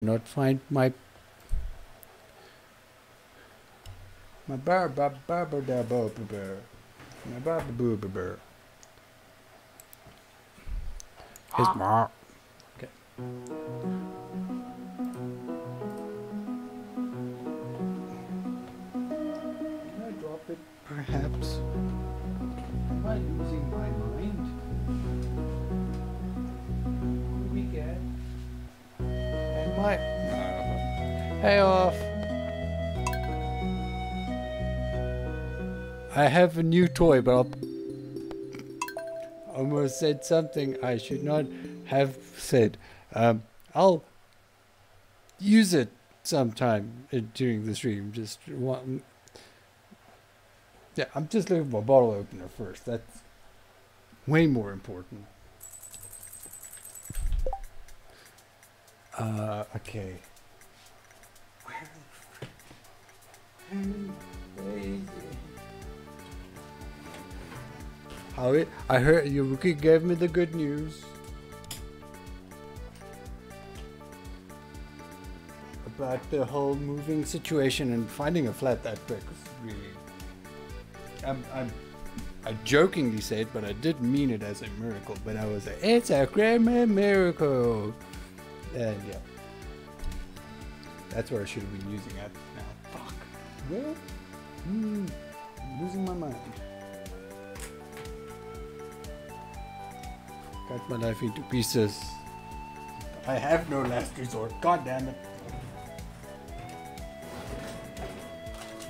not find my my bar bar bar bar bar bar bar my bar bar bar bar his ah. mom okay. Can I drop it perhaps Hey off. I have a new toy, but I'll almost said something I should not have said. Um, I'll use it sometime during the stream. Just one. Yeah, I'm just looking for a bottle opener first. That's way more important. Uh, okay. How it? I heard Yuki gave me the good news about the whole moving situation and finding a flat that quick. Really, I'm, I'm, I jokingly said, but I did mean it as a miracle. But I was like, it's a great miracle. And yeah. That's where I should have been using it now. Fuck. Where? Hmm. Losing my mind. Cut my life into pieces. I have no last resort. God damn it.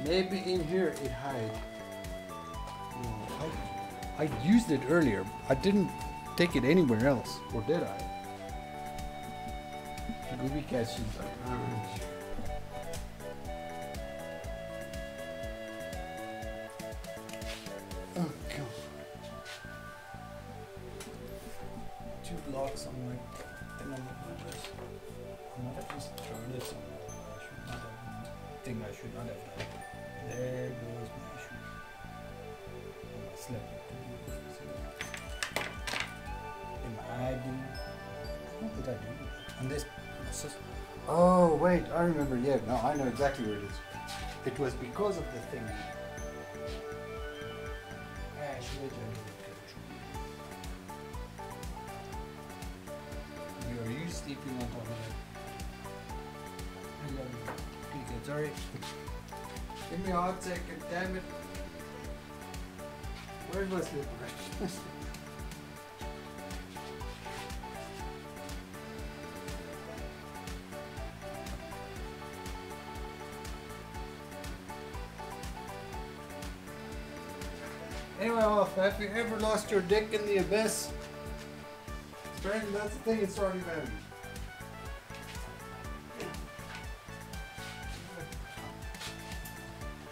Maybe in here it hides. I, I used it earlier. I didn't take it anywhere else. Or did I? Gooby catches orange. Oh god. Two blocks on wait, I remember. Yeah, no, I know exactly where it is. It was because of the thing. Are you sleeping on top of it? I love sorry. Give me a hot second, damn it. Where's my slipper? Anyway, off. Have you ever lost your dick in the abyss? Apparently, that's the thing it's already Valley.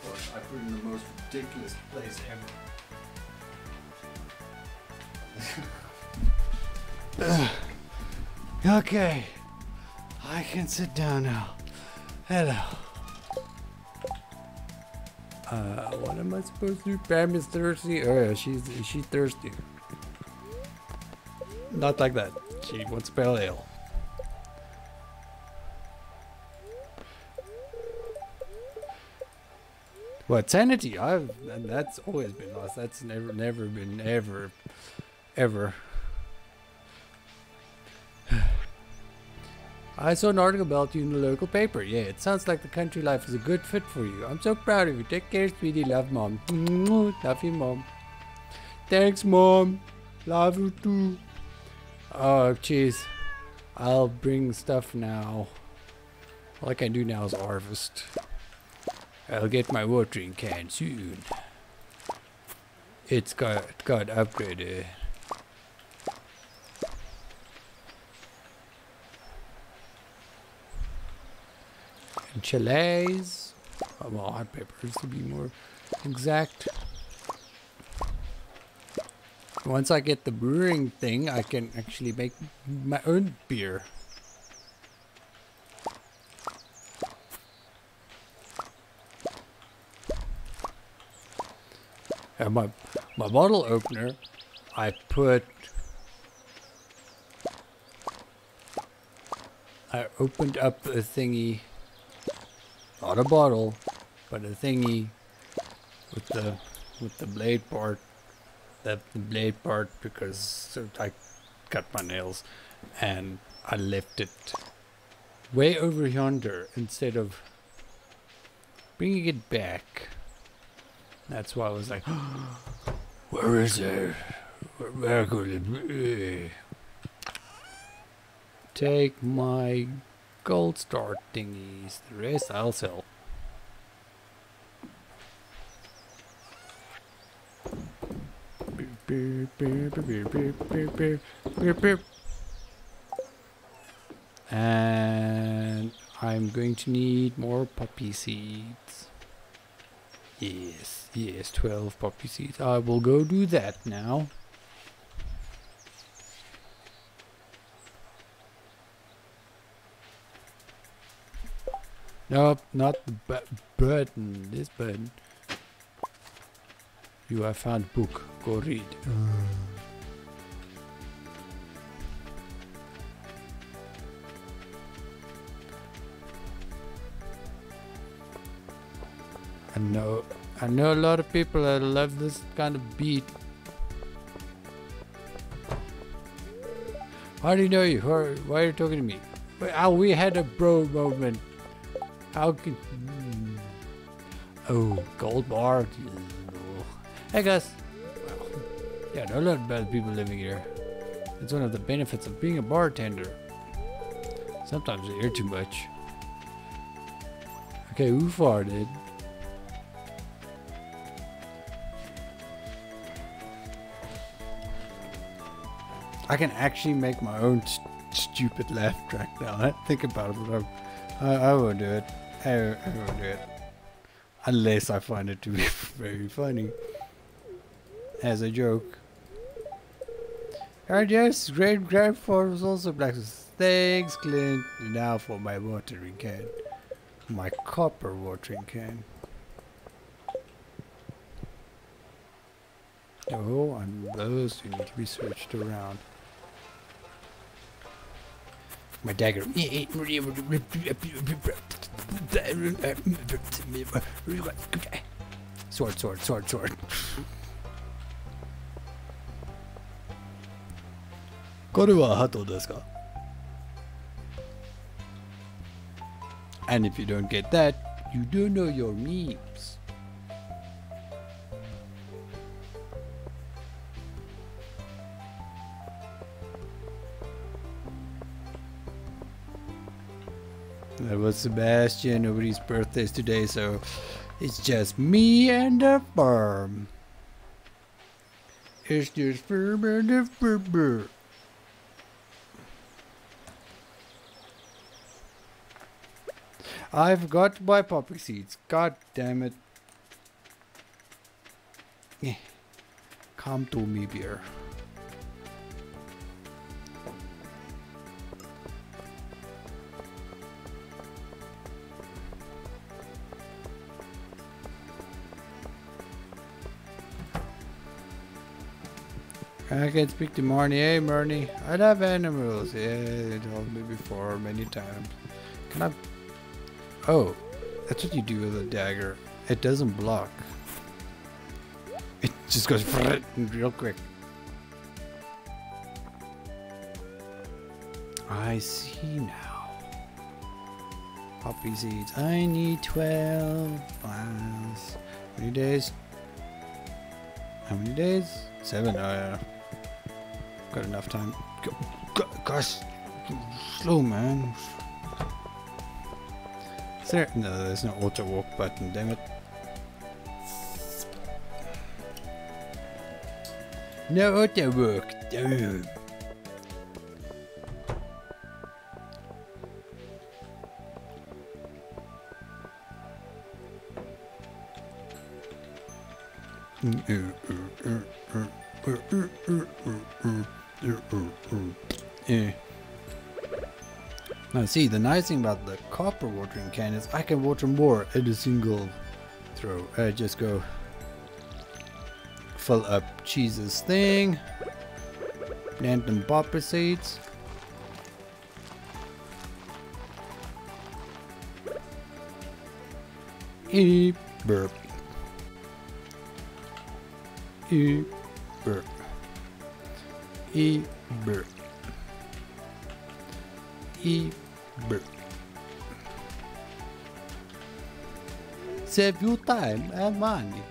Of I put it in the most ridiculous place ever. okay, I can sit down now. Hello. Uh, what am I supposed to do? Pam is thirsty. Oh yeah, she's she's thirsty. Not like that. She wants pale ale. What sanity? I've that's always been lost. That's never never been ever ever. I saw an article about you in the local paper. Yeah, it sounds like the country life is a good fit for you. I'm so proud of you. Take care, sweetie. Love, mom. Love you, mom. Thanks, mom. Love you too. Oh, jeez. I'll bring stuff now. All I can do now is harvest. I'll get my watering can soon. It's got got upgraded. Enchiladas. Oh, uh, well, hot peppers to be more exact. Once I get the brewing thing, I can actually make my own beer. And my my bottle opener, I put I opened up a thingy. Not a bottle, but a thingy with the with the blade part. The, the blade part because I cut my nails and I left it way over yonder instead of bringing it back. That's why I was like, where is it? Where could it be? Take my gold star thingies. The rest I'll sell. And I'm going to need more poppy seeds. Yes, yes, 12 poppy seeds. I will go do that now. Nope, not the bu button. This burden. You have found book. Go read. I know, I know a lot of people that love this kind of beat. How do you know you? Why, are you talking to me? How we had a bro moment. How can? Hmm. Oh, gold bar. Hey guys. Yeah, there are a lot of bad people living here. It's one of the benefits of being a bartender. Sometimes they hear too much. Okay, who farted? I can actually make my own st stupid laugh track now. I think about it, but I, I won't do it. I, I won't do it. Unless I find it to be very funny. As a joke. And yes, great grandfather was also black. Thanks, Clint. Now for my watering can. My copper watering can. Oh, and those need to be searched around. My dagger. Eh, eh, eh, sword, sword, sword, sword. And if you don't get that, you don't know your memes. That was Sebastian. Nobody's birthdays today, so it's just me and the farm. It's just farm and the farm. I've got my poppy seeds. God damn it. Eh. Come to me, beer. I can speak to Marnie. Hey, Marnie. I love animals. Yeah, they told me before many times. Can I... Oh, that's what you do with a dagger. It doesn't block. It just goes real quick. I see now. Poppy seeds. I need 12 files. How many days? How many days? Seven. Oh, yeah. Got enough time. Go, gosh, slow, man. Is there? No, there's no auto walk button. Damn it. No auto walk. Damn. Mm, yeah. can see, the nice thing about the copper watering can is I can water more at a single throw. I just go fill up cheese's thing, plant them popper seeds. Eep, burp. Eep, burp. Eep, burp. Eep. Save you time and money.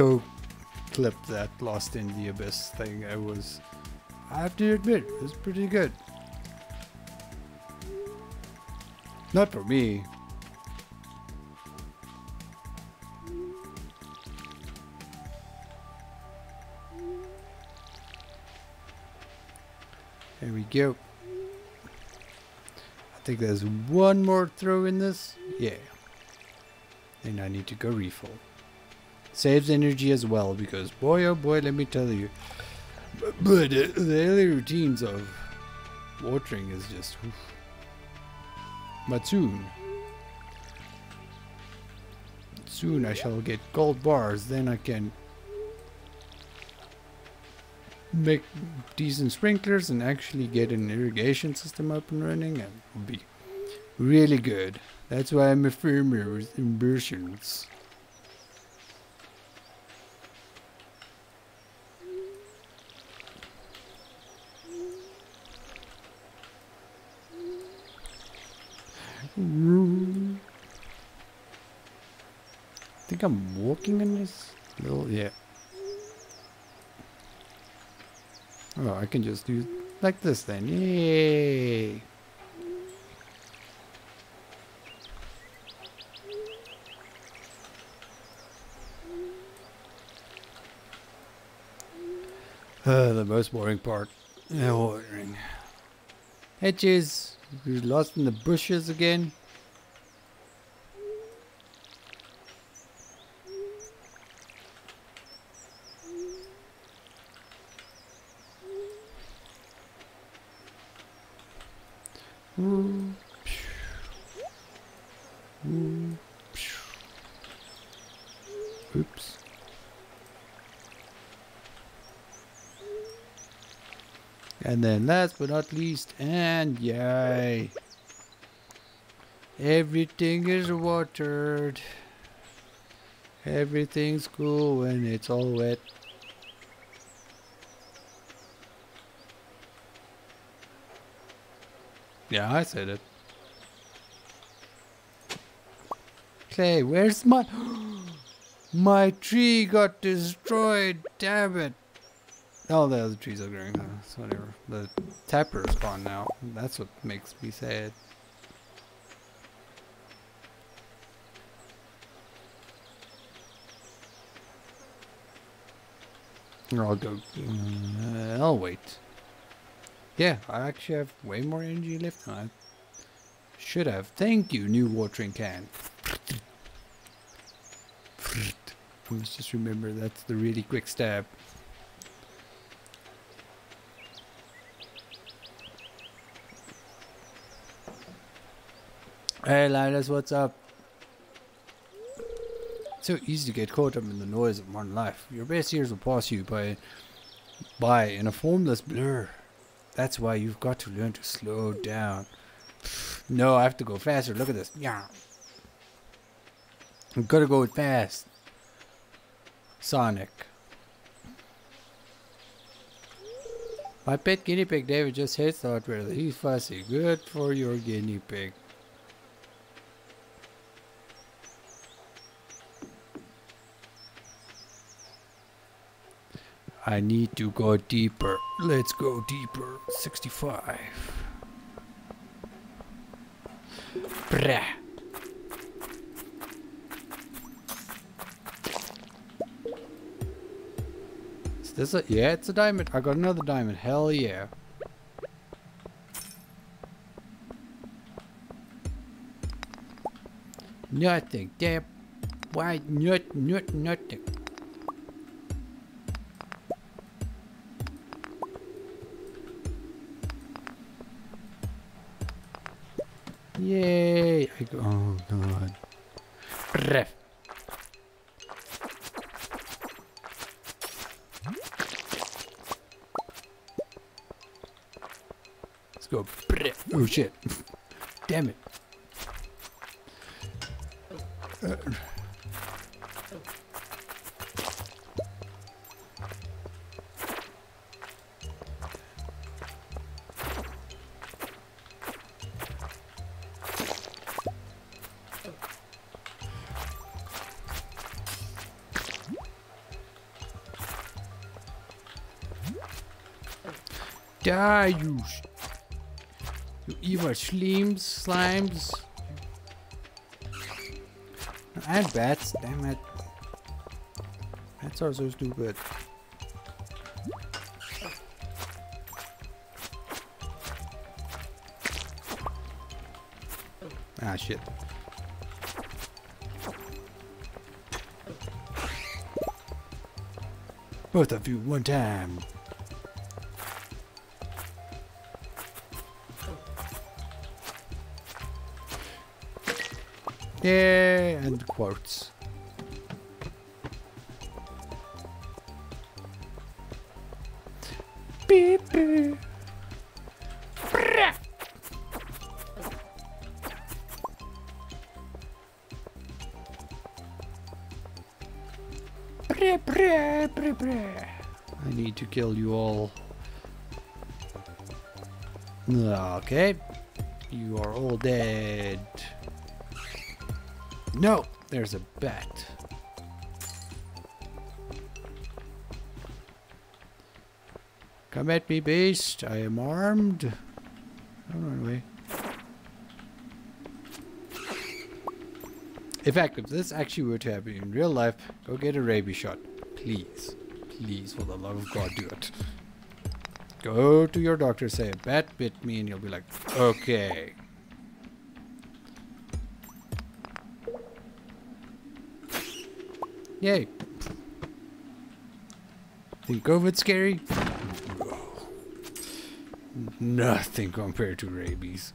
Go clip that Lost in the Abyss thing. I was, I have to admit, it was pretty good. Not for me. There we go. I think there's one more throw in this. Yeah. And I need to go refill. Saves energy as well because boy oh boy let me tell you. But the daily routines of watering is just... Oof. But soon. Soon I shall get gold bars then I can make decent sprinklers and actually get an irrigation system up and running and be really good. That's why I'm a farmer with ambitions. I think I'm walking in this little, yeah. Oh, I can just do like this then. Yay! Uh, the most boring part. Yeah, watering. Hedges. We're lost in the bushes again. Oops. And then last but not least, and yay. Everything is watered. Everything's cool when it's all wet. Yeah, I said it. Clay, where's my... my tree got destroyed, damn it. Oh, the other trees are growing. So whatever. The tapper is gone now. That's what makes me sad. Or I'll go. Uh, I'll wait. Yeah, I actually have way more energy left than I should have. Thank you, new watering can. Let's just remember that's the really quick stab. Hey Linus, what's up? It's so easy to get caught up in the noise of modern life. Your best years will pass you by, by in a formless blur. That's why you've got to learn to slow down. No, I have to go faster. Look at this. Yeah. I'm gonna go fast. Sonic. My pet guinea pig David just hates the hot. He's fussy. Good for your guinea pig. I need to go deeper. Let's go deeper. 65. Brah. Is this a- yeah, it's a diamond. I got another diamond. Hell yeah. Nothing. Damn. Why not, not, nothing. Yay! I go, oh god. Ref. Let's go. Oh shit. Damn it. Uh, Sh- you evil slimes, slimes. And bats, damn it. Bats are so stupid. Ah, shit. Both of you, one time. Yeah, and quotes. Beep, beep. I need to kill you all. Okay. You are all dead. No, there's a bat. Come at me, beast. I am armed. Don't run away. In fact, if this actually were to happen in real life, go get a rabies shot. Please. Please, for the love of God, do it. Go to your doctor, say, a bat bit me, and you'll be like, okay. Yay. Think COVID's scary? Nothing compared to rabies.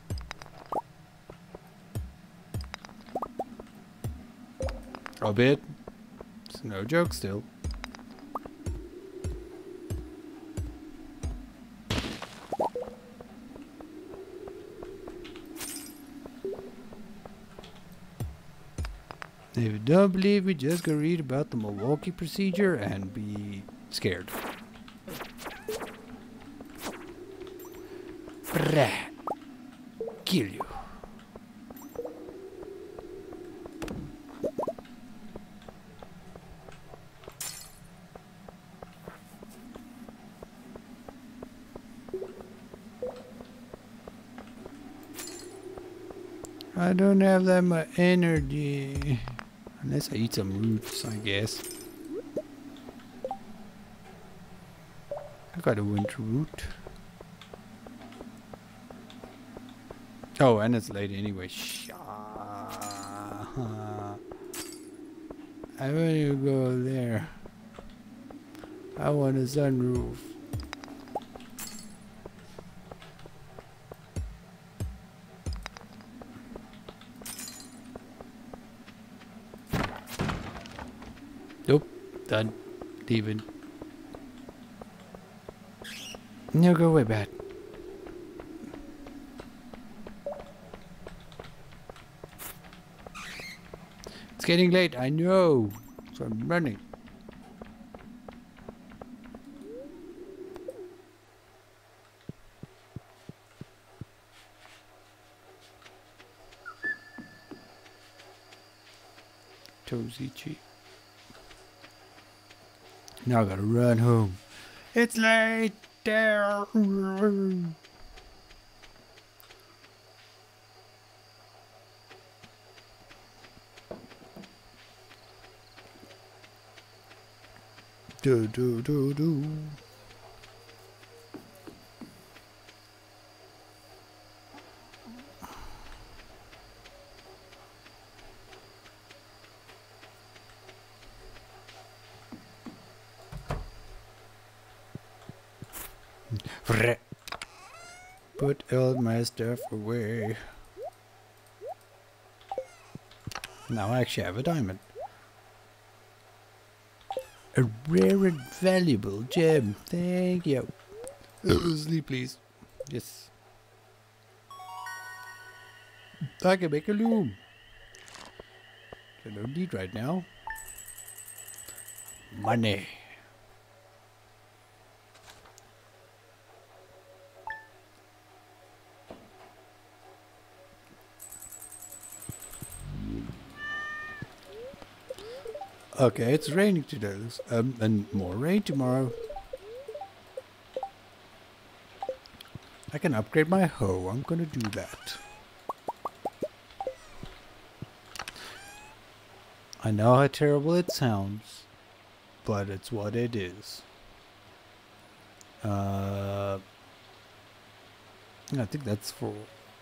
A bit. It's no joke still. Don't believe me, just go read about the Milwaukee procedure and be scared. Brah. Kill you. I don't have that much energy. Unless I eat some roots, I guess. I got a winter root. Oh, and it's late anyway. I want to go there. I want a sunroof. Leaving. No, go away, bat. It's getting late, I know. So I'm running. Tozy cheek. Now I gotta run home. It's late there. Do do do do. Vreh. Put all my stuff away. Now I actually have a diamond. A rare and valuable gem. Thank you. Sleep, please. Yes. I can make a loom. I don't need right now. Money. Okay, it's raining today. Um, and more rain tomorrow. I can upgrade my hoe. I'm gonna do that. I know how terrible it sounds, but it's what it is. Uh, I think that's for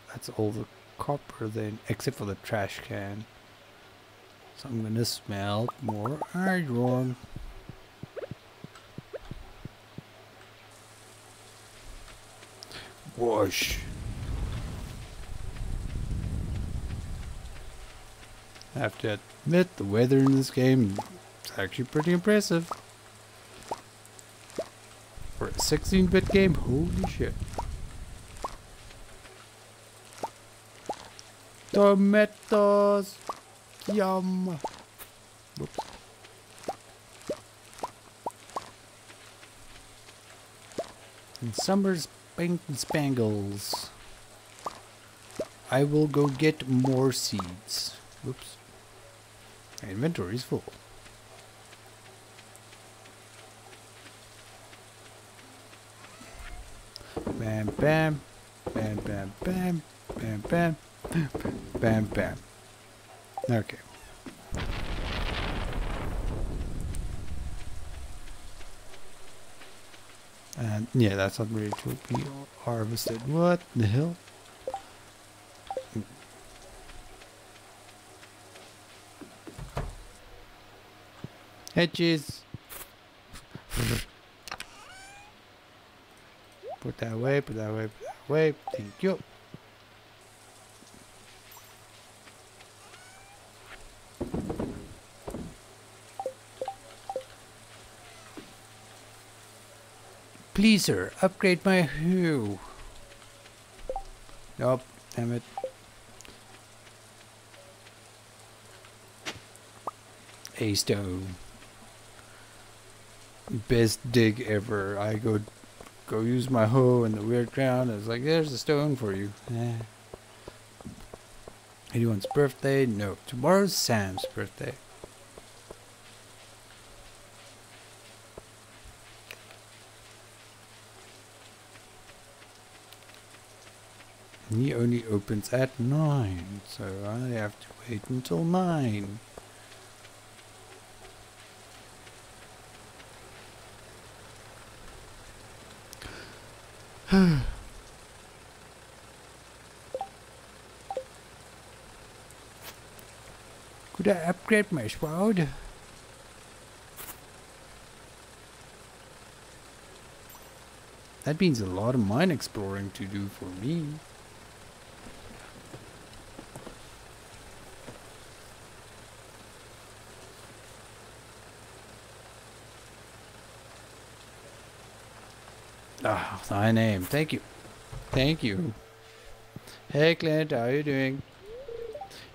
that's all the copper then, except for the trash can. So I'm gonna smelt more iron. Whoosh. I have to admit, the weather in this game is actually pretty impressive. For a 16-bit game, holy shit. Tomatoes! Yum. Whoops. And Summer's Bank Spangles. I will go get more seeds. Whoops. My inventory is full. Bam. Bam, bam, bam. Bam, bam. Bam, bam. bam. Okay. And yeah, that's not ready to be harvested. What the hell? Hedges. put that away, put that away, put that away. Thank you. Please, upgrade my hoe. Nope, damn it. A stone best dig ever. I go go use my hoe in the weird ground. And it's like, there's a stone for you. Eh. Anyone's birthday? No. Tomorrow's Sam's birthday. He only opens at 9, so I have to wait until 9. Could I upgrade my sword? That means a lot of mine exploring to do for me. Ah, oh, thy name. Thank you. Thank you. Hey Clint, how are you doing?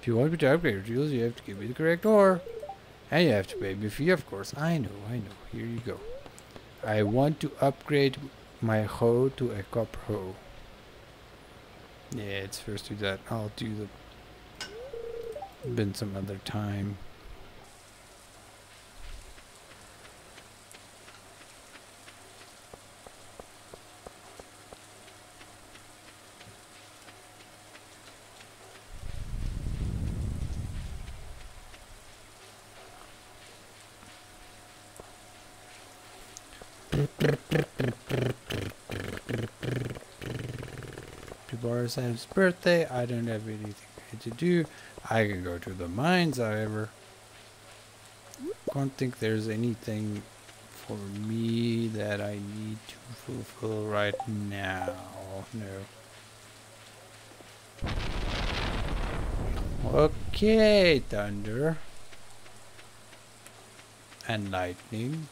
If you want me to upgrade your tools, you have to give me the correct ore. And you have to pay me a fee, of course. I know, I know. Here you go. I want to upgrade my hoe to a copper hoe. Yeah, it's first do that. I'll do the been some other time. Sam's birthday, I don't have anything to do. I can go to the mines, however. Don't think there's anything for me that I need to fulfill right now. No. Okay, thunder. And lightning.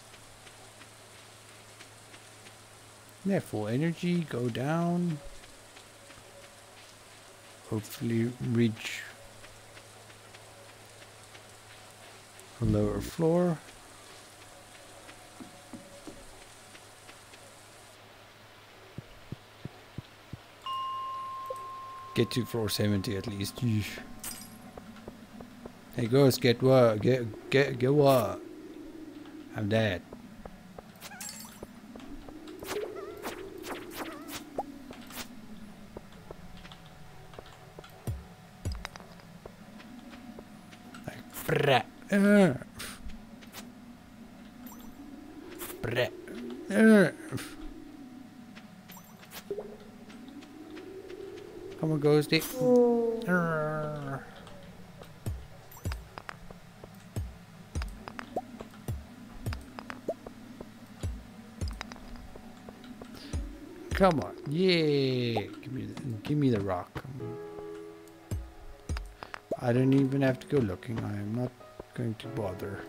Yeah, full energy, go down. Hopefully reach a lower floor. Get to floor 70 at least. Yeesh. Hey ghost, get what? Get get get what? I'm dead. Come on, yeah! Give me, the, give me the rock. I don't even have to go looking. I am not going to bother.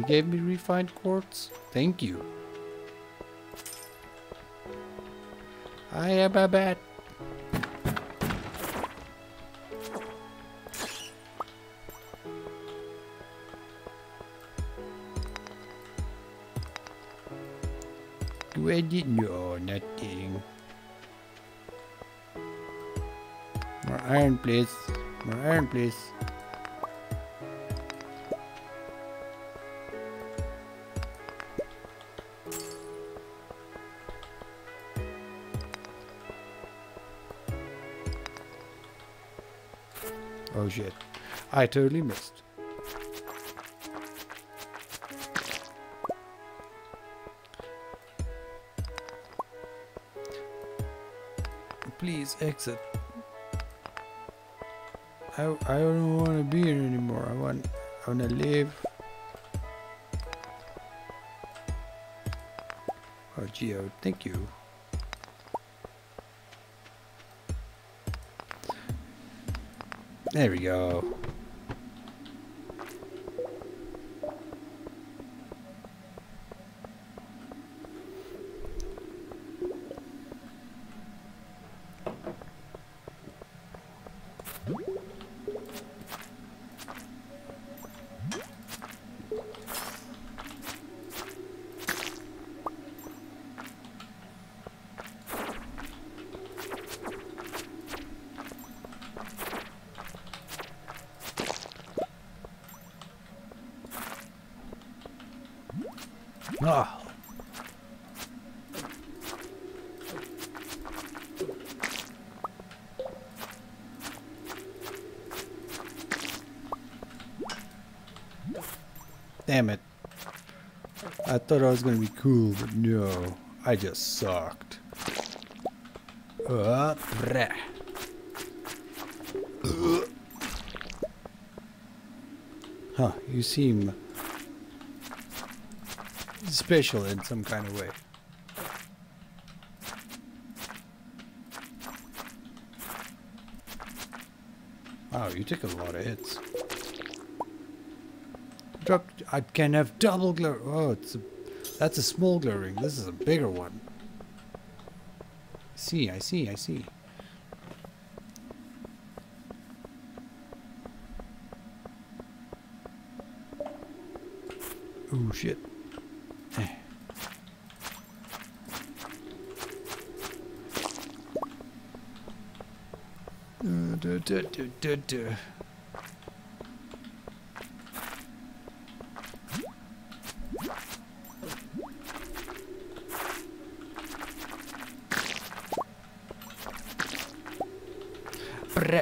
He gave me refined quartz. Thank you. I am a bat. Do I did no nothing. More iron, please. More iron, please. I totally missed. Please exit. I, I don't want to be here anymore. I want I want to leave. Oh, Geo, oh, thank you. There we go. Ah. Damn it. I thought I was gonna be cool, but no. I just sucked. Uh. Huh, you seem special in some kind of way. Wow, you took a lot of hits. I can have double glare. Oh, it's a, that's a small ring. This is a bigger one. See, I see, I see. Oh shit. Eh. Uh, duh,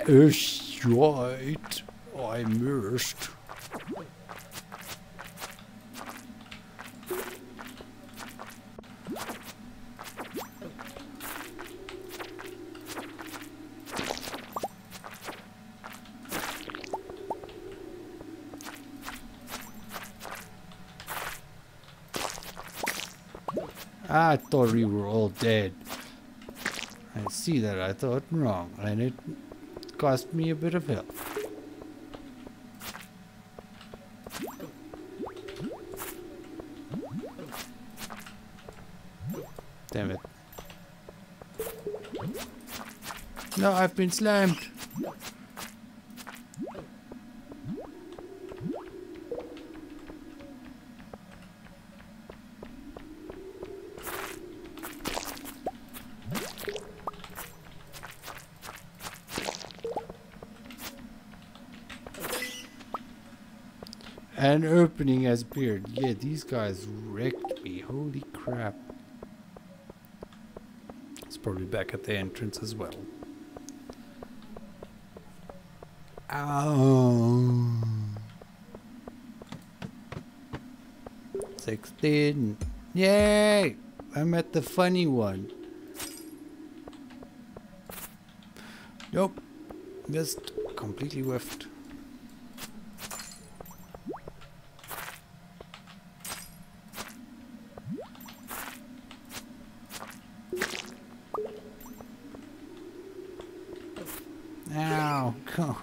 Right, right. I missed. I thought we were all dead. I see that I thought wrong, and it cost me a bit of health. Damn it. No, I've been slammed. An opening has appeared. Yeah, these guys wrecked me. Holy crap. It's probably back at the entrance as well. Ow. 16. Yay! I'm at the funny one. Nope. Just completely whiffed. Ow, goes.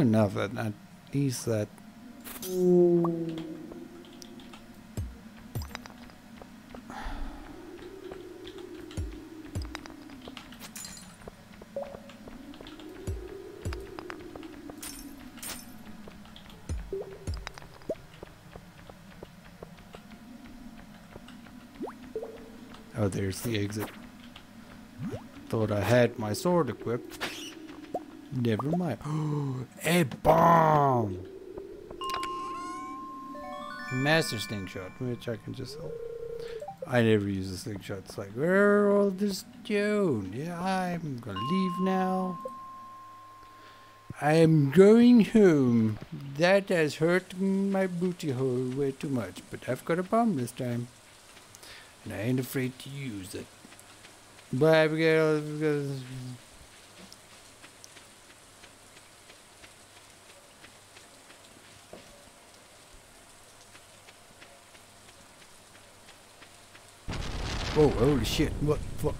There's not enough that at least that. Oh, there's the exit. Thought I had my sword equipped. Never mind. a bomb! Master slingshot, which I can just help. I never use a slingshot. It's like, where all this stone? Yeah, I'm gonna leave now. I am going home. That has hurt my booty hole way too much, but I've got a bomb this time. And I ain't afraid to use it. But because Whoa, holy shit. What? the fuck?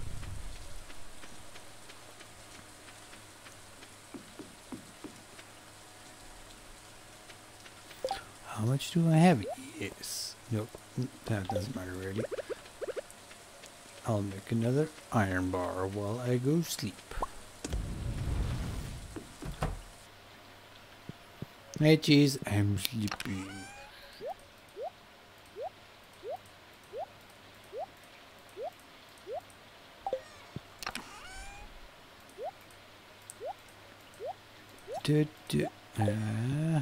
How much do I have? Yes. Nope. That doesn't matter really. I'll make another iron bar while I go sleep. Hey, cheese. I'm sleeping. Du, du, uh.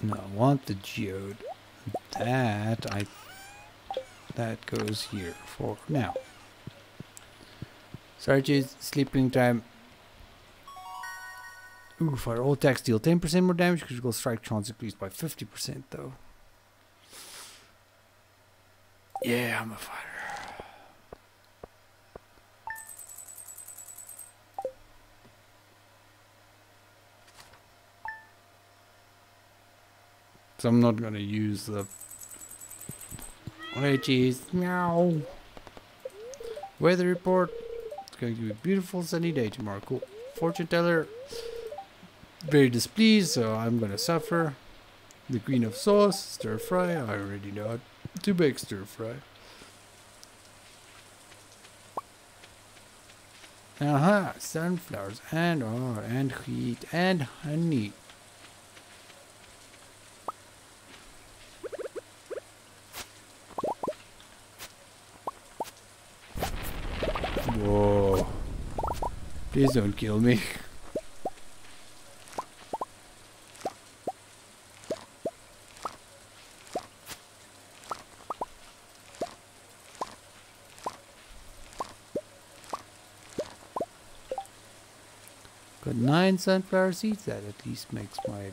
No, I want the geode. That I that goes here for now. Sarge's sleeping time. Ooh, fire all attacks deal 10% more damage, critical strike chance increased by 50% though. Yeah, I'm a fighter. I'm not gonna use the Hey geez, meow. Weather report. It's going to be a beautiful sunny day tomorrow. Cool. Fortune teller. Very displeased, so I'm gonna suffer. The queen of sauce, stir fry. I already know it. To bake stir fry. Aha, sunflowers and oh, and wheat and honey. Please don't kill me. Got nine sunflower seeds. That at least makes my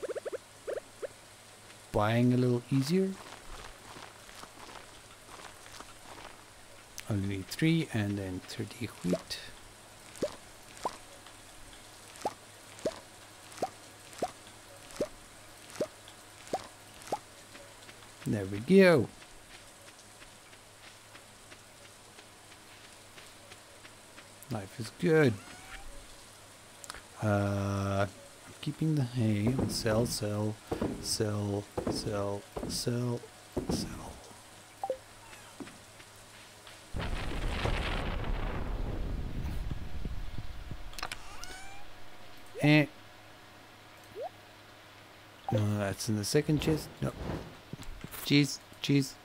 buying a little easier. Only need three and then 30 wheat. There we go. Life is good. Uh, keeping the hay. Sell, sell, sell, sell, sell, sell. Eh. No, that's in the second chest. No. Cheese, cheese,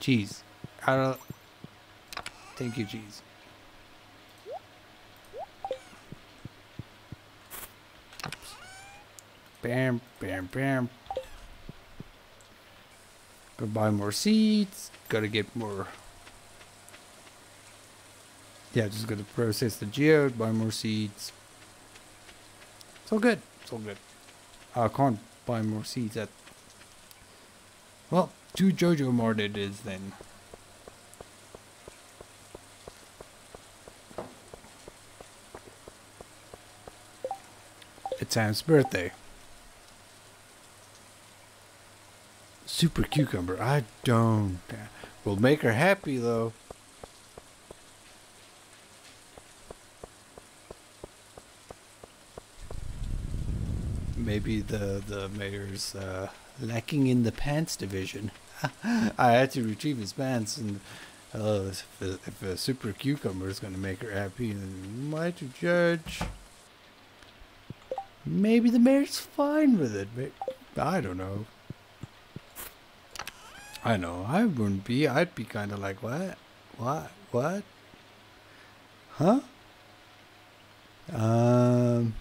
cheese. I don't. Thank you, cheese. Bam, bam, bam. Gotta buy more seeds. Gotta get more. Yeah, just gotta process the geode, buy more seeds. It's all good. It's all good. I can't buy more seeds at well, two JojaMart it is then. It's Sam's birthday. Super cucumber. I don't. We'll make her happy though. Maybe the the mayor's uh, lacking in the pants division. I had to retrieve his pants, and uh, if, a, if a super cucumber is going to make her happy, then am I to judge? Maybe the mayor's fine with it. Maybe, I don't know. I know. I wouldn't be. I'd be kind of like, what? What? What? Huh? Um.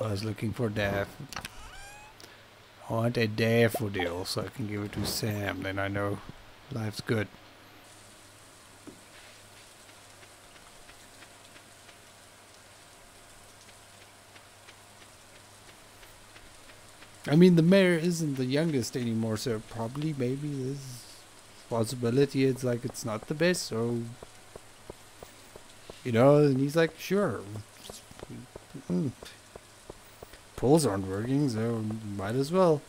I was looking for Daff. Want a daffodil so I can give it to Sam. Then I know life's good. I mean, the mayor isn't the youngest anymore, so probably maybe there's possibility it's like it's not the best, so you know, and he's like, sure. Mm pulls aren't working, so might as well.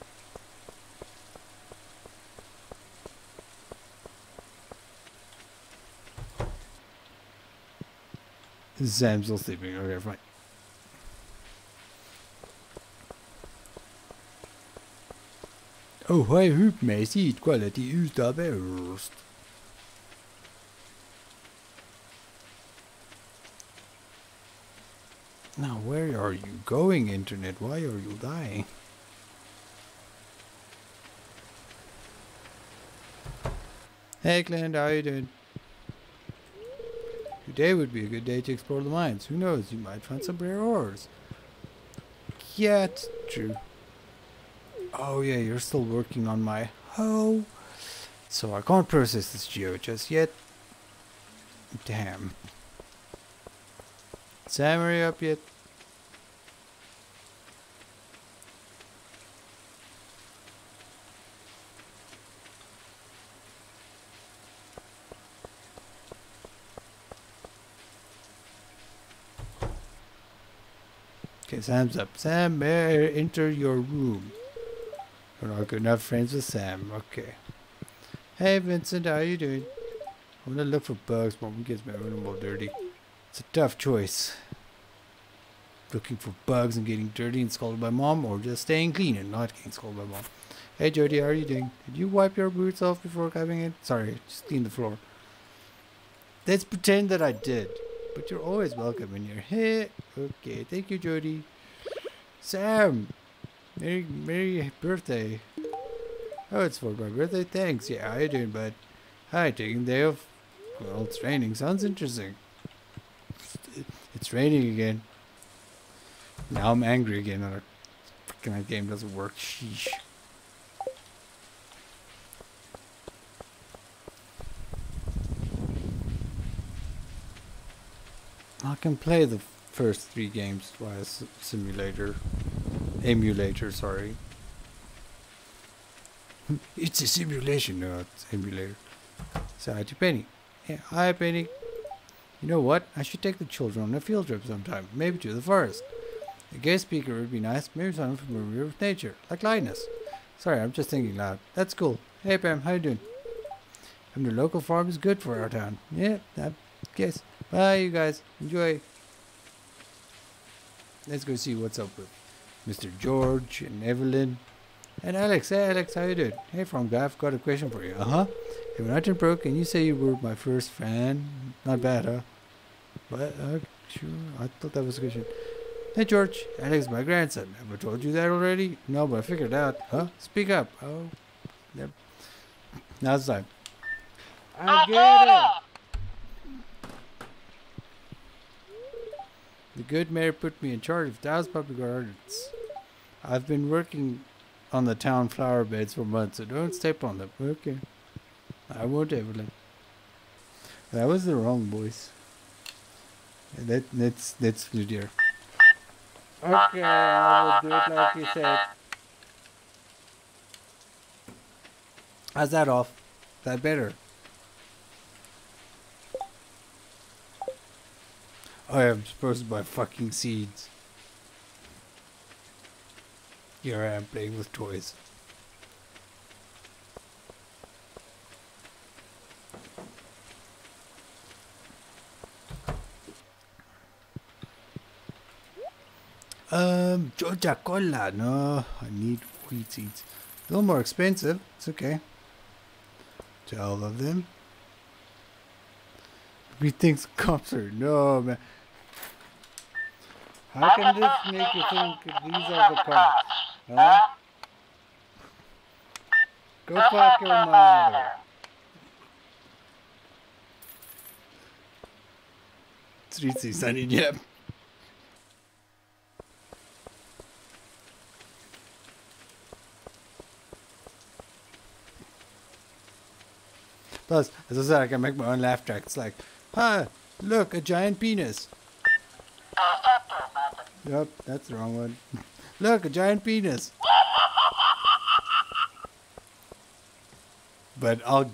Sam's still sleeping. Okay, fine. Oh, hej hypp med sit quality ut av överst. Now, where are you going, Internet? Why are you dying? Hey, Clint, how you doing? Today would be a good day to explore the mines. Who knows, you might find some rare ores. It's true. Oh yeah, you're still working on my hoe. So I can't process this geo just yet. Damn. You up yet? Sam's up. Sam, may I enter your room? We're not good enough friends with Sam. Okay. Hey, Vincent, how you doing? I'm gonna look for bugs, but we gets my room all dirty. It's a tough choice. Looking for bugs and getting dirty and scolded by mom, or just staying clean and not getting scolded by mom. Hey, Jodi, how are you doing? Did you wipe your boots off before coming in? Sorry, just clean the floor. Let's pretend that I did. But you're always welcome when you're here. Okay, thank you, Jodi. Sam! Merry, Merry birthday. Oh, it's for my birthday? Thanks. Yeah, how you doing, bud? Hi, taking day off? Well, it's raining. Sounds interesting. It's raining again. Now I'm angry again freaking game doesn't work. Sheesh. I can play the first three games via simulator, emulator. Sorry. It's a simulation, no, it's emulator. So hi to Penny. Yeah, hi Penny. You know what? I should take the children on a field trip sometime, maybe to the forest. A guest speaker would be nice, maybe someone familiar with nature, like Linus. Sorry, I'm just thinking loud. That's cool. Hey Pam, how you doing? And the local farm is good for our town. Yeah, I guess. Bye, you guys. Enjoy. Let's go see what's up with Mr. George and Evelyn. And Alex. Hey, Alex, how you doing? Hey, from guy, I've got a question for you. Uh-huh. Hey, when I turned pro, can you say you were my first fan? Not bad, huh? But, uh, sure. I thought that was a question. Hey, George. Alex, my grandson. Have I told you that already? No, but I figured out. Huh? Speak up. Oh. Yep. Now it's time. I get it. The good mayor put me in charge of Dallas Public Gardens. I've been working on the town flower beds for months, so don't step on them. Okay. I won't, Evelyn. That was the wrong voice. That, that's, that's the dear. Okay, I will do it like you said. How's that off? That better? Oh, yeah, I'm supposed to buy fucking seeds. Here I am playing with toys. Um, Joja Cola. No, I need wheat seeds. A little more expensive. It's okay. To all of them. We think cops are no man. How can this make you think these are the cops? Huh? Go fuck your mother. Tricey, Sunny, yep. Plus, as I said, I can make my own laugh track. It's like, huh, look, a giant penis. Uh, uh, Yep, that's the wrong one. look, a giant penis. But I'll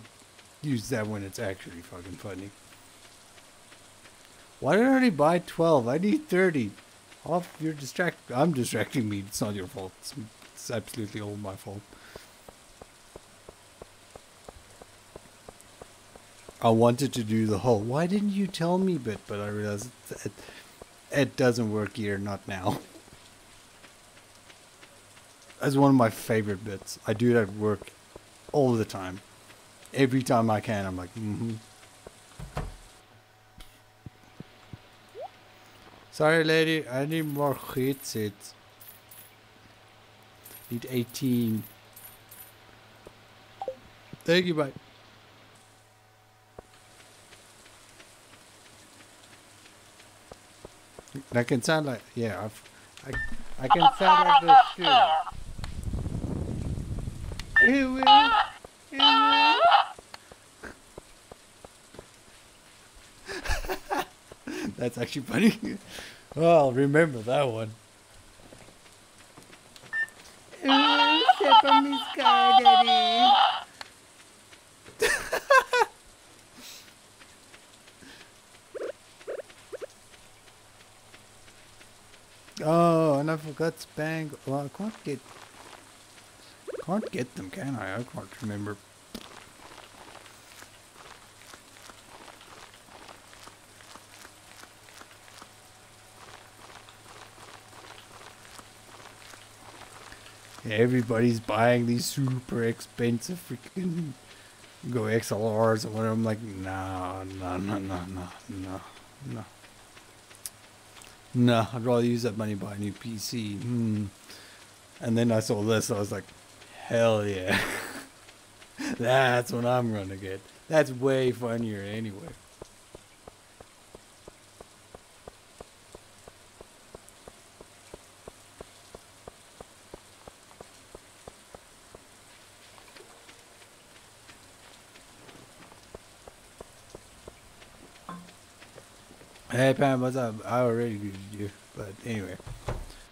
use that when it's actually fucking funny. Why did I already buy 12? I need 30. Off, you're distract. I'm distracting me. It's not your fault. It's, it's absolutely all my fault. I wanted to do the whole why didn't you tell me bit, but I realized it, it doesn't work here, not now. That's one of my favorite bits. I do it at work all the time. Every time I can, I'm like, mm-hmm. Sorry, lady, I need more heat seats. Need 18. Thank you, bye. That can sound like yeah. I've, I I can sound like this too. That's actually funny. Oh, I'll remember that one. Step on daddy. Oh, and I forgot Spang. Well, I can't get. Can't get them, can I? I can't remember. Everybody's buying these super expensive freaking GoXLRs or whatever. I'm like, no, no, no, no, no, no, no. No, I'd rather use that money to buy a new PC. Hmm. And then I saw this, I was like, hell yeah. That's what I'm gonna get. That's way funnier anyway. Hey Pam, what's up? I already greeted you, but anyway.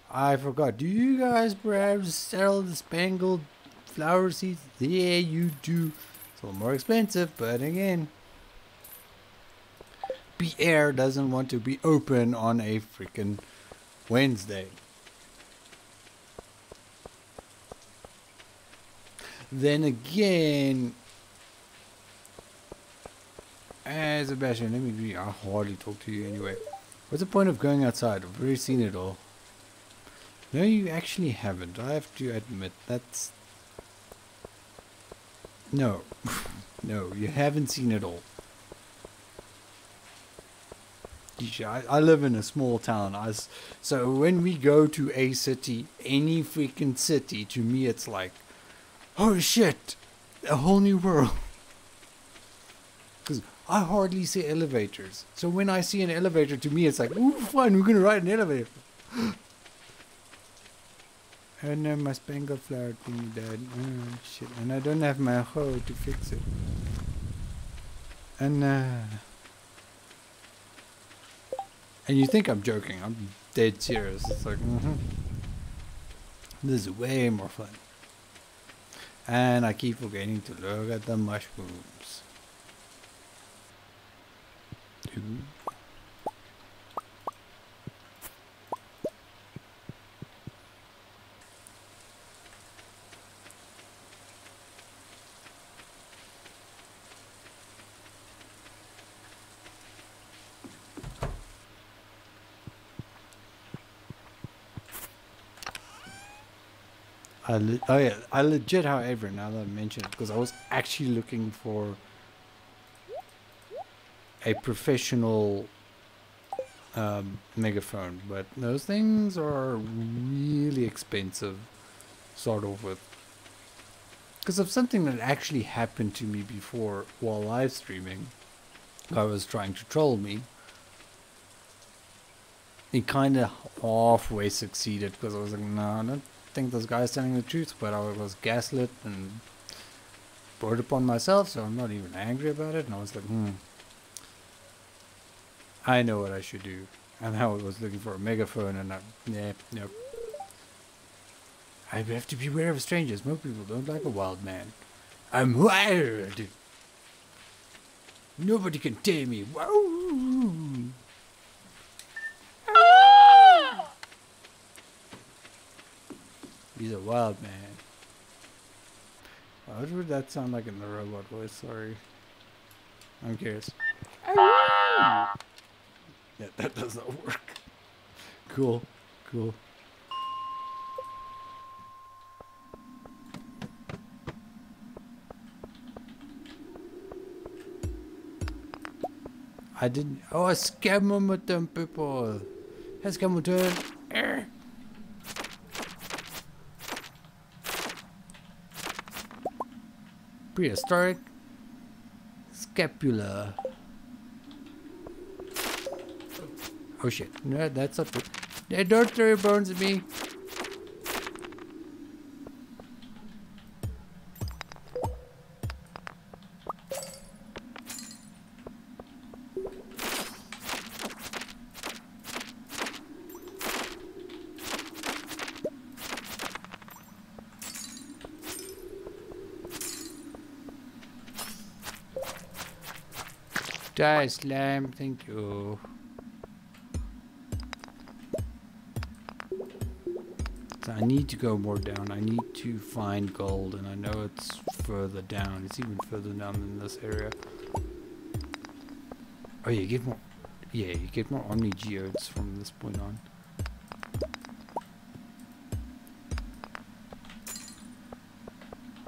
I forgot. Do you guys perhaps sell the spangled flower seeds? Yeah, you do. It's a little more expensive, but again, Pierre doesn't want to be open on a freaking Wednesday. Then again, Hey, Sebastian, let me be. I hardly talk to you anyway. What's the point of going outside? I've already seen it all. No, you actually haven't. I have to admit, that's... No. no, you haven't seen it all. I, I live in a small town. I, so when we go to a city, any freaking city, to me it's like, oh shit, a whole new world. I hardly see elevators. So when I see an elevator, to me it's like, ooh, fun, we're gonna ride an elevator. and then my spangled flower thing died. Oh, shit. And I don't have my hoe to fix it. And, uh... And you think I'm joking. I'm dead serious. It's like, mm -hmm. This is way more fun. And I keep forgetting to look at the I oh yeah, I legit, however, now that I mention it, because I was actually looking for a professional um, megaphone, but those things are really expensive, start off with. Because of something that actually happened to me before while live streaming, I was trying to troll me. He kind of halfway succeeded because I was like, no, I don't think this guy's telling the truth, but I was gaslit and brought upon myself, so I'm not even angry about it. And I was like, hmm, I know what I should do. And how I was looking for a megaphone and I, yeah, nope. I have to beware of strangers. Most people don't like a wild man. I'm wild. Nobody can tame me. Whoa. He's a wild man. What would that sound like in the robot voice? Sorry. I'm curious. Yeah, that does not work. Cool, cool. I didn't. Oh, I scam them with them people. Come turn. Er. Prehistoric scapula. Oh shit. No, that's up. Hey, don't throw your bones at me. Die, slime. Thank you. I need to go more down. I need to find gold, and I know it's further down. It's even further down than this area. Oh, yeah, you get more... Yeah, you get more Omni Geodes from this point on.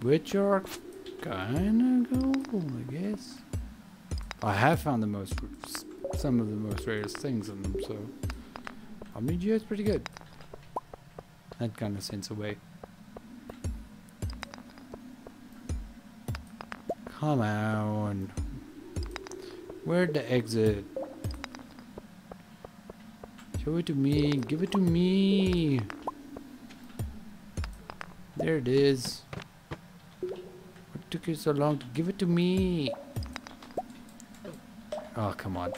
Which are kinda cool, I guess. I have found the most... Some of the most rarest things in them, so... Omni Geode's pretty good. That kind of sends away. Come on. Where'd the exit? Show it to me. Give it to me. There it is. What took you so long to give it to me? Oh, come on.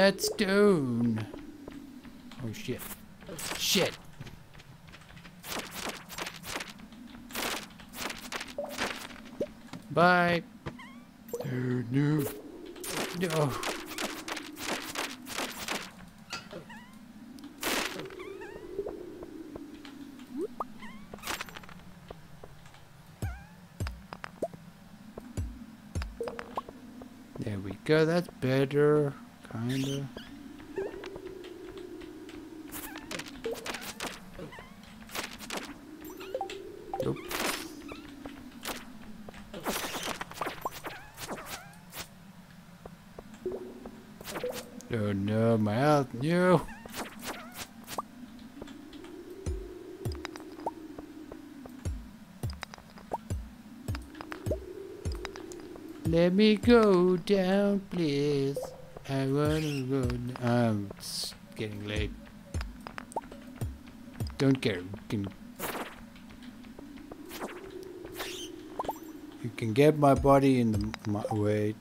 That stone. Oh shit. Shit. Bye. No. No. There we go, that's better. Kinda. Nope. Oh no, my health, no! Let me go down, please. I wanna go. Um, it's getting late. Don't care. You can. You can get my body in the my, wait.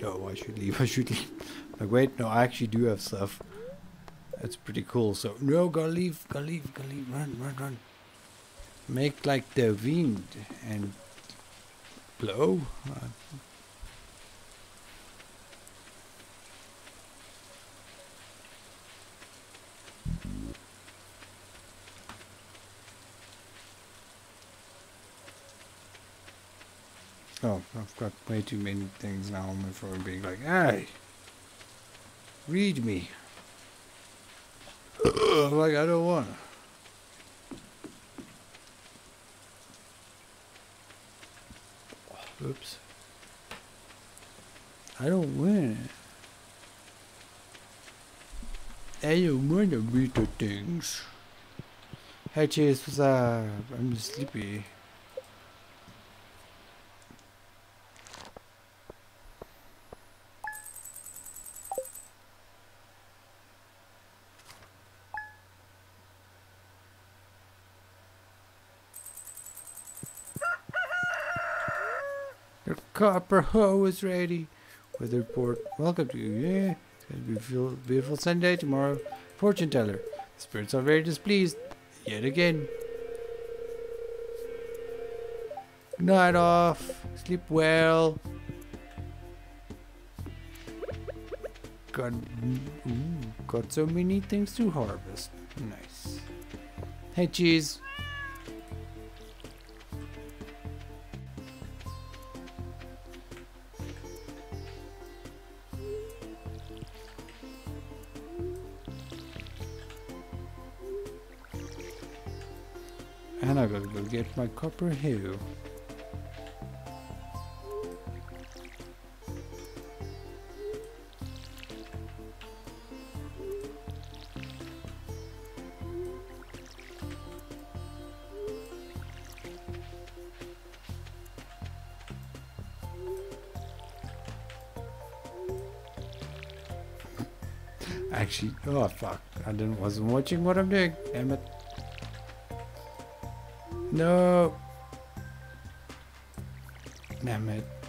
No, I should leave. I should leave. Like wait, no, I actually do have stuff. That's pretty cool. So no, gotta leave. Gotta leave. Gotta leave. Run, run, run. Make like the wind and blow. Uh, Oh, I've got way too many things now on my phone being like, hey, read me. like, I don't want to. Oops. I don't win. I don't want to read the things. Hey, cheers, what's up? I'm sleepy. Your copper hoe is ready. Weather report. Welcome to you. Yeah. It's gonna be a beautiful, beautiful Sunday tomorrow. Fortune teller. Spirits are very displeased. Yet again. Night off. Sleep well. Got, ooh, got so many things to harvest. Nice. Hey, cheese. Copper hoe. Actually, oh fuck! I didn't wasn't watching what I'm doing. Damn it! No. Damn it.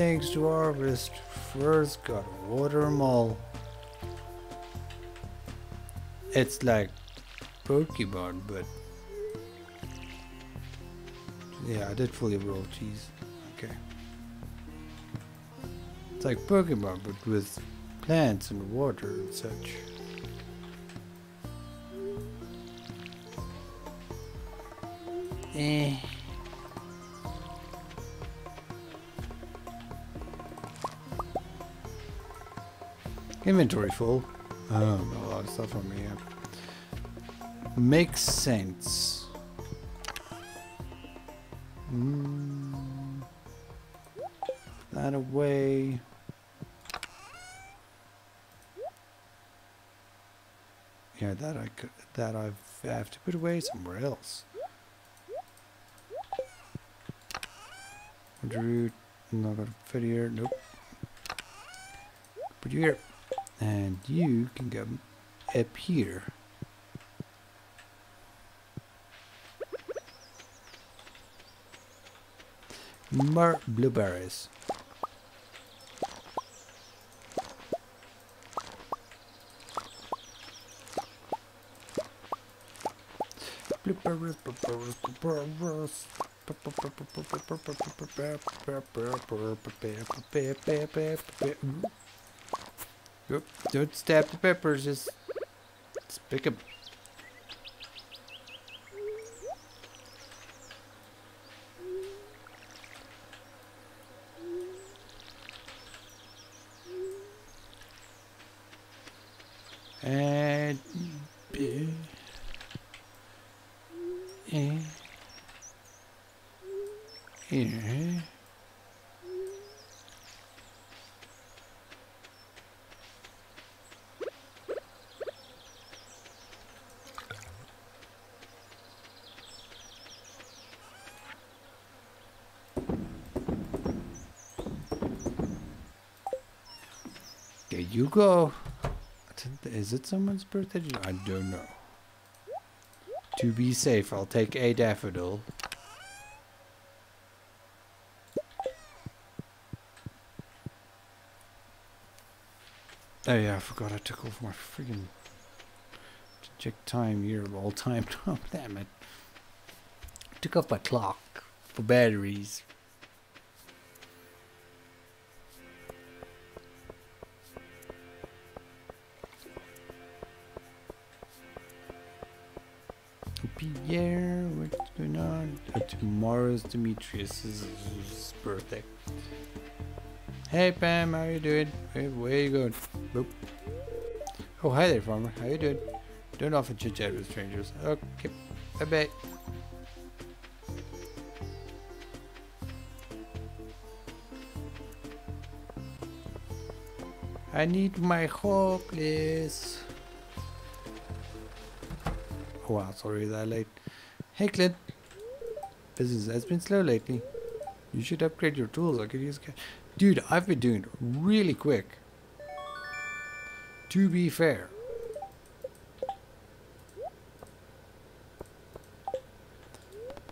Things to harvest. First, gotta water them all. It's like Pokemon, but yeah, I did fully roll cheese. Okay. It's like Pokemon, but with plants and water and such. Eh. Inventory full. Oh, a lot of stuff on me. Yeah. Makes sense. Mm. That away. Yeah, that I could. That I've, I have to put away somewhere else. Root. Not gonna fit here. Nope. Put you here. And you can go up here. More blueberries. Blueberries, blueberries, blueberries. Oop, don't stab the peppers, just, just pick them. And eh, eh, eh. There you go. Is it someone's birthday? I don't know. To be safe, I'll take a daffodil. Oh yeah, I forgot I took off my friggin' to check time here of all time. Oh damn it. Took off my clock for batteries. Demetrius's birthday. Hey Pam, how you doing? Hey, where you going? Boop. Oh, hi there, farmer. How you doing? Don't often chit chat with strangers. Okay, bye bye. I need my hopeless. Oh wow, sorry that late. Hey Clint. Business has been slow lately. You should upgrade your tools. I could use Dude, I've been doing it really quick. To be fair.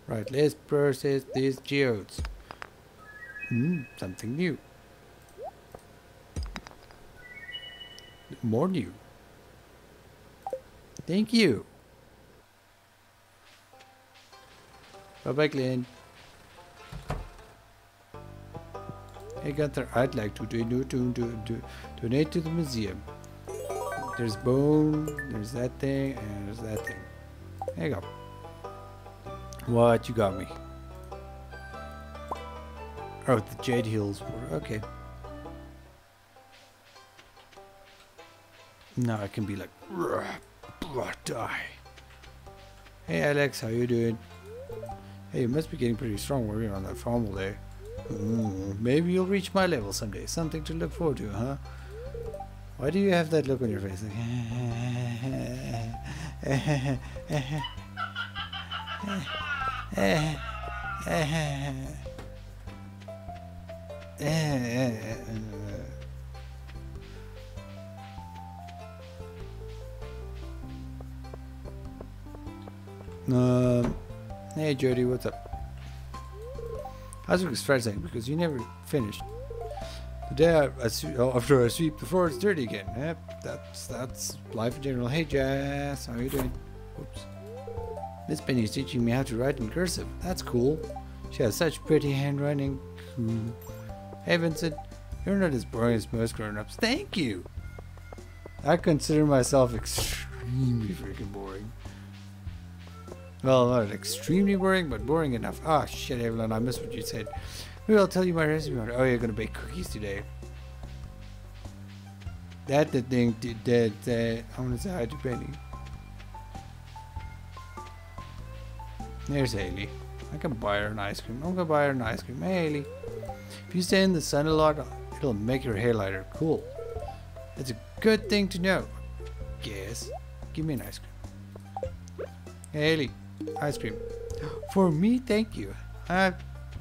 Right, let's process these geodes. Hmm, something new. More new. Thank you. Bye bye, Glenn. Hey Gunther, I'd like to donate to, to, to, donate to the museum. There's bone, there's that thing, and there's that thing. There you go. What you got me? Oh, the Jade Hills. Okay. Now I can be like, die. Hey Alex, how you doing? Hey, you must be getting pretty strong working on that farm all day. Mm, maybe you'll reach my level someday. Something to look forward to, huh? Why do you have that look on your face? um, hey Jodi, what's up? Week was frustrating because you never finished. Today, I, I oh, after I sweep the floor, it's dirty again. Yep, that's that's life in general. Hey, Jas, how you doing? Oops. Miss is teaching me how to write in cursive. That's cool. She has such pretty handwriting. Cool. Hey, Vincent, you're not as boring as most grown-ups. Thank you. I consider myself extremely freaking boring. Well, not extremely boring, but boring enough. Ah, shit, Evelyn, I missed what you said. Maybe I'll tell you my recipe. Oh, you're gonna bake cookies today. That the thing that. Uh, I'm gonna say hi to Penny. There's Haley. I can buy her an ice cream. I'm gonna buy her an ice cream. Hey, Haley. If you stay in the sun a lot, it'll make your hair lighter. Cool. That's a good thing to know. Yes. Give me an ice cream. Hey, Haley. Ice cream. For me, thank you. Ah,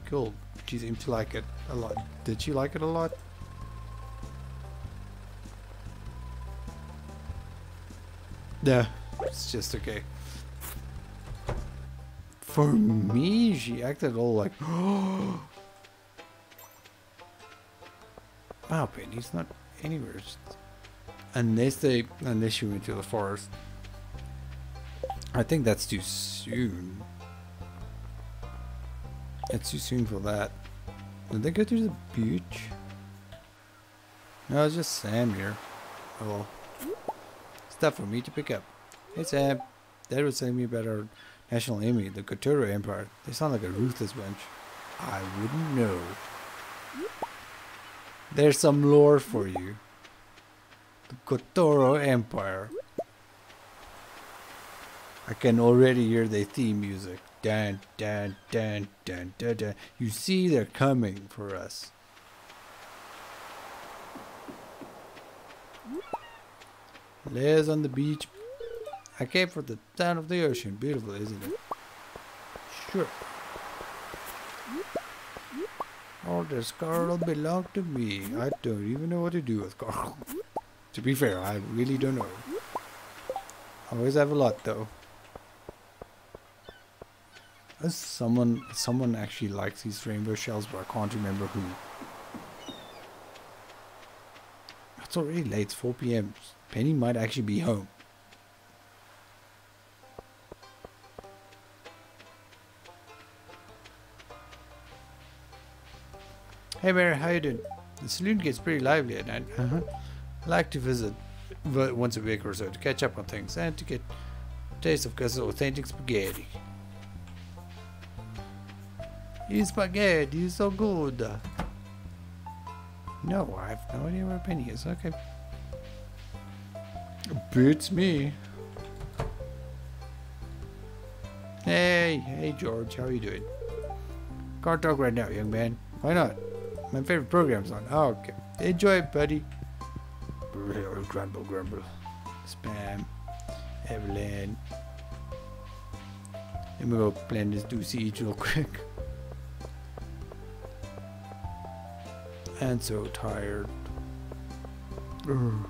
cool. She seemed to like it a lot. Did she like it a lot? Yeah, it's just okay. For me, she acted all like, wow, Penny's not anywhere. Unless they, unless you went to the forest. I think that's too soon. It's too soon for that. Did they go to the beach? No, it's just Sam here. Oh well. Stuff for me to pick up. Hey Sam, Dad was telling me about our national enemy, the Gotoro Empire. They sound like a ruthless bunch. I wouldn't know. There's some lore for you. The Gotoro Empire. I can already hear the theme music. Dun, dun, dun, dun, dun, dun. You see, they're coming for us. Les on the beach. I came for the sound of the ocean. Beautiful, isn't it? Sure. All this girl belong to me. I don't even know what to do with Carl. to be fair, I really don't know. Always have a lot though. Uh, Someone, someone actually likes these rainbow shells, but I can't remember who. It's already late. It's 4 p.m. Penny might actually be home. Hey Mary, how you doing? The saloon gets pretty lively at night. Uh-huh. I like to visit once a week or so to catch up on things and to get a taste of Gus's authentic spaghetti. His spaghetti so good. No, I have no idea where Penny is. Okay. Beats me. Hey, hey George, how are you doing? Can't talk right now, young man. Why not? My favorite program's on. Oh, okay. Enjoy it, buddy. Grumble, grumble. Spam. Evelyn. Let me go plan this do siege real quick. And so tired. Ugh.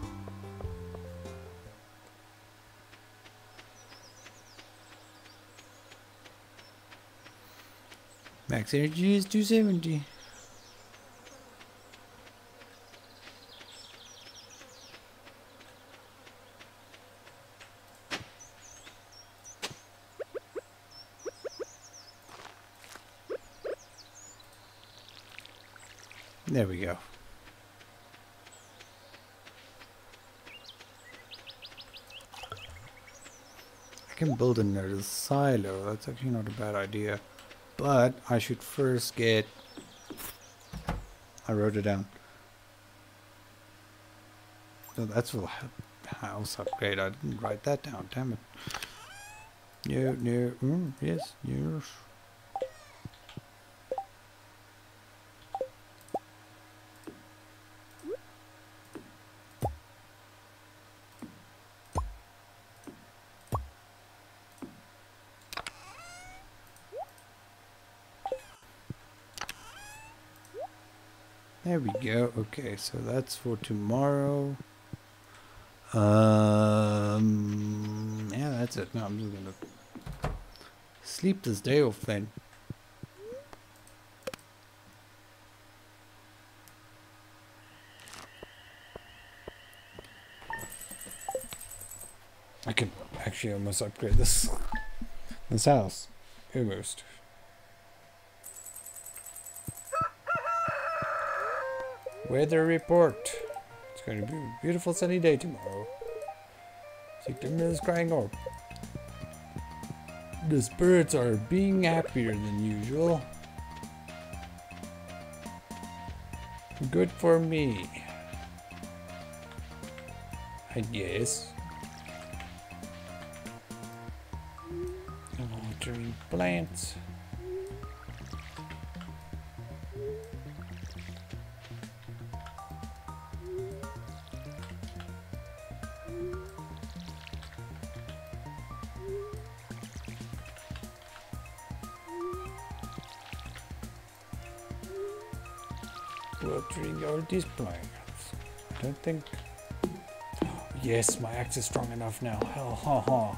Max energy is 270. There we go. I can build another silo. That's actually not a bad idea. But I should first get... I wrote it down. So that's a house upgrade. I didn't write that down. Damn it. No, no. Mm, yes, yes. we go. Okay, so that's for tomorrow. Um, yeah, that's it. No, I'm just gonna sleep this day off then. I can actually almost upgrade this this house almost. Weather report. It's going to be a beautiful sunny day tomorrow. Victim is crying out. The spirits are being happier than usual. Good for me. I guess. Watering plants. Watering all these plants. I don't think... Yes, my axe is strong enough now. Ha ha ha.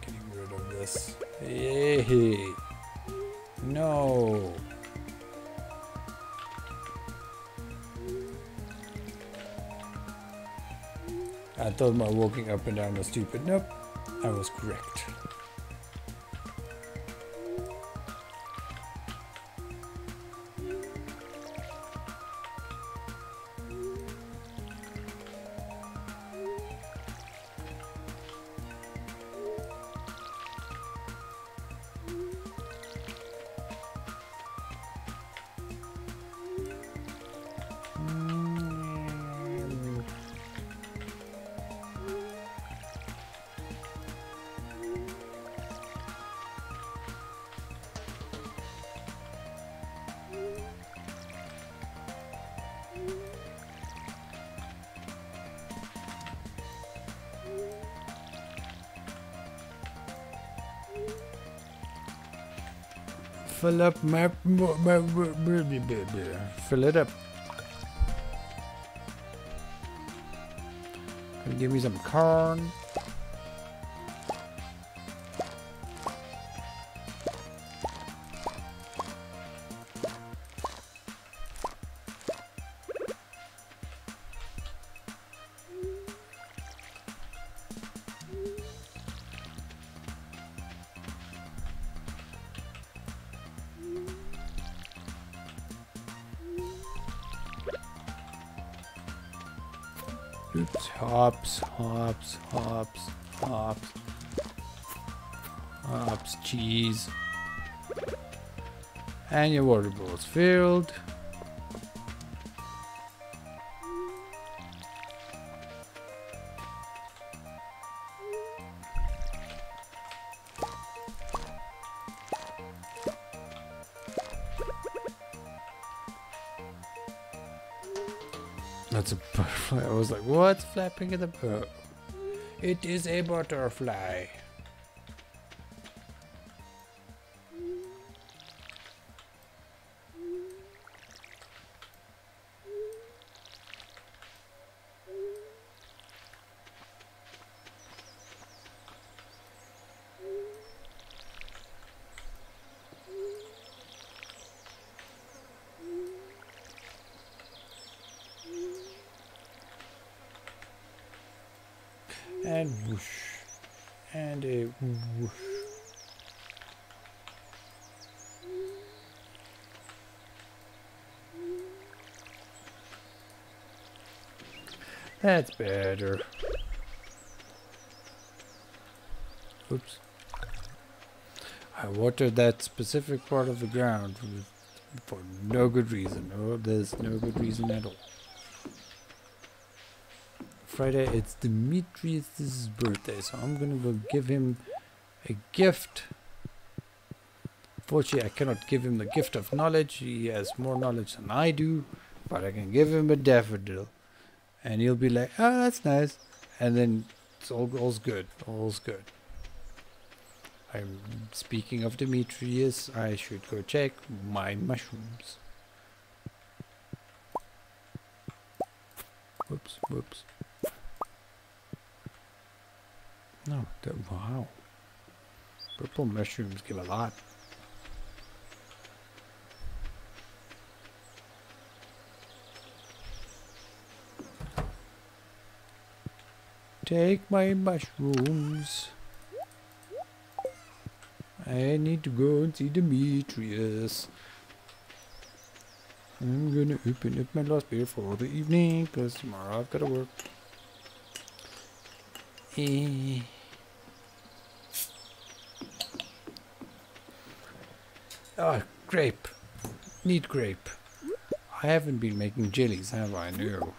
Getting rid of this. Hey. No. I thought my walking up and down was stupid. Nope, I was correct. Fill up my, fill it up. Give me some corn. Hops, hops, hops. Hops, cheese. And your water bowl is filled. That's a butterfly. I was like, what's flapping in the... Oh. It is a butterfly. That's better. Oops. I watered that specific part of the ground for no good reason. Oh, there's no good reason at all. Friday, it's Demetrius' birthday, so I'm gonna go give him a gift. Unfortunately, I cannot give him the gift of knowledge. He has more knowledge than I do, but I can give him a daffodil. And he'll be like, oh, that's nice. And then it's all, all's good. All's good. I'm speaking of Demetrius. I should go check my mushrooms. Whoops, whoops. No, wow. Purple mushrooms give a lot. Take my mushrooms. I need to go and see Demetrius. I'm gonna open up my last beer for the evening because tomorrow I've got to work. Eh. Ah, grape. Need grape. I haven't been making jellies, have I? No.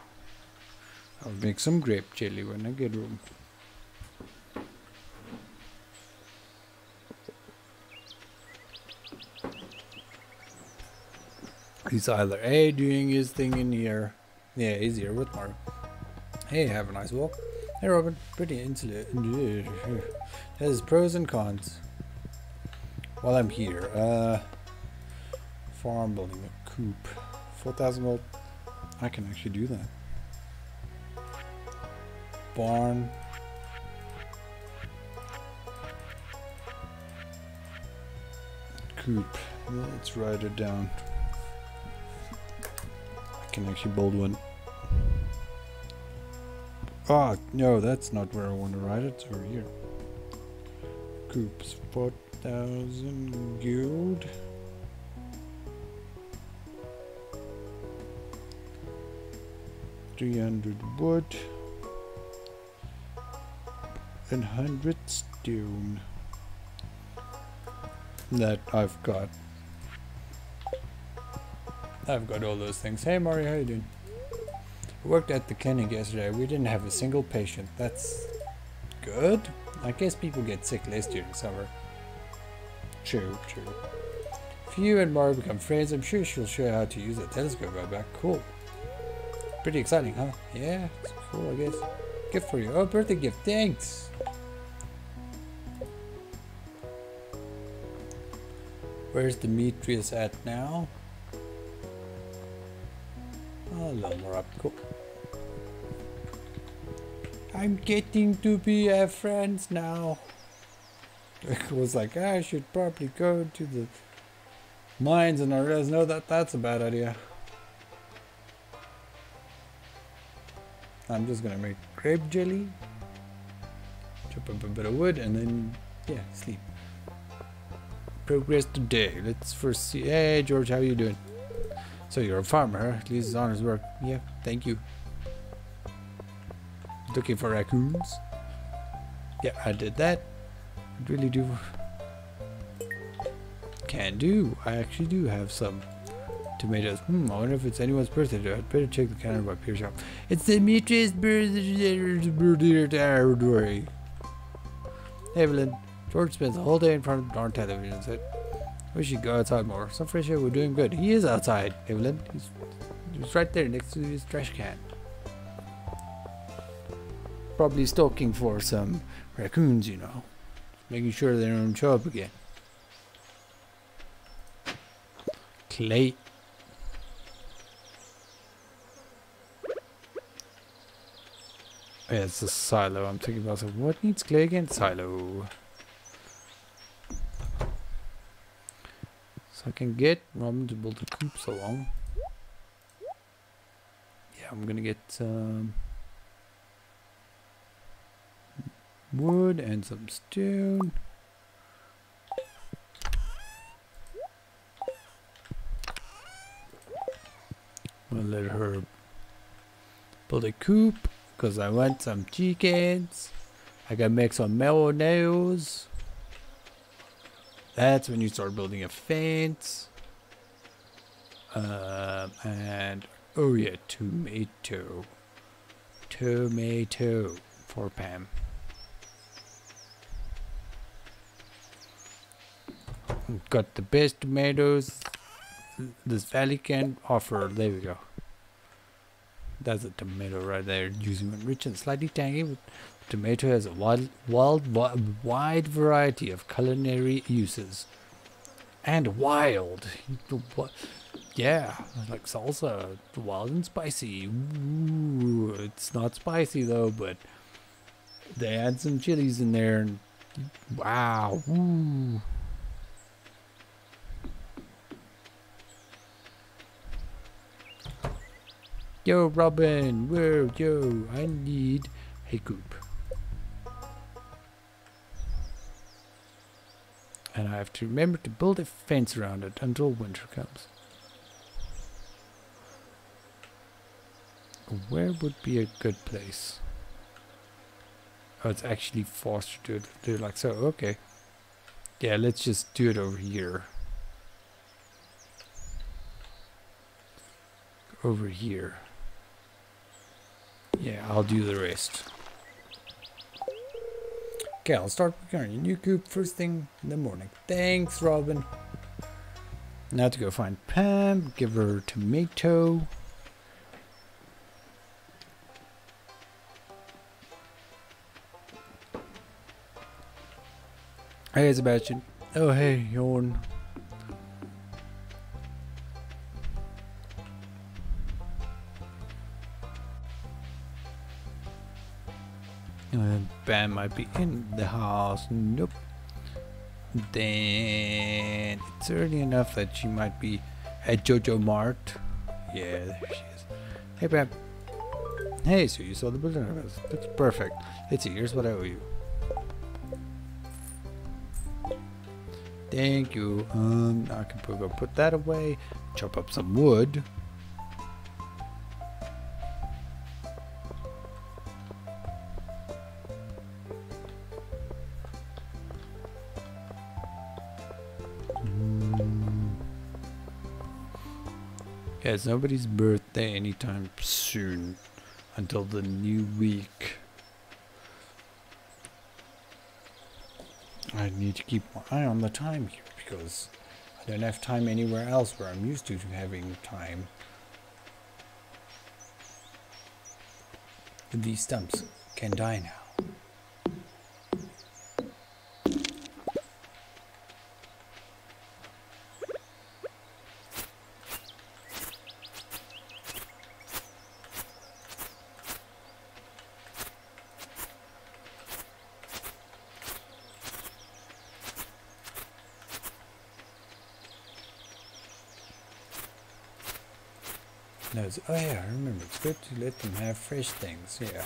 I'll make some grape jelly when I get home. He's either A, doing his thing in here. Yeah, he's here with Mark. Hey, have a nice walk. Hey, Robin. Pretty insular. There's pros and cons. While I'm here, uh, farm building a coop. 4,000 gold. I can actually do that. Barn. Coop. Let's write it down I can actually build one. Ah, no, that's not where I want to ride it. It's over here. Coops, 4,000 guild. Three hundred wood and hundred stone that I've got. I've got all those things. Hey Maru, how you doing? I worked at the clinic yesterday. We didn't have a single patient. That's good. I guess people get sick less during summer. True, true. If you and Maru become friends, I'm sure she'll show you how to use the telescope right back. Cool. Pretty exciting, huh? Yeah, it's cool, I guess. Gift for you. Oh, birthday gift. Thanks. Where's Demetrius at now? a little more up. Cool. I'm getting to be a friends now. It was like, I should probably go to the mines, and I realized, no, that that's a bad idea. I'm just gonna make grape jelly, chop up a bit of wood, and then, yeah, sleep. Progress today. Let's first see. Hey, George, how are you doing? So you're a farmer, huh? At least it's honest work. Yeah, thank you. Looking for raccoons? Yeah, I did that. I really do. Can do. I actually do have some tomatoes. Hmm, I wonder if it's anyone's birthday. I'd better check the calendar by Pierre's Shop. It's Demetrius' birthday. Evelyn, George spends the whole day in front of darn television set. We should go outside more. Some fresh air, we're doing good. He is outside, Evelyn. He's, he's right there next to his trash can. Probably stalking for some raccoons, you know. Making sure they don't show up again. Clay. Yeah, it's a silo. I'm thinking about so what needs clay again? Silo. Can get Robin to build a coop so long. Yeah, I'm gonna get some wood and some stone. I'm gonna let her build a coop because I want some chickens. I can make some mellow nails. That's when you start building a fence. Um, and, oh yeah, tomato. Tomato for Pam. Got the best tomatoes this valley can offer. There we go. That's a tomato right there. Juicy and rich and slightly tangy Tomato has a wide, wild, wide variety of culinary uses. And wild. Yeah, like salsa. Wild and spicy. Ooh, it's not spicy though, but they add some chilies in there and wow. Ooh. Yo, Robin, where, yo, I need a coop. have to remember to build a fence around it until winter comes. Where would be a good place? Oh, it's actually faster to do it like so. Okay. Yeah, let's just do it over here. Over here. Yeah, I'll do the rest. Okay, I'll start preparing your new coop first thing in the morning. Thanks, Robin. Now to go find Pam, give her tomato. Hey, Sebastian. Oh, hey, Jorn. Uh, Pam might be in the house. Nope. Then it's early enough that she might be at JojaMart. Yeah, there she is. Hey, Pam. Hey, so you saw the building. That's perfect. Let's see, here's what I owe you. Thank you. Um, I can put that away. Chop up some wood. It's nobody's birthday anytime soon until the new week. I need to keep my eye on the time here because I don't have time anywhere else where I'm used to having time. These stumps can die now. No, it's, oh yeah, I remember. It's good to let them have fresh things. Yeah.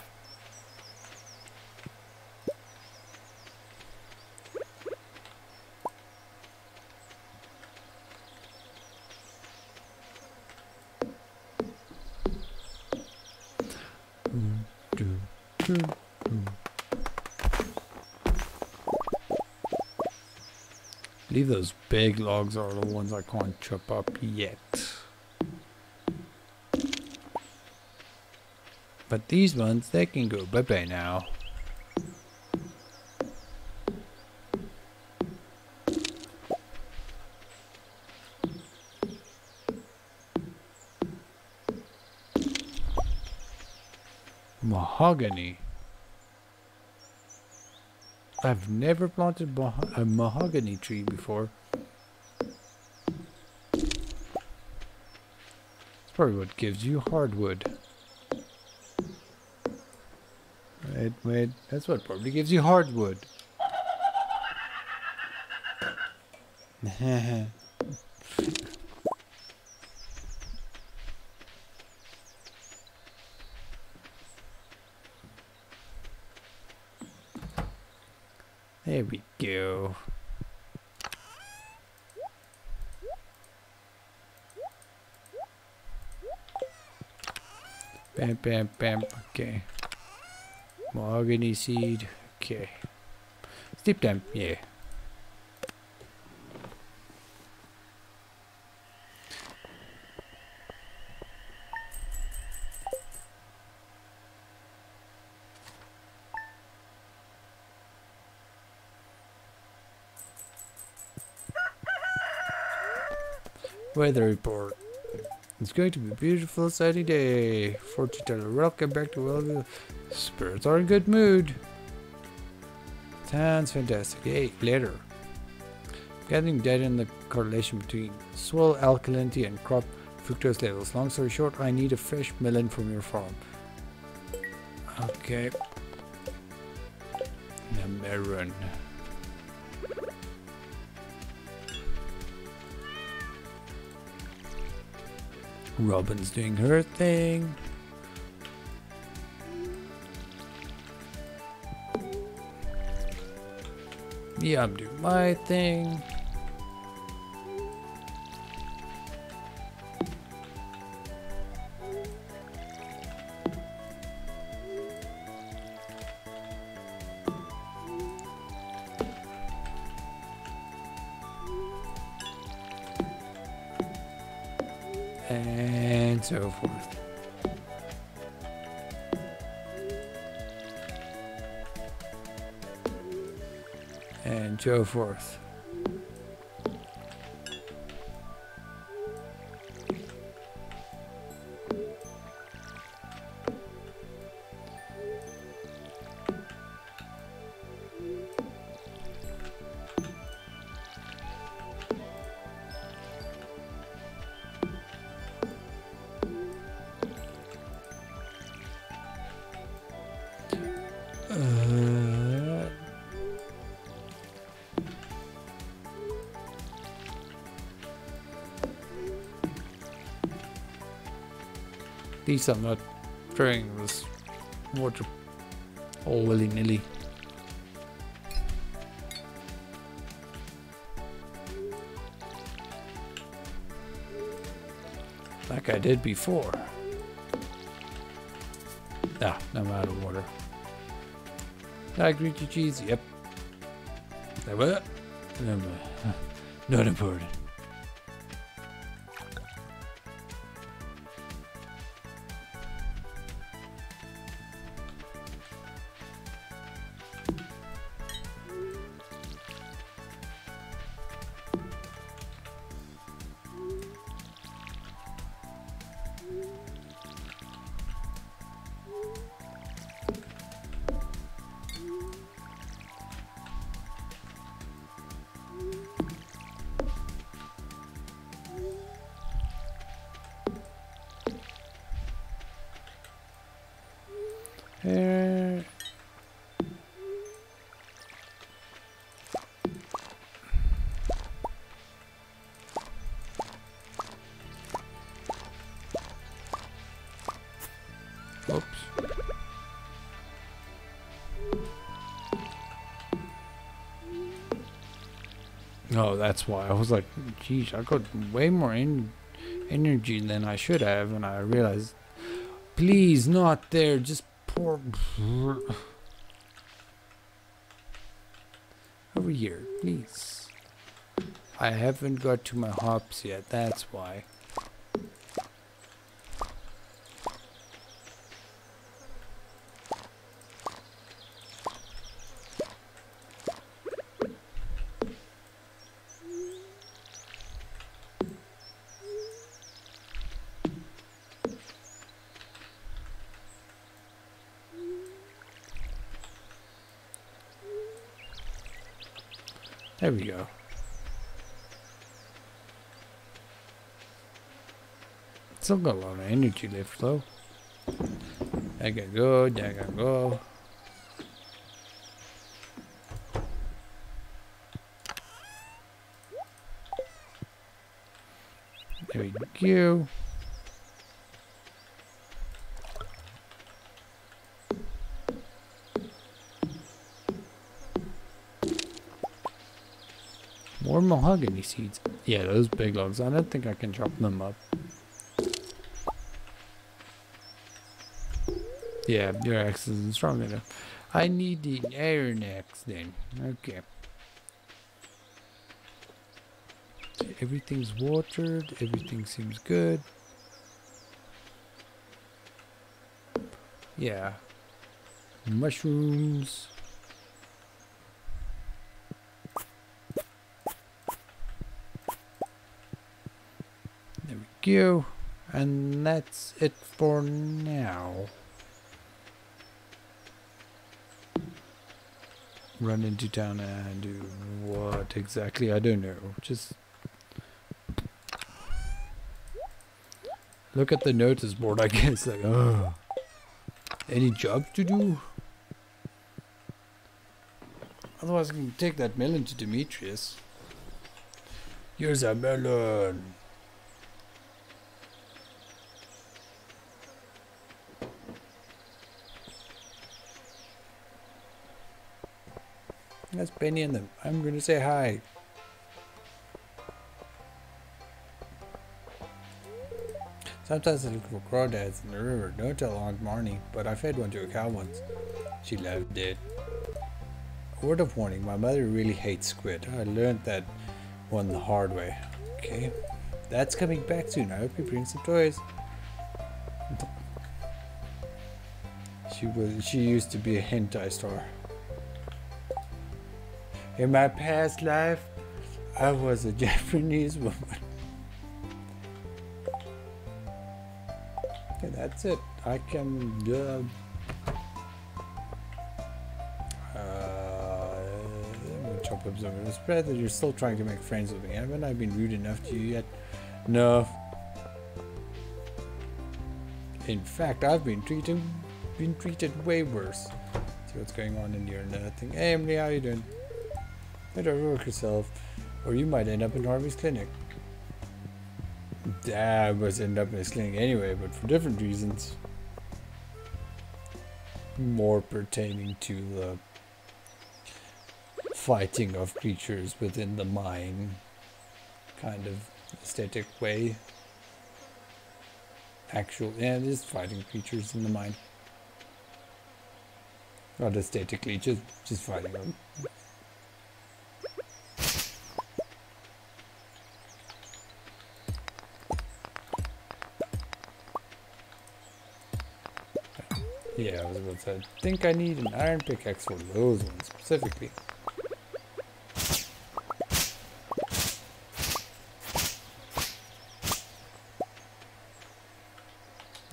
Leave those big logs are the ones I can't chop up yet. But these ones, they can go bye-bye now. Mahogany. I've never planted a mahogany tree before. It's probably what gives you hardwood. Wait, that's what probably gives you hardwood. there we go. Bam, bam, bam. Okay. Mahogany seed. Okay. Steep them. Yeah. Weather report. It's going to be a beautiful sunny day. Fortune teller, welcome back to Wellville. Spirits are in good mood. Sounds fantastic. Hey, later. Gathering data in the correlation between soil alkalinity and crop fructose levels. Long story short, I need a fresh melon from your farm. Okay. The melon. Robin's doing her thing. Yeah, I'm doing my thing. And so forth. Least I'm not throwing this water all willy-nilly. Like I did before. Ah, I'm out of water. I agree to cheese. Yep. That what? Not important. That's why. I was like, geez, I got way more en energy than I should have, and I realized, please, not there, just pour. Over here, please. I haven't got to my hops yet, that's why. There we go. Still got a lot of energy left though. There can go, there can go. There we go. More mahogany seeds. Yeah, those big logs. I don't think I can chop them up. Yeah, your axe isn't strong enough. I need the iron axe then. Okay. Everything's watered. Everything seems good. Yeah. Mushrooms. There we go. And that's it for now. Run into town and do what exactly? I don't know. Just look at the notice board, I guess. Like, oh, any jobs to do? Otherwise, I can take that melon to Demetrius. Here's a melon. That's Benny them. I'm gonna say hi. Sometimes I look for crawdads in the river. Don't tell Aunt Marnie, but I fed one to a cow once. She loved it. A word of warning, my mother really hates squid. I learned that one the hard way. Okay. That's coming back soon. I hope you bring some toys. She was she used to be a hentai star. In my past life, I was a Japanese woman. Okay, that's it. I can uh, uh, chop of the spread that you're still trying to make friends with me. Haven't I been rude enough to you yet? No. In fact, I've been treated been treated way worse. See what's going on in your thing. Hey Emily, how you doing? Better work yourself, or you might end up in Harvey's clinic. I was end up in his clinic anyway, but for different reasons. More pertaining to the fighting of creatures within the mine kind of aesthetic way. Actual, yeah, just fighting creatures in the mine. Not aesthetically, just just fighting them. Say, I think I need an iron pickaxe for those ones specifically.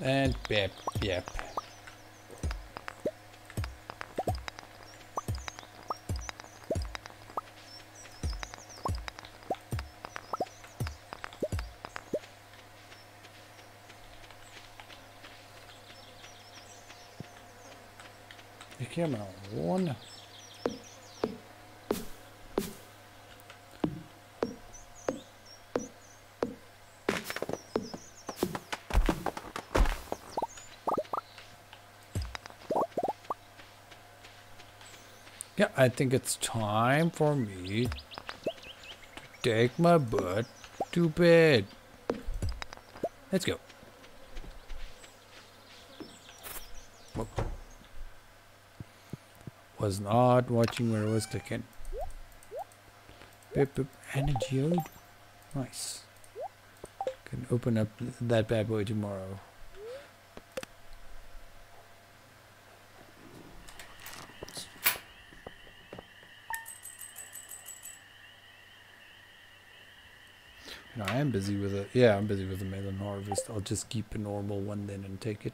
And yep, yep. I think it's time for me to take my butt to bed. Let's go. was not watching where I was clicking. Energy. Nice. Can open up that bad boy tomorrow. No, I am busy with it. Yeah, I'm busy with the melon harvest. I'll just keep a normal one then and take it.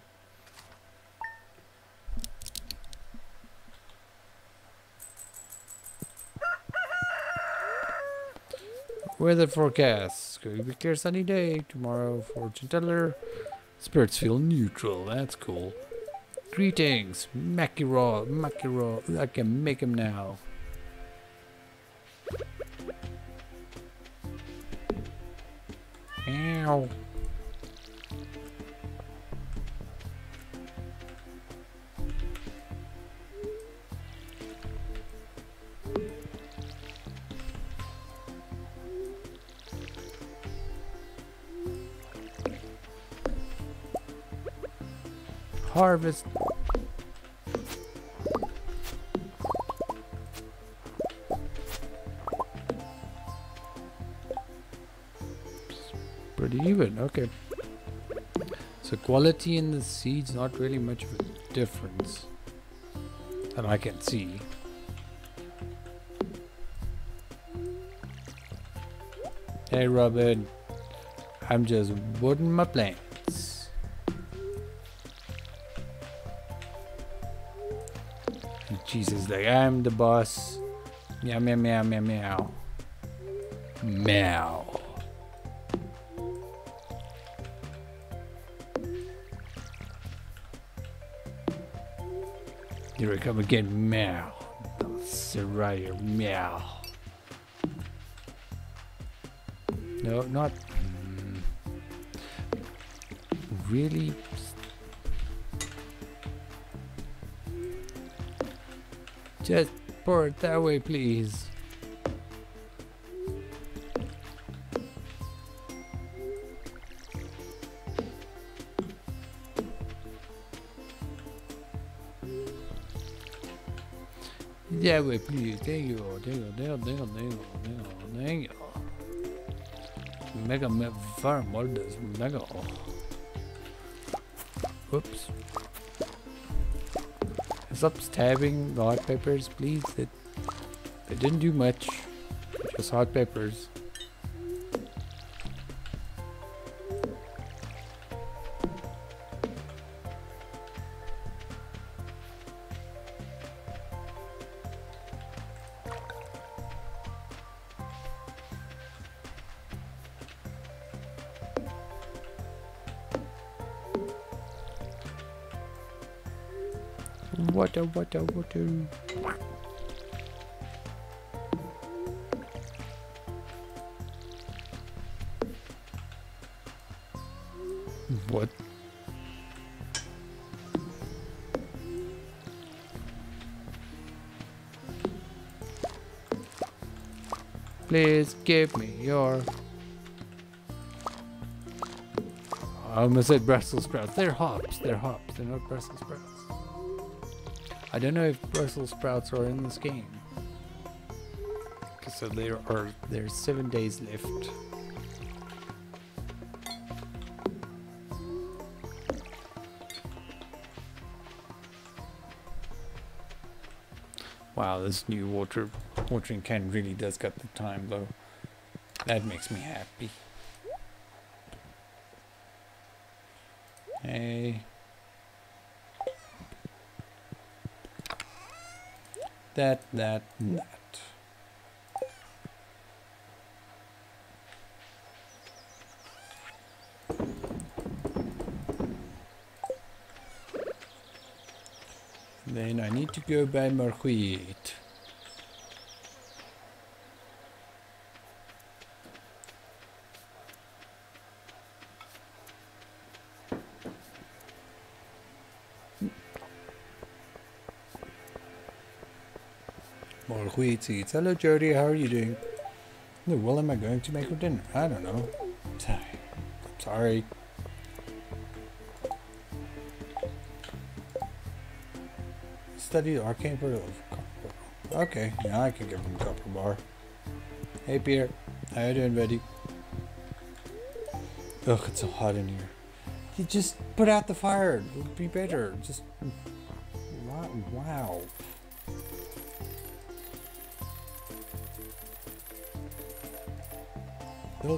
Weather forecast. To be clear sunny day. Tomorrow fortune teller. Spirits feel neutral. That's cool. Greetings. Makiro. Makiro. I can make him now. Ow. harvest. So quality in the seeds, not really much of a difference that I can see. Hey Robin, I'm just wooding my plant. Jesus, like I'm the boss. Meow, meow, meow, meow, meow. Meow. Here I come again, meow. Soraya, meow. No, not. Mm, really? Just pour it that way, please. That way, please. Thank you. Thank you. Thank you. Thank you. Thank you. Thank you. mega me farm does mega. Whoops. Stop stabbing the hot peppers, please. It, they didn't do much. Just hot peppers. Water. What? Please give me your... Um, I almost said Brussels sprouts. They're hops. They're hops. They're not Brussels sprouts. I don't know if Brussels sprouts are in this game. So there are there's seven days left. Wow, this new water watering can really does cut the time though. That makes me happy. Hey. That, that, that. Then I need to go buy more wheat. Hello Jodi, how are you doing? No, well am I going to make for dinner? I don't know. Sorry. Study the arcane portal Okay, now I can give him a copper bar. Hey Peter, how you doing buddy? Ugh, it's so hot in here. You just put out the fire. It'll be better. Just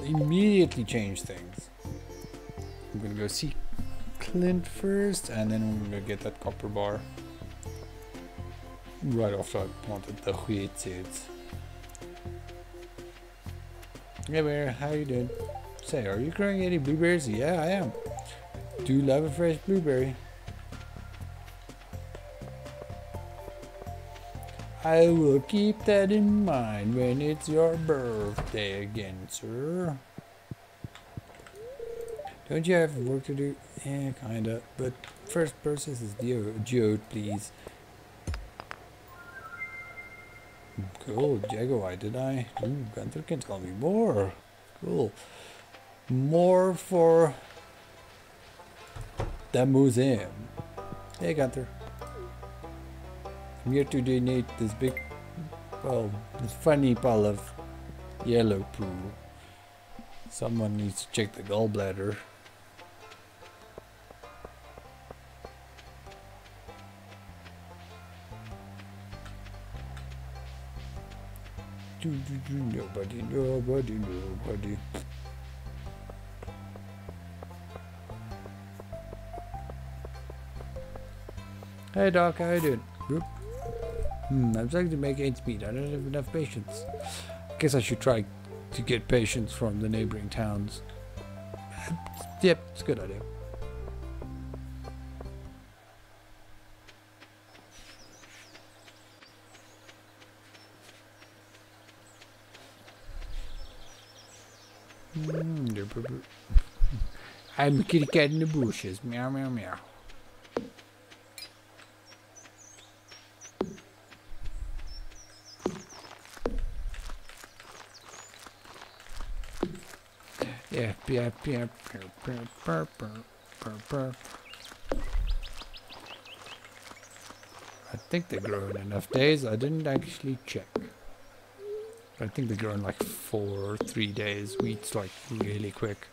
Immediately change things. I'm gonna go see Clint first, and then I'm gonna get that copper bar. Right after I planted the wheat seeds. Hey Bear, how you doing? Say, are you growing any blueberries? Yeah, I am. Do love a fresh blueberry. I will keep that in mind when it's your birthday again, sir. Don't you have work to do? Yeah, kinda. But first process is geode, please. Cool, Jaguar, did I? Ooh, Gunther can tell me more. Cool. More for the museum. Hey, Gunther. I'm here to donate this big, well, this funny pile of yellow poo. Someone needs to check the gallbladder. Nobody, nobody, nobody. Hey Doc, how you doing? Hmm, I'm trying to make ends meet. I don't have enough patience. I guess I should try to get patients from the neighboring towns. Yep, it's a good idea. Hmm, I'm a kitty cat in the bushes. Meow, meow, meow. Burr, burr, I think they grow in enough days. I didn't actually check. I think they grow in like four, or three days. Wheat's like really quick.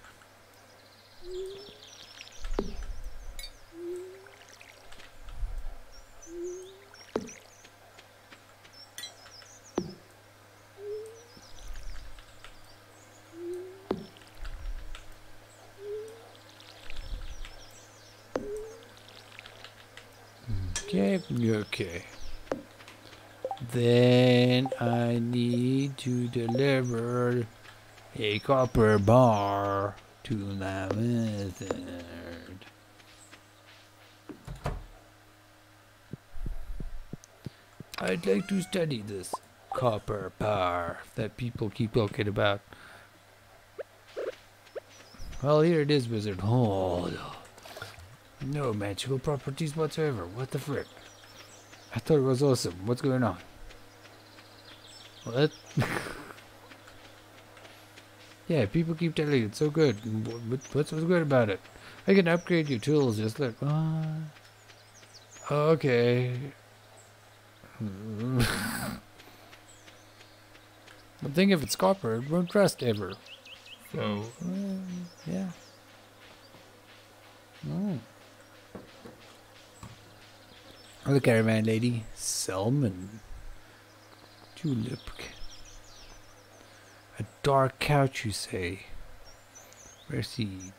Okay, okay. Then I need to deliver a copper bar to the wizard. I'd like to study this copper bar that people keep talking about. Well, here it is, wizard. Oh, no magical properties whatsoever. What the frick? I thought it was awesome. What's going on? What? Yeah, people keep telling you it's so good. What's so good about it? I can upgrade your tools just like... Uh, okay. but think if it's copper, it won't rust ever. So, uh, yeah. Oh. Oh, the caravan lady. Salmon. Tulip. Dark couch, you say? Rare seed.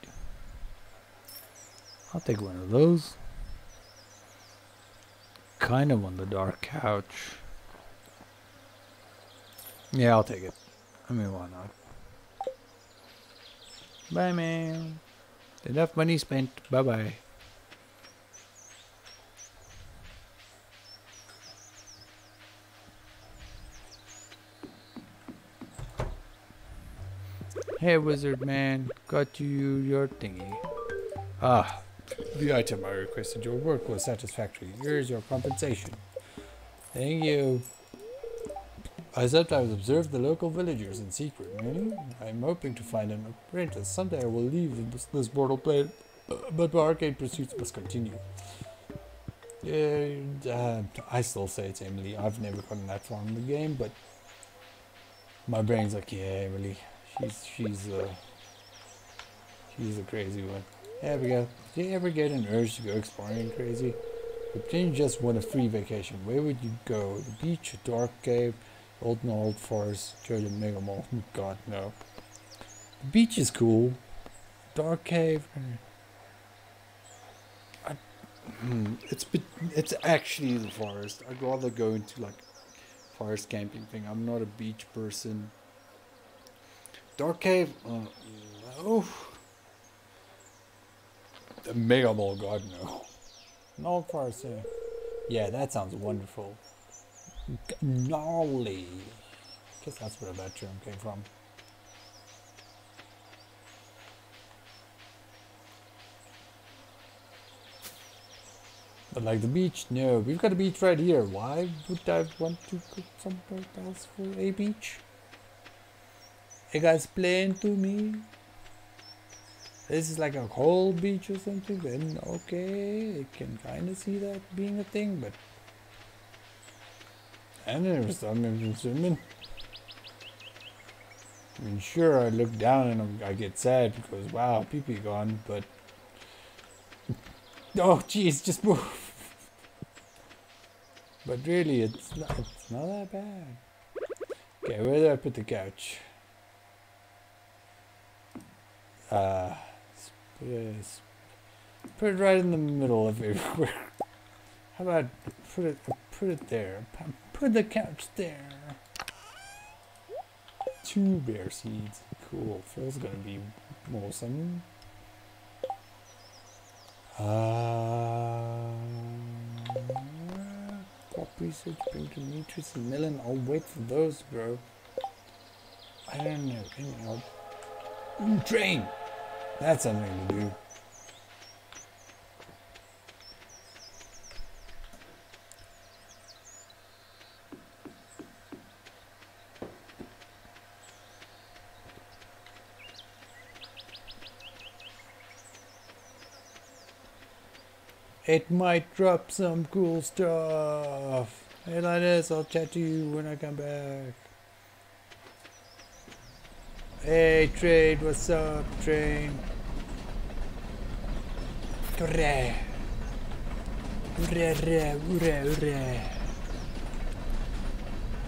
I'll take one of those. Kind of on the dark couch. Yeah, I'll take it. I mean, why not? Bye, man. Enough money spent. Bye-bye. Hey, wizard man, got you your thingy. Ah, the item I requested. Your work was satisfactory. Here's your compensation. Thank you. I sometimes observe the local villagers in secret. Really? I'm hoping to find an apprentice. Someday I will leave this, this mortal plane, but my arcane pursuits must continue. Yeah, uh, I still say it's Emily. I've never gotten that far in the game, but my brain's like, yeah, Emily. She's she's uh she's a crazy one. Go. Did you ever get an urge to go exploring crazy? Then you just want a free vacation. Where would you go? The beach, a dark cave, old and old forest, Joja Mega Mall. God no. The beach is cool. Dark cave. I, hmm, it's it's actually the forest. I'd rather go into like forest camping thing. I'm not a beach person. Dark Cave? Uh, no. The Mega Mall, God, no. No Forest. Yeah, that sounds wonderful. Gnarly. Guess that's where that term came from. But like the beach, no. We've got a beach right here. Why would I want to go somewhere else for a beach? Explain to me? This is like a whole beach or something, then okay, I can kind of see that being a thing, but I never saw me swimming. I mean, sure, I look down and I get sad because, wow, pee-pee gone, but... Oh, jeez, just move. but really, it's not, it's not that bad. Okay, where do I put the couch? Uh. Put it right in the middle of everywhere. How about put it put it there? Put the couch there. Two bear seeds. Cool. Phil's gonna be awesome. Uh, crop research, bring to Demetrius and Melon. I'll wait for those, bro. I don't know. Train! That's something to do. It might drop some cool stuff. Hey Linus, I'll chat to you when I come back. Hey, train, what's up, train? Hooray! Hooray, hooray, hooray, hooray.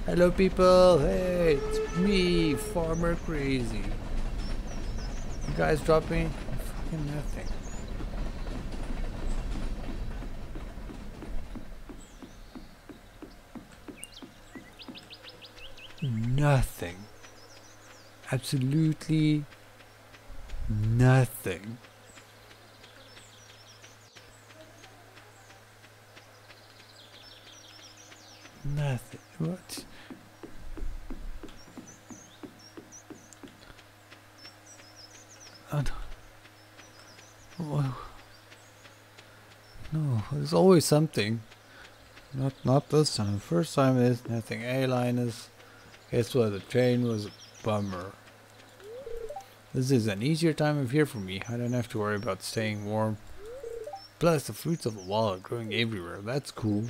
Hello, people. Hey, it's me, Farmer Crazy. You guys drop me? Fucking nothing. Nothing. Absolutely nothing. Nothing. What? Don't. Whoa. No, there's always something. Not not this time. First time there's nothing. A liners. Guess what? The train was a bummer. This is an easier time of year for me. I don't have to worry about staying warm. Plus, the fruits of the wall are growing everywhere. That's cool.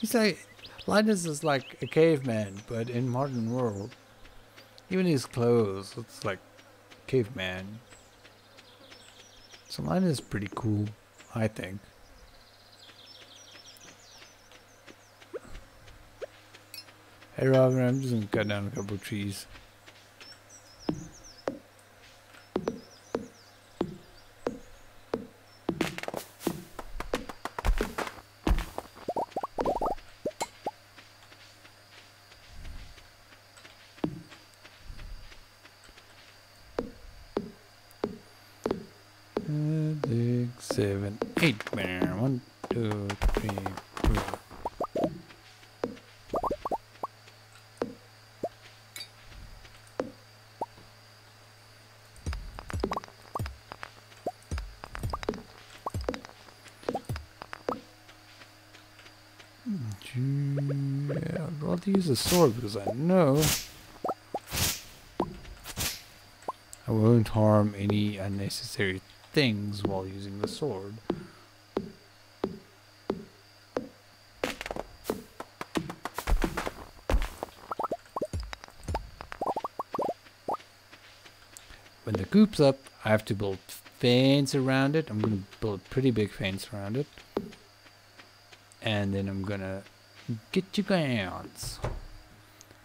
He's like, Linus is like a caveman, but in modern world. Even his clothes, it's like caveman. So Linus is pretty cool, I think. Hey Robin, I'm just gonna cut down a couple trees. A sword because I know I won't harm any unnecessary things while using the sword. When the coop's up, I have to build fence around it. I'm gonna build a pretty big fence around it. And then I'm gonna get your grounds.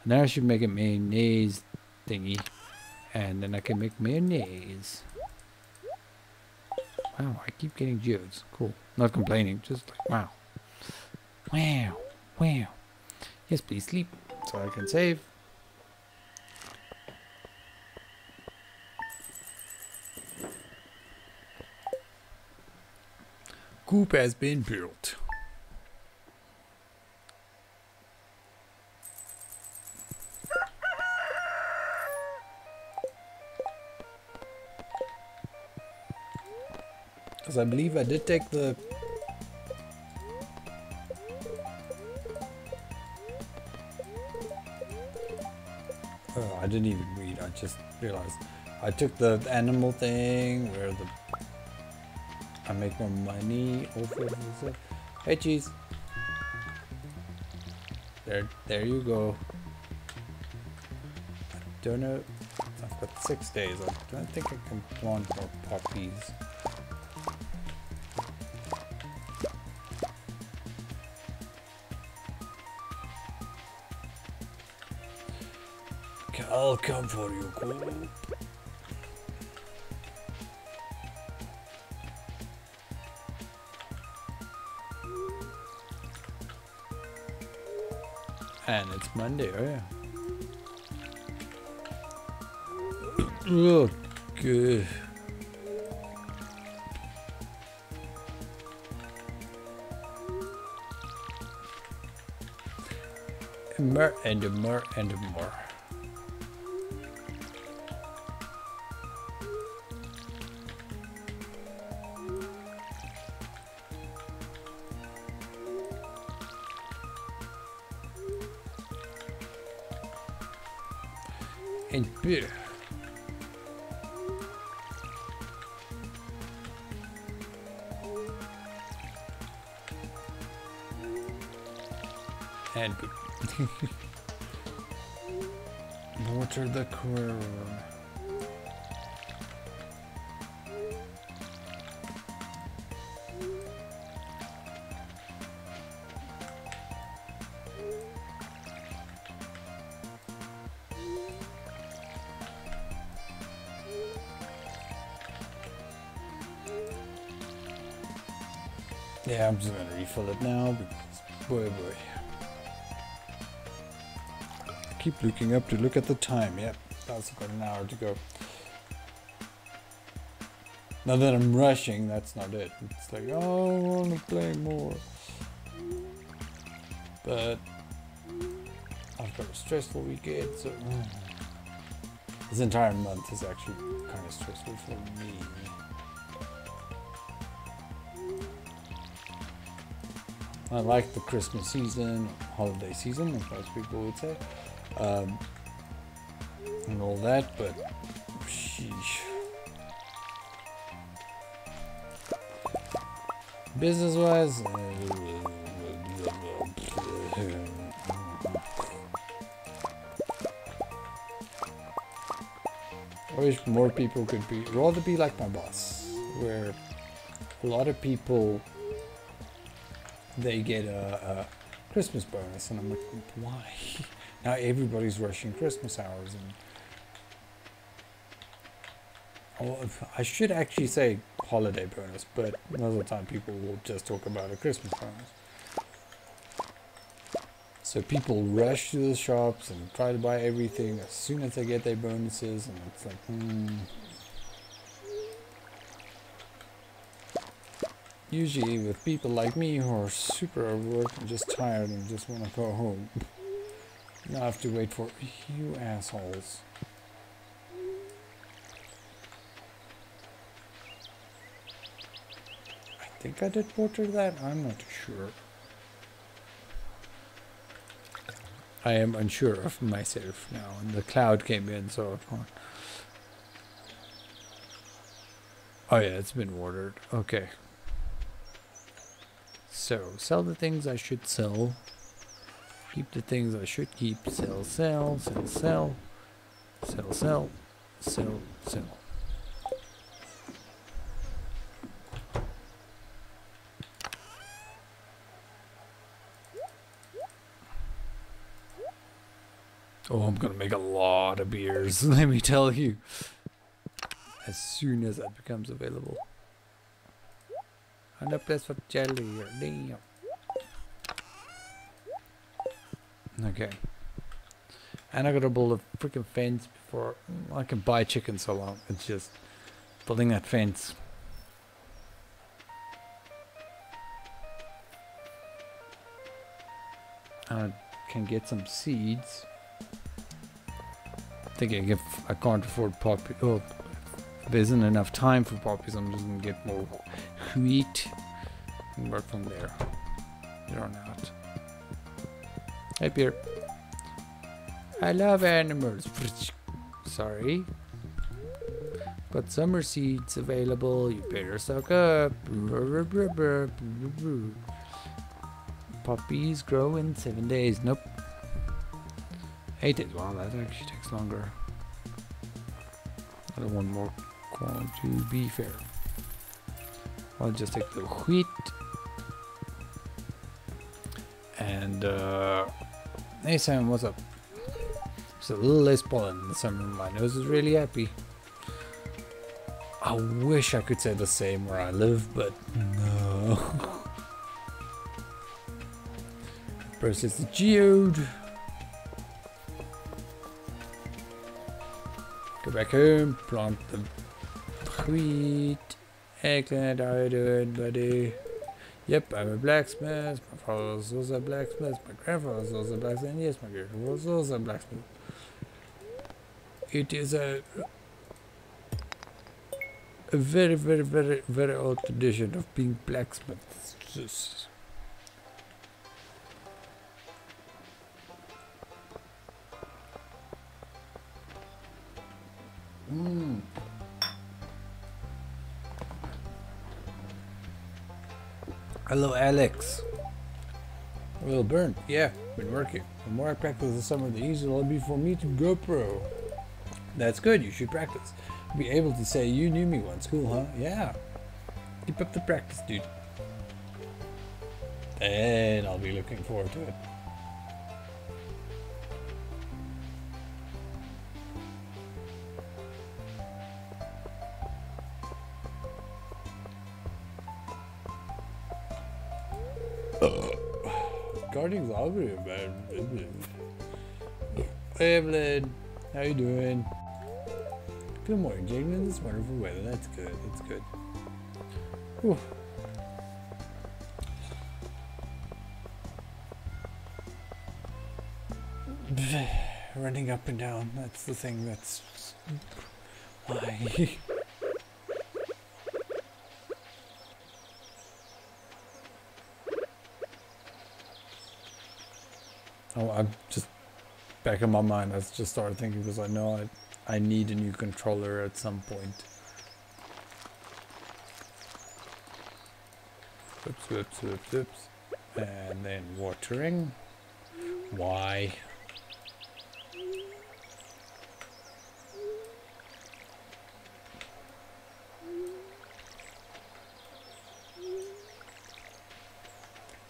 Then I should make a mayonnaise thingy. And then I can make mayonnaise. Wow, I keep getting geodes. Cool. Not complaining, just like, wow. Wow. Wow. Yes, please sleep so I can save. Coop has been built. Because I believe I did take the... Oh, I didn't even read. I just realized. I took the animal thing where the... I make more money off of this. Hey, cheese. There, there you go. I don't know. I've got six days. I don't think I can plant more poppies. I'll come for you, cool? And it's Monday, oh yeah. oh, good. More and more and more. I'm just gonna refill it now because boy boy. Keep looking up to look at the time. Yep, that's got an hour to go. Now that I'm rushing, that's not it. It's like, oh, I want to play more. But I've got a stressful weekend, so mm. this entire month is actually kind of stressful for me. I like the Christmas season, holiday season, as most people would say, um, and all that, but sheesh. Business wise, uh, I wish more people could be, rather be like my boss, where a lot of people they get a, a Christmas bonus, and I'm like, why? now everybody's rushing Christmas hours, and I should actually say holiday bonus, but most of the time people will just talk about a Christmas bonus. So people rush to the shops and try to buy everything as soon as they get their bonuses, and it's like, hmm. Usually with people like me who are super overworked and just tired and just want to go home. now I have to wait for you assholes. I think I did water that, I'm not sure. I am unsure of myself now, and the cloud came in, so... Oh yeah, it's been watered. Okay. So, sell the things I should sell. Keep the things I should keep. Sell, sell, sell, sell. Sell, sell, sell, sell. Oh, I'm gonna make a lot of beers, let me tell you. As soon as that becomes available. And a place for jelly here. Damn. Okay. And I gotta build a freaking fence before mm, I can buy chicken so long. It's just building that fence. I can get some seeds. Thinking if I can't afford poppy, oh, there isn't enough time for poppies, I'm just gonna get more wheat and work from there. Here on out. Hey, Pierre. I love animals. Sorry. Got summer seeds available. You better suck up. Puppies grow in seven days. Nope. Eight days. Wow, that actually takes longer. I don't want more corn to be fair. I'll just take the wheat. And, uh, hey Sam, what's up? It's a little less pollen summer. My nose is really happy. I wish I could say the same where I live, but no. Process the geode. Go back home, plant the Hey Clint, how you doing, buddy? Yep, I'm a blacksmith. My father was also a blacksmith. My grandfather was also a blacksmith. And yes, my grandfather was also a blacksmith. It is a a very, very, very, very old tradition of being blacksmiths. Mmm. Hello, Alex. A little burn. Yeah. been working. The more I practice this summer, the easier it'll be for me to go pro. That's good, you should practice. Be able to say you knew me once. Cool, huh? Yeah. Keep up the practice, dude. And I'll be looking forward to it. Guardians algorithm, man. Hey Evelyn, how you doing? Good morning, Jamin. This wonderful weather. That's good. That's good. Whew. Running up and down. That's the thing. That's why. Oh, I'm just back in my mind. I just started thinking because I know I, I need a new controller at some point. Oops, oops, oops, oops. And then watering. Why?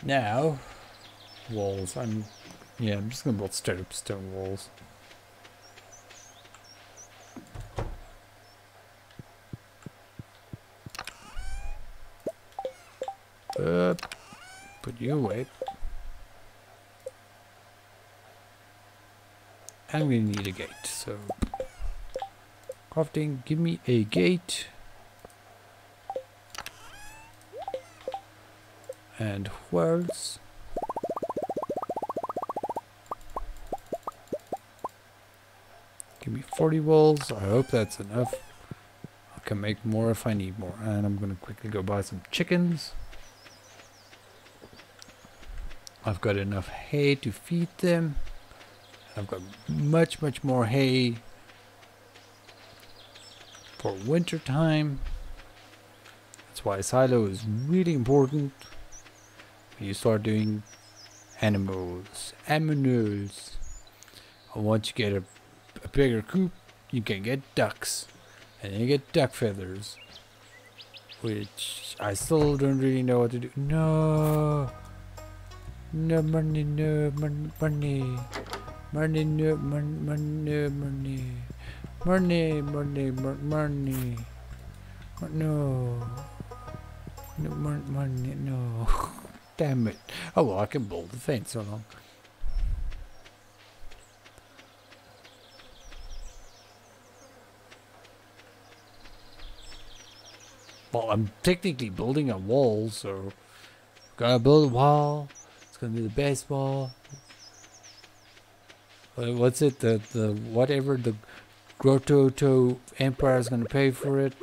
Now, walls. I'm yeah, I'm just gonna build straight up stone walls. Uh, put you away. And we need a gate, so... Crafting, give me a gate. And where else? 40 walls. I hope that's enough. I can make more if I need more. And I'm going to quickly go buy some chickens. I've got enough hay to feed them. I've got much, much more hay for winter time. That's why silo is really important. When you start doing animals, animals. I want you to get a bigger coop, you can get ducks. And you get duck feathers. Which I still don't really know what to do. No. No money, no money, money. Money, no money, money, money. Money, money, money. No. No money, no. Damn it. Oh well, I can build the fence so long. Well, I'm technically building a wall, so gonna build a wall. It's gonna be the best wall. Uh, what's it? The the whatever the Gotoro Empire is gonna pay for it.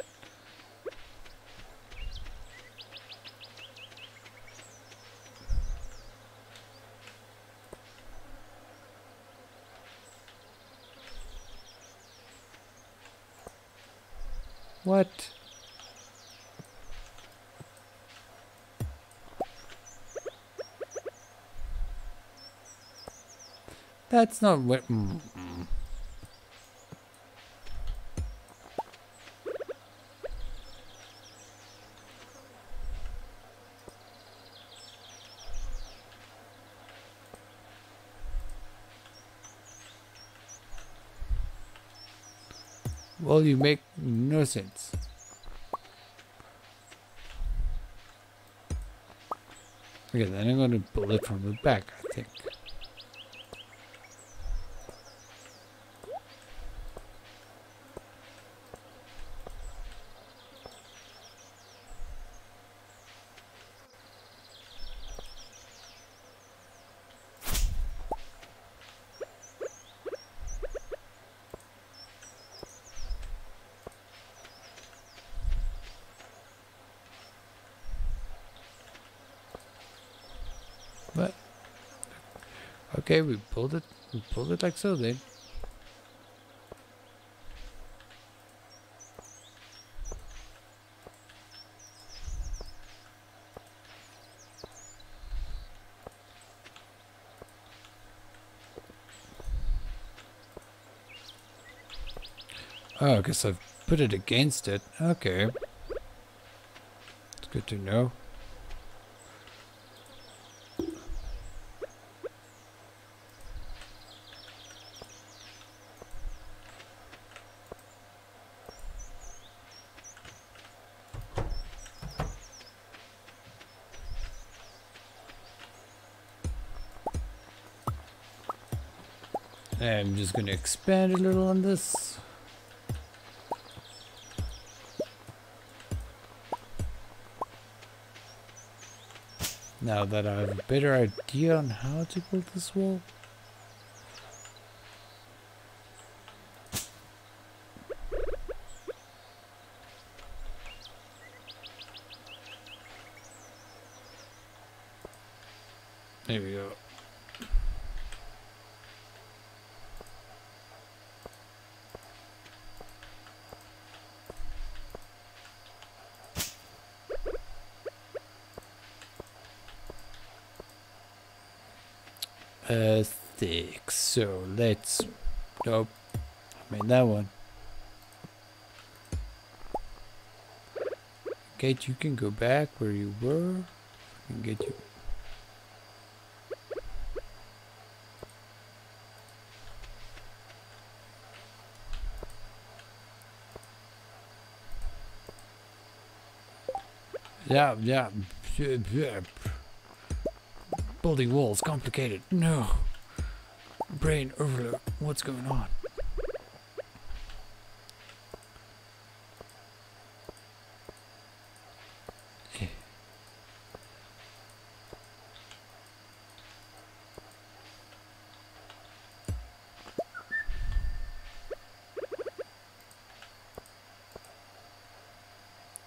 That's not what. Mm, mm. Well, you make no sense. Okay, then I'm going to pull it from the back, I think. Okay, we pulled it. We pulled it like so, dude. Oh, I guess I've put it against it. Okay. It's good to know. Just going to expand a little on this. Now that I have a better idea on how to build this wall. There we go. uh, six. So let's. Nope. I made that one. Kate, you can go back where you were. and get you. Yeah, yeah building walls complicated. No. Brain overload. What's going on?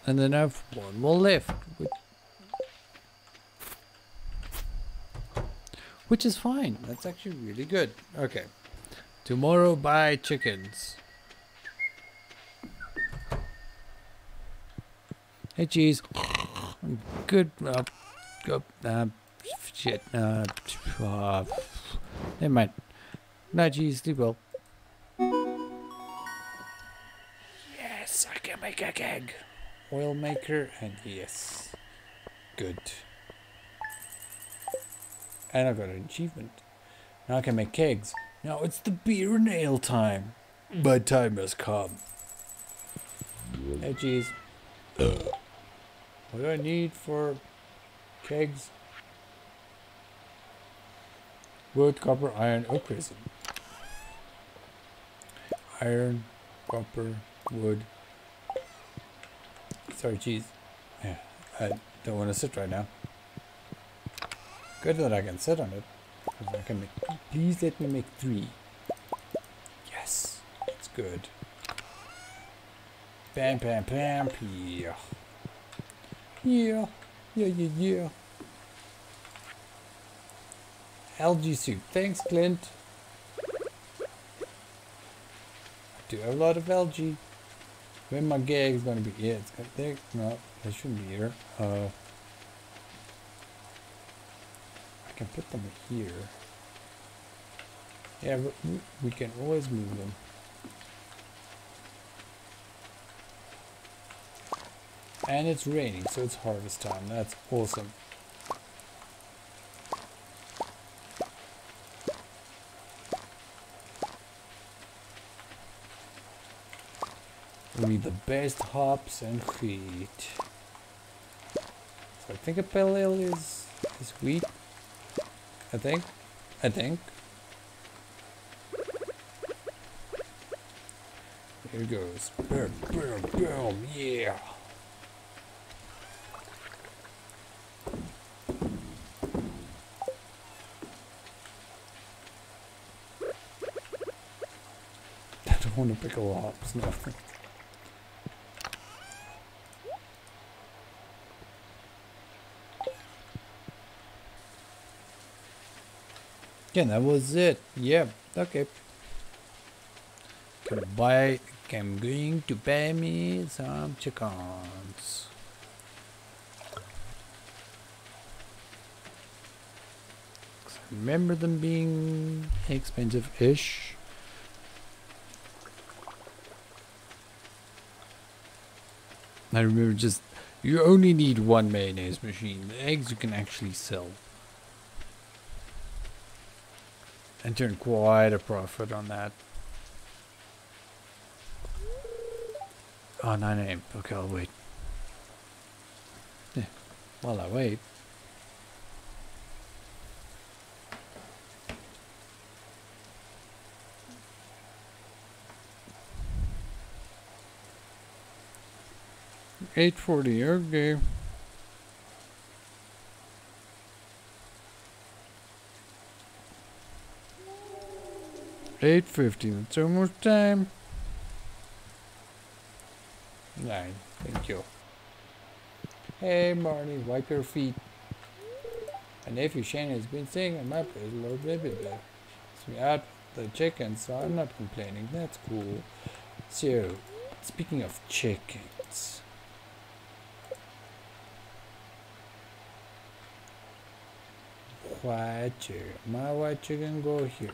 And then I have one more left, Which is fine. That's actually really good. Okay. Tomorrow buy chickens. Hey, cheese. Good. Uh, go. Uh, shit. Uh, uh, never mind. Night, cheese. Sleep well. Yes, I can make a keg. Oil maker, and yes. Good. And I've got an achievement. Now I can make kegs. Now it's the beer and ale time. My time has come. Hey, jeez. What do I need for kegs? Wood, copper, iron, oak resin. Iron, copper, wood. Sorry, cheese. Yeah, I don't want to sit right now. Good that I can sit on it. I can make. Please let me make three. Yes, it's good. Bam, bam, bam. Yeah. Yeah. Yeah, yeah, yeah. Algae soup. Thanks, Clint. I do have a lot of algae. When my gag is going to be... Yeah, it's there. No, that shouldn't be here. Uh... I can put them here. Yeah, we can always move them. And it's raining, so it's harvest time. That's awesome. We need the best hops and wheat. So I think a pale ale is, is wheat. I think. I think. Here goes. Boom, boom, boom, yeah. I don't want to pick a lot. It's nothing. Yeah, that was it. Yeah, okay. Gonna buy, I'm going to buy me some chickens. remember them being expensive-ish. I remember just you only need one mayonnaise machine. The eggs you can actually sell. And turn quite a profit on that. Oh, 9 a.m. Okay, I'll wait. Yeah, while I wait. Eight forty, okay. Eight fifty, it's almost time. Nine, thank you. Hey Marty, wipe your feet. My nephew Shane has been saying at my place little blah, blah. Me out the chickens, so I'm not complaining. That's cool. So, speaking of chickens. White chicken. My white chicken go here.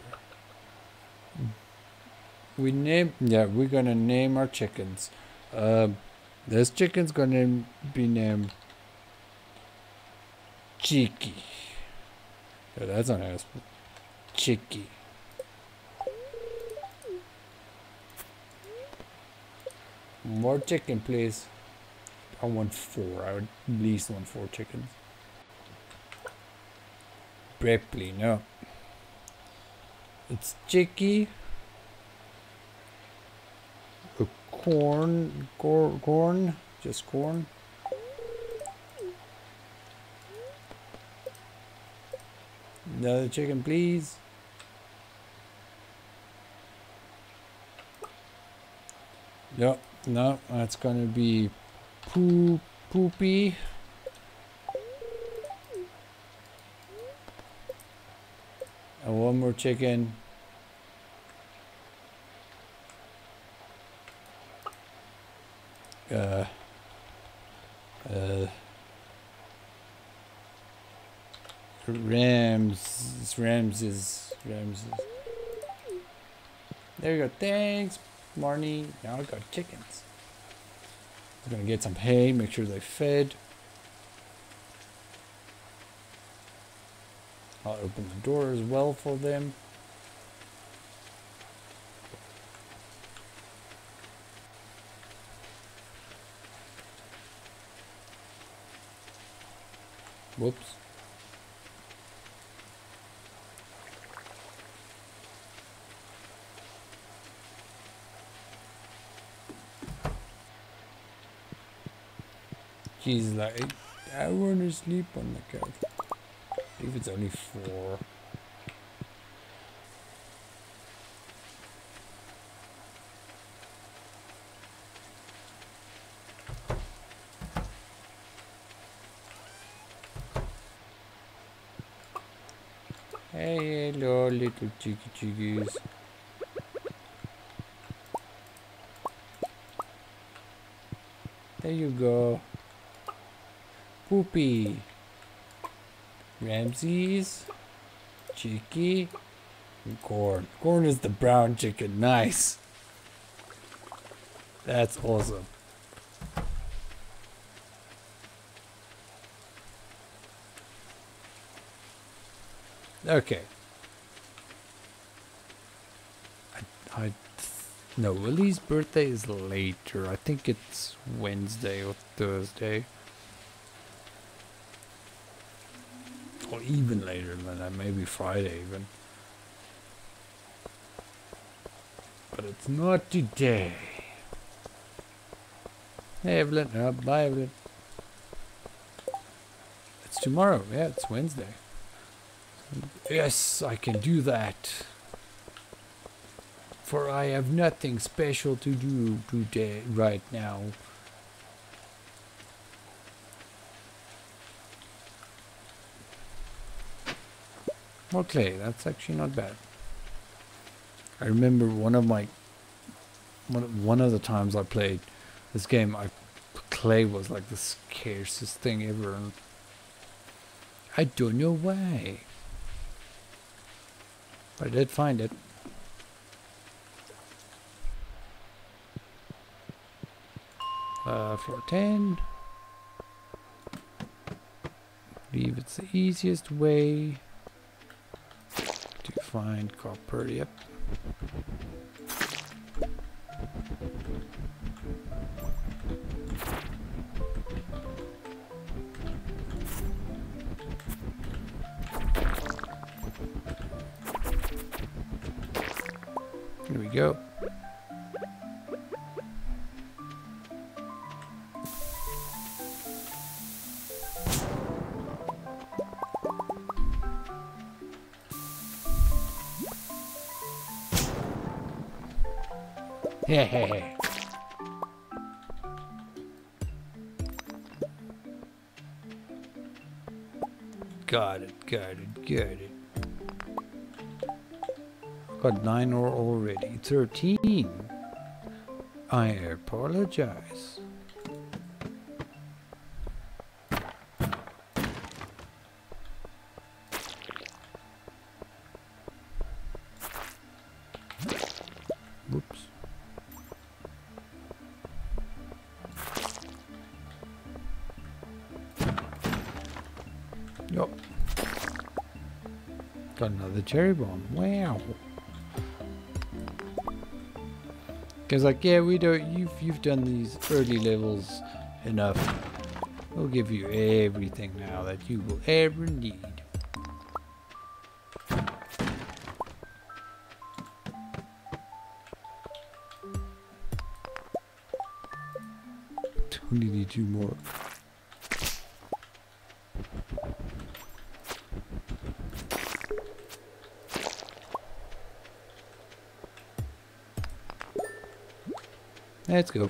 We name, yeah, we're gonna name our chickens. Um, this chicken's gonna be named Cheeky. Yeah, that's not nice. cheeky More chicken, please. I want four. I would at least want four chickens. Ripley, no. It's Chicky. A corn, cor corn, just corn. Another chicken, please. Yep, no, that's gonna be poo poopy. And one more chicken. Uh, uh, Rams, Rams is, Rams. There you go. Thanks, Marnie. Now I got chickens. I'm gonna get some hay, make sure they're fed. I'll open the door as well for them. Whoops. She's like, I want to sleep on the couch. If it's only four. Hey, hello, little cheeky chickies. There you go. Poopy. Ramses. Cheeky. And corn. Corn is the brown chicken. Nice. That's awesome. Okay. I, I no, Willy's birthday is later. I think it's Wednesday or Thursday. Even later than that, maybe Friday even. But it's not today. Hey Evelyn, uh, bye Evelyn. It's tomorrow, yeah, it's Wednesday. Yes, I can do that. For I have nothing special to do today, right now. Okay, that's actually not bad. I remember one of my one one of the times I played this game, I clay was like the scarcest thing ever, and I don't know why. But I did find it. Uh, floor 10. believe it's the easiest way find copper. Yep. Here we go. Got it, got it, got it. Got nine or already. Thirteen. I apologize. Another cherry bomb. Wow. Cause like, yeah, we don't. You've you've done these early levels enough. We'll give you everything now that you will ever need. Only need two more. Let's go.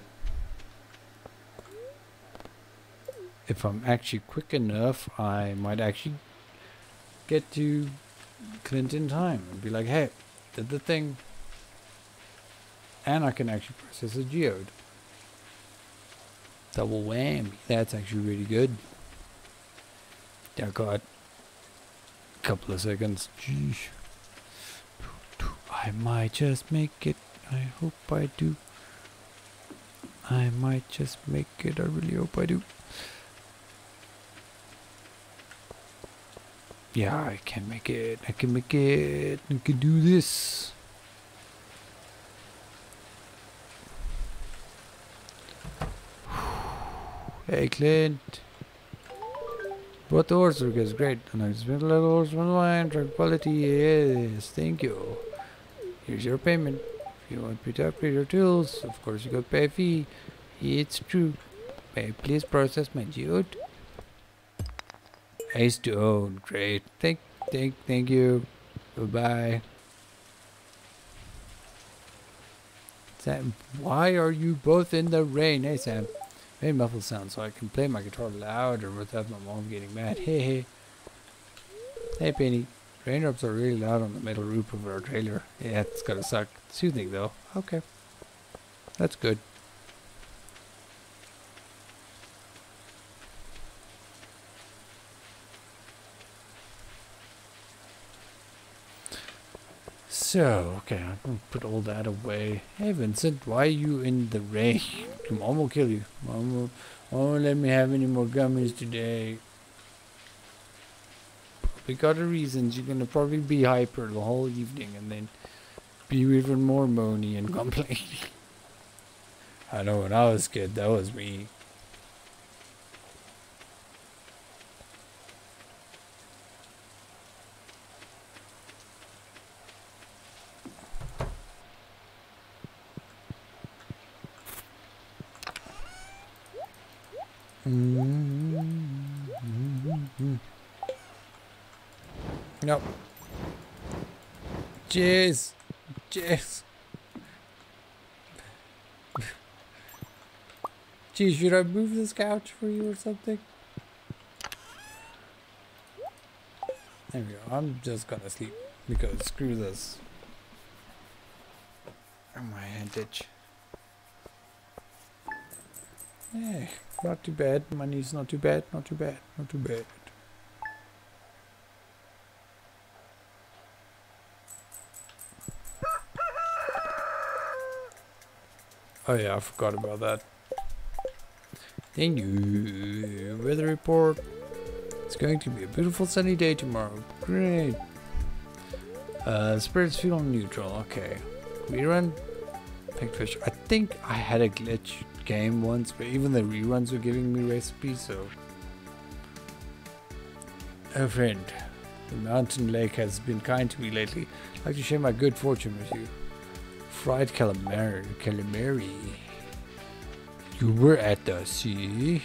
If I'm actually quick enough, I might actually get to Clint in time and be like, hey, did the thing. And I can actually process a geode. Double whammy. That's actually really good. Got a couple of seconds. Jeez. I might just make it. I hope I do. I might just make it. I really hope I do. Yeah, I can make it. I can make it. I can do this. Hey, Clint. The horse is great. And I spent a little horse one wine, drug quality. Yes, thank you. Here's your payment. You want me to upgrade your tools, of course you got pay fee. It's true. May I please process my geode? Ace to own. Great. Thank, thank, thank you. Bye-bye. Sam, why are you both in the rain? Hey, Sam. Made muffled sound so I can play my guitar louder without my mom getting mad. Hey, hey. Hey, Penny. Raindrops are really loud on the metal roof of our trailer. Yeah, it's gotta suck. Soothing, though. Okay. That's good. So, okay, I'm gonna put all that away. Hey Vincent, why are you in the rain? Mom will kill you. Mom will, Mom won't let me have any more gummies today. We got a reasons. You're gonna probably be hyper the whole evening and then be even more moany and complaining. I know when I was a kid, that was me. Nope. Cheers. Cheers. Gee, should I move this couch for you or something? There we go. I'm just gonna sleep because screw this. Oh, my head itch. Hey, eh, not too bad. Money's not too bad. Not too bad. Not too bad. Oh yeah, I forgot about that. Thank you. Weather report. It's going to be a beautiful sunny day tomorrow. Great. Uh, spirits feel neutral. Okay. Rerun. Pigfish. I think I had a glitch game once, but even the reruns were giving me recipes, so. Oh, friend. The mountain lake has been kind to me lately. I'd like to share my good fortune with you. Fried calamari. Calamari. You were at the sea.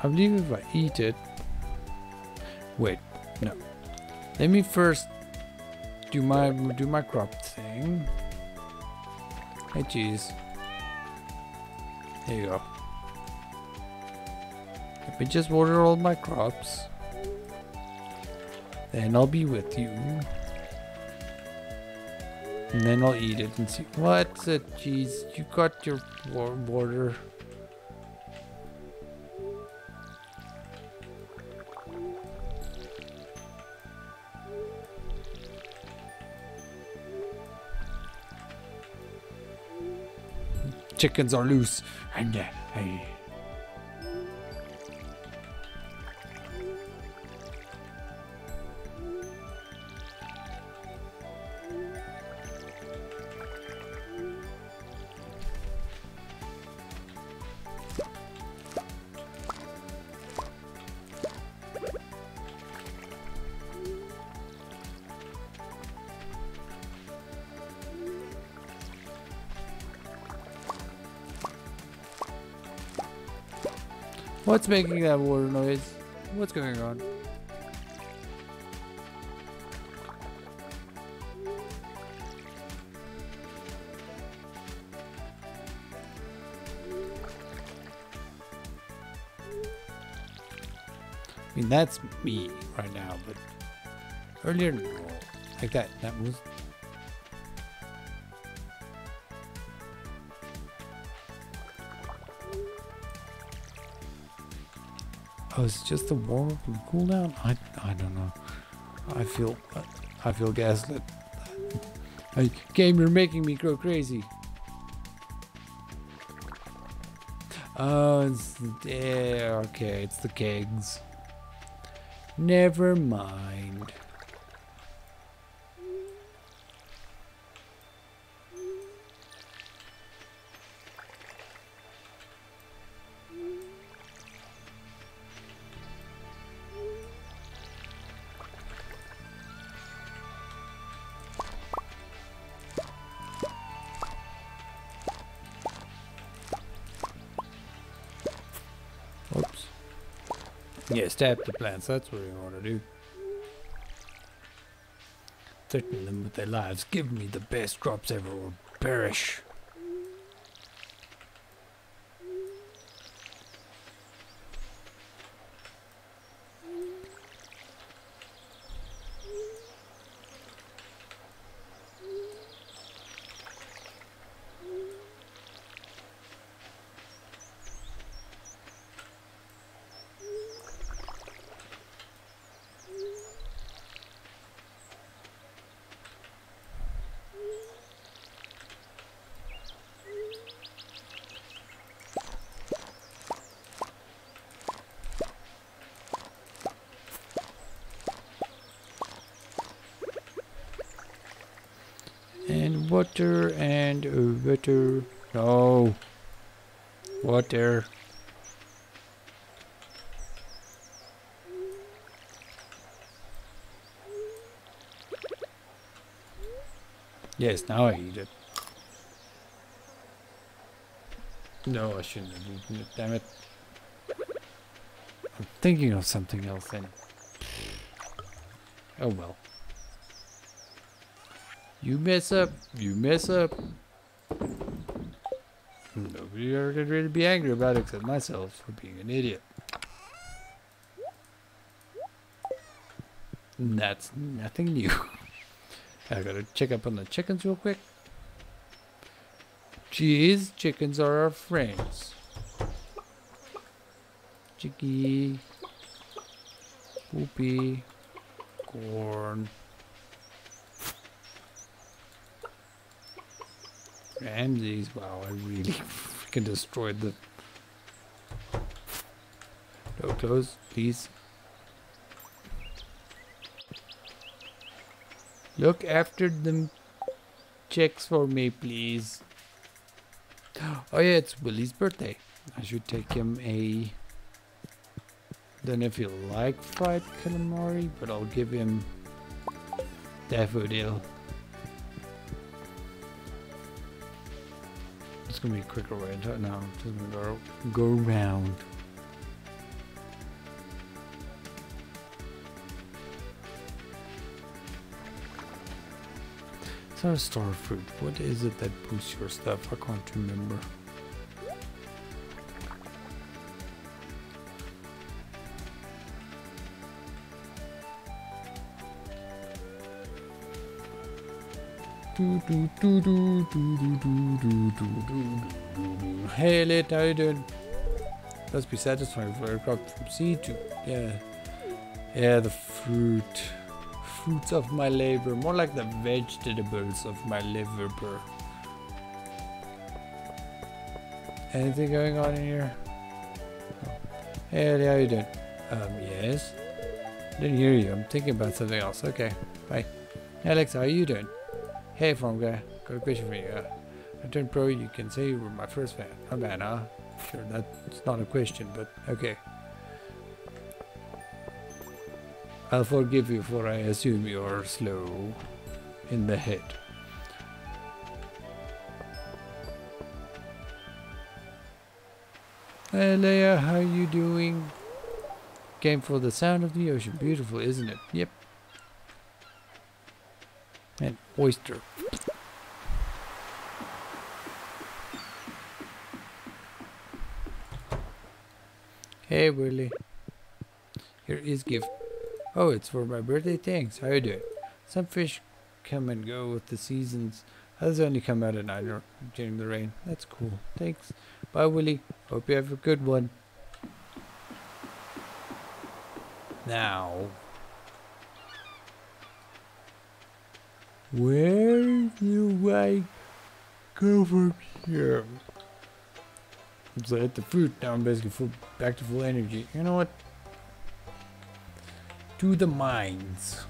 I believe if I eat it. Wait, no. Let me first do my do my crop thing. Hey, cheese. There you go. Me just water all my crops. Then I'll be with you. And then I'll eat it and see. What's it? Cheese? You got your water. Chickens are loose. And uh, hey. What's making that water noise? What's going on? I mean, that's me right now, but earlier. Like that, that was Oh, it's just the and cooldown? I, I don't know. I feel I feel gaslit. Game, you're making me go crazy. Oh, it's yeah, okay, it's the kegs. Never mind. Stab the plants. That's what we want to do. Threaten them with their lives. Give me the best crops ever or perish. And water and uh, water. No. Water. Yes, now I eat it. No, I shouldn't have eaten it, damn it. I'm thinking of something else then. Oh well. You mess up, you mess up. Nobody are gonna really be angry about it except myself for being an idiot. And That's nothing new. I gotta check up on the chickens real quick. Jeez, chickens are our friends. Chicky. Poopy. corn. Ramses, wow, I really freaking destroyed the... No, close, please. Look after them checks for me, please. Oh yeah, it's Willy's birthday. I should take him a... Don't know if he'll like fried calamari, but I'll give him daffodil. It's gonna be a quicker way. No, just gonna go go round. Not star fruit. What is it that boosts your stuff? I can't remember. Do, do, do, do, do, do, do, do, do, do. Hey, Lit, how you doing? Must be satisfying for a crop from seed to yeah, yeah, the fruit, fruits of my labor, more like the vegetables of my liver. Anything going on in here? Hey, Ellie, how you doing? Um, yes. Didn't hear you. I'm thinking about something else. Okay, bye. Alex, how are you doing? Hey, farm guy. Got a question for you. Uh, I turned pro. You can say you were my first fan. Man, huh? Sure, that's not a question, but okay. I'll forgive you for I assume you're slow in the head. Hey Leah, how you doing? Came for the sound of the ocean. Beautiful, isn't it? Yep. And oyster. Hey Willy. Here is gift. Oh, it's for my birthday. Thanks. How you doing? Some fish come and go with the seasons. Others only come out at night during the rain. That's cool. Thanks. Bye, Willy. Hope you have a good one. Now, where do I go from here? So I hit the fruit. Now I'm basically full, back to full energy. You know what? To the mines.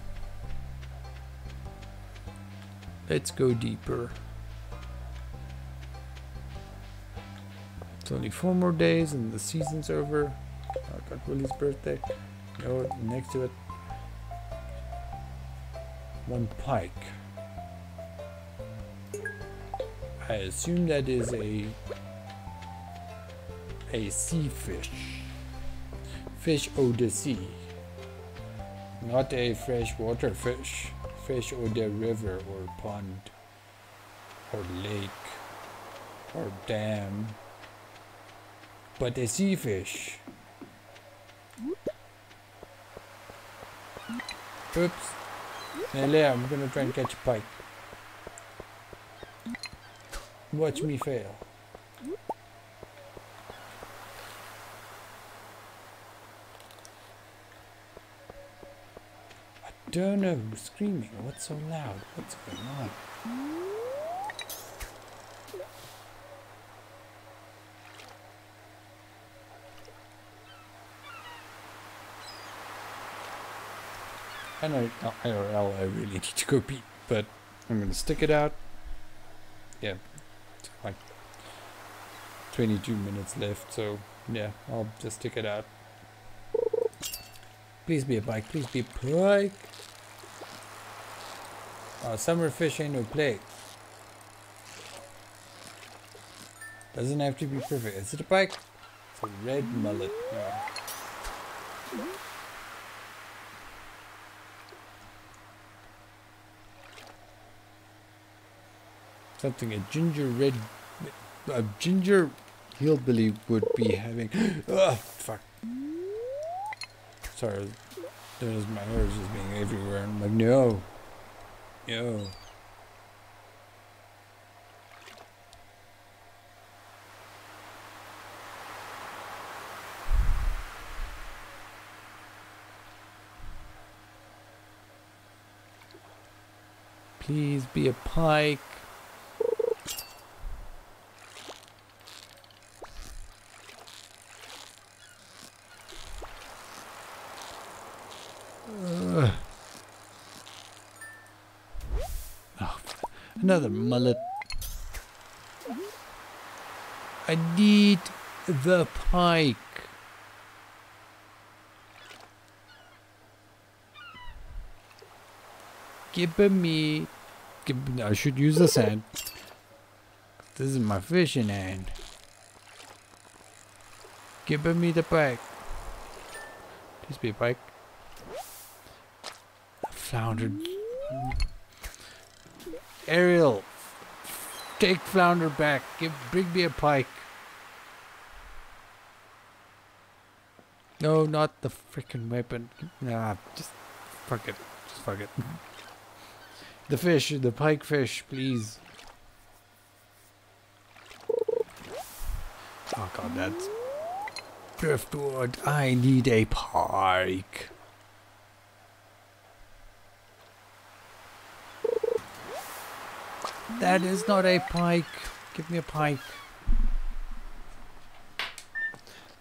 Let's go deeper. It's only four more days and the season's over. I got Willy's birthday. What? Next to it, one pike. I assume that is a a sea fish. Fish of the sea. Not a freshwater fish. Fish of the river or pond or lake or dam. But a sea fish. Oops. Hey, I'm gonna try and catch a pike. Watch me fail. Don't know who's screaming. What's so loud? What's going on? I know IRL I really need to go pee, but I'm gonna stick it out. Yeah, like 22 minutes left, so yeah, I'll just stick it out. Please be a bike, please be a bike. Uh, summer fish ain't no play. Doesn't have to be perfect. Is it a pike? It's a red mullet. Yeah. Something a ginger red, a ginger hillbilly would be having. Ugh, fuck. Sorry, there's my hair is just being everywhere. I'm like, no, Yo. Please be a pike. Another mullet. I need the pike. Give me. Give, I should use the sand. This is my fishing hand. Give me the pike. Please be a pike. Flounder. Ariel, take Flounder back. Give, bring me a pike. No, not the freaking weapon. Nah, just fuck it. Just fuck it. The fish, the pike fish, please. Oh god, that's driftwood. I need a pike. That is not a pike. Give me a pike.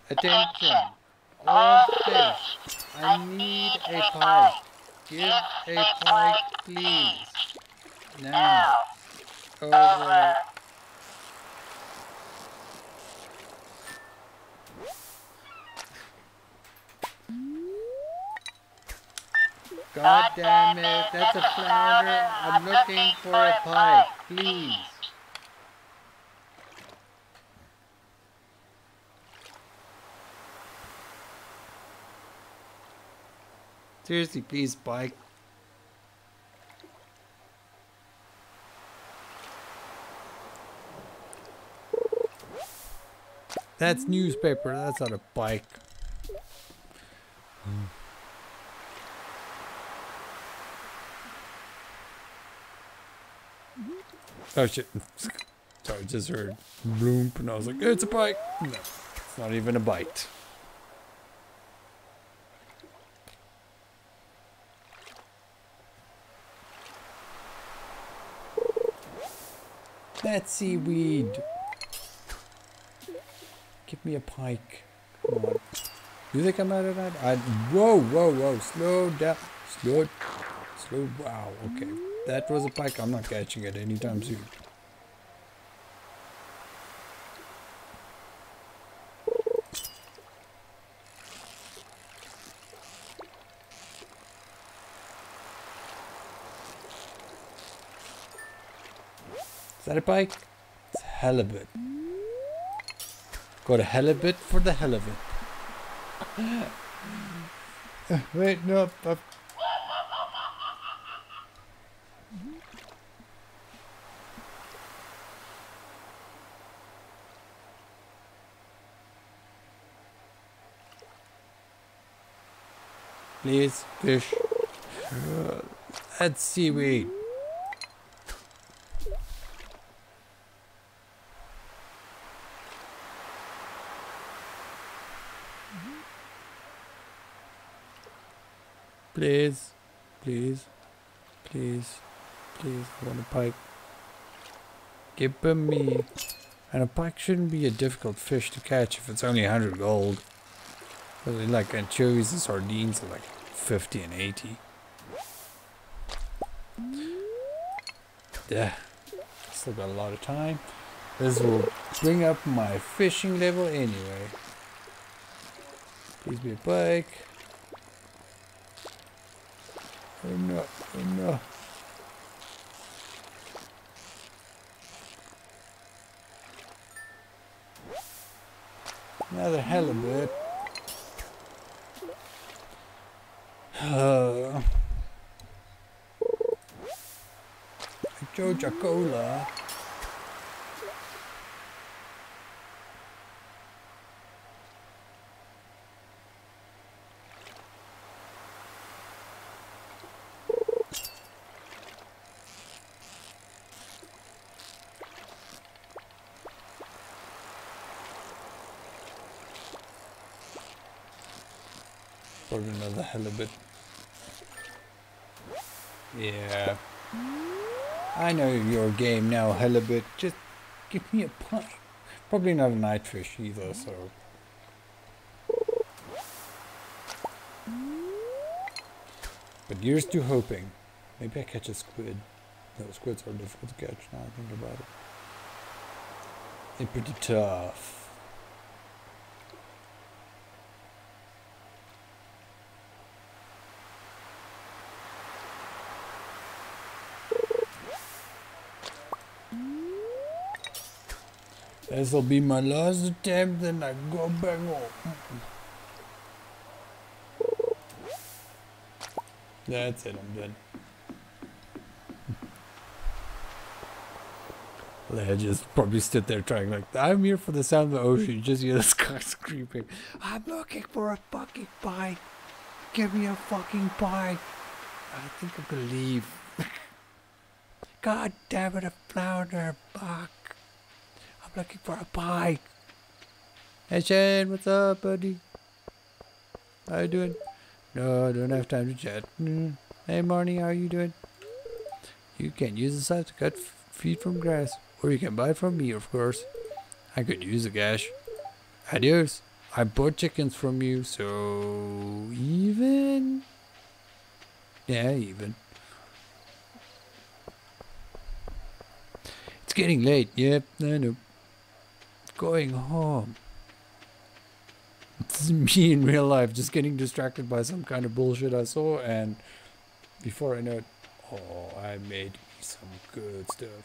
Attention. All fish. I need a pike. Give a pike, please. Now. Over. God damn it, that's a flounder. I'm looking for a pike, please. Seriously, please, pike. That's newspaper, that's not a bike. Oh shit. Sorry, just heard bloom and I was like, it's a bite. No, it's not even a bite. That's seaweed. Give me a pike. Come on. Do they come out of that? I, whoa, whoa, whoa. Slow down. Slow. Slow. Wow. Okay. That was a pike. I'm not catching it anytime soon. Is that a pike? It's a halibut. Got a halibut for the hell of it. Wait, no. I've Please, fish. That's seaweed. Please, please, please, please, I want a pike. Give me. And a pike shouldn't be a difficult fish to catch if it's only 100 gold. Really like anchovies and sardines are like 50 and 80. Yeah, still got a lot of time. This will bring up my fishing level anyway. Please be a pike. Oh no, oh no. Another halibut. Uh, Joja Cola. Probably another halibut. Yeah. I know your game now, halibut. Just give me a pint. Probably not a nightfish either, so. But here's to hoping. Maybe I catch a squid. No, squids are difficult to catch now I think about it. They're pretty tough. This'll be my last attempt, then I go back home. That's it, I'm done. They just probably stood there trying like, I'm here for the sound of the ocean. You just hear this guy screaming, I'm looking for a fucking pie. Give me a fucking pie. I think I believe. God damn it, a flounder buck. Looking for a bike. Hey Shane, what's up, buddy? How you doing? No, I don't have time to chat. Mm. Hey Marnie, how you doing? You can use the scythe to cut feed from grass. Or you can buy it from me, of course. I could use the cash. Adios. I bought chickens from you, so... Even? Yeah, even. It's getting late. Yep, I know. Going home. It's me in real life, just getting distracted by some kind of bullshit I saw, and before I know it, oh, I made some good stuff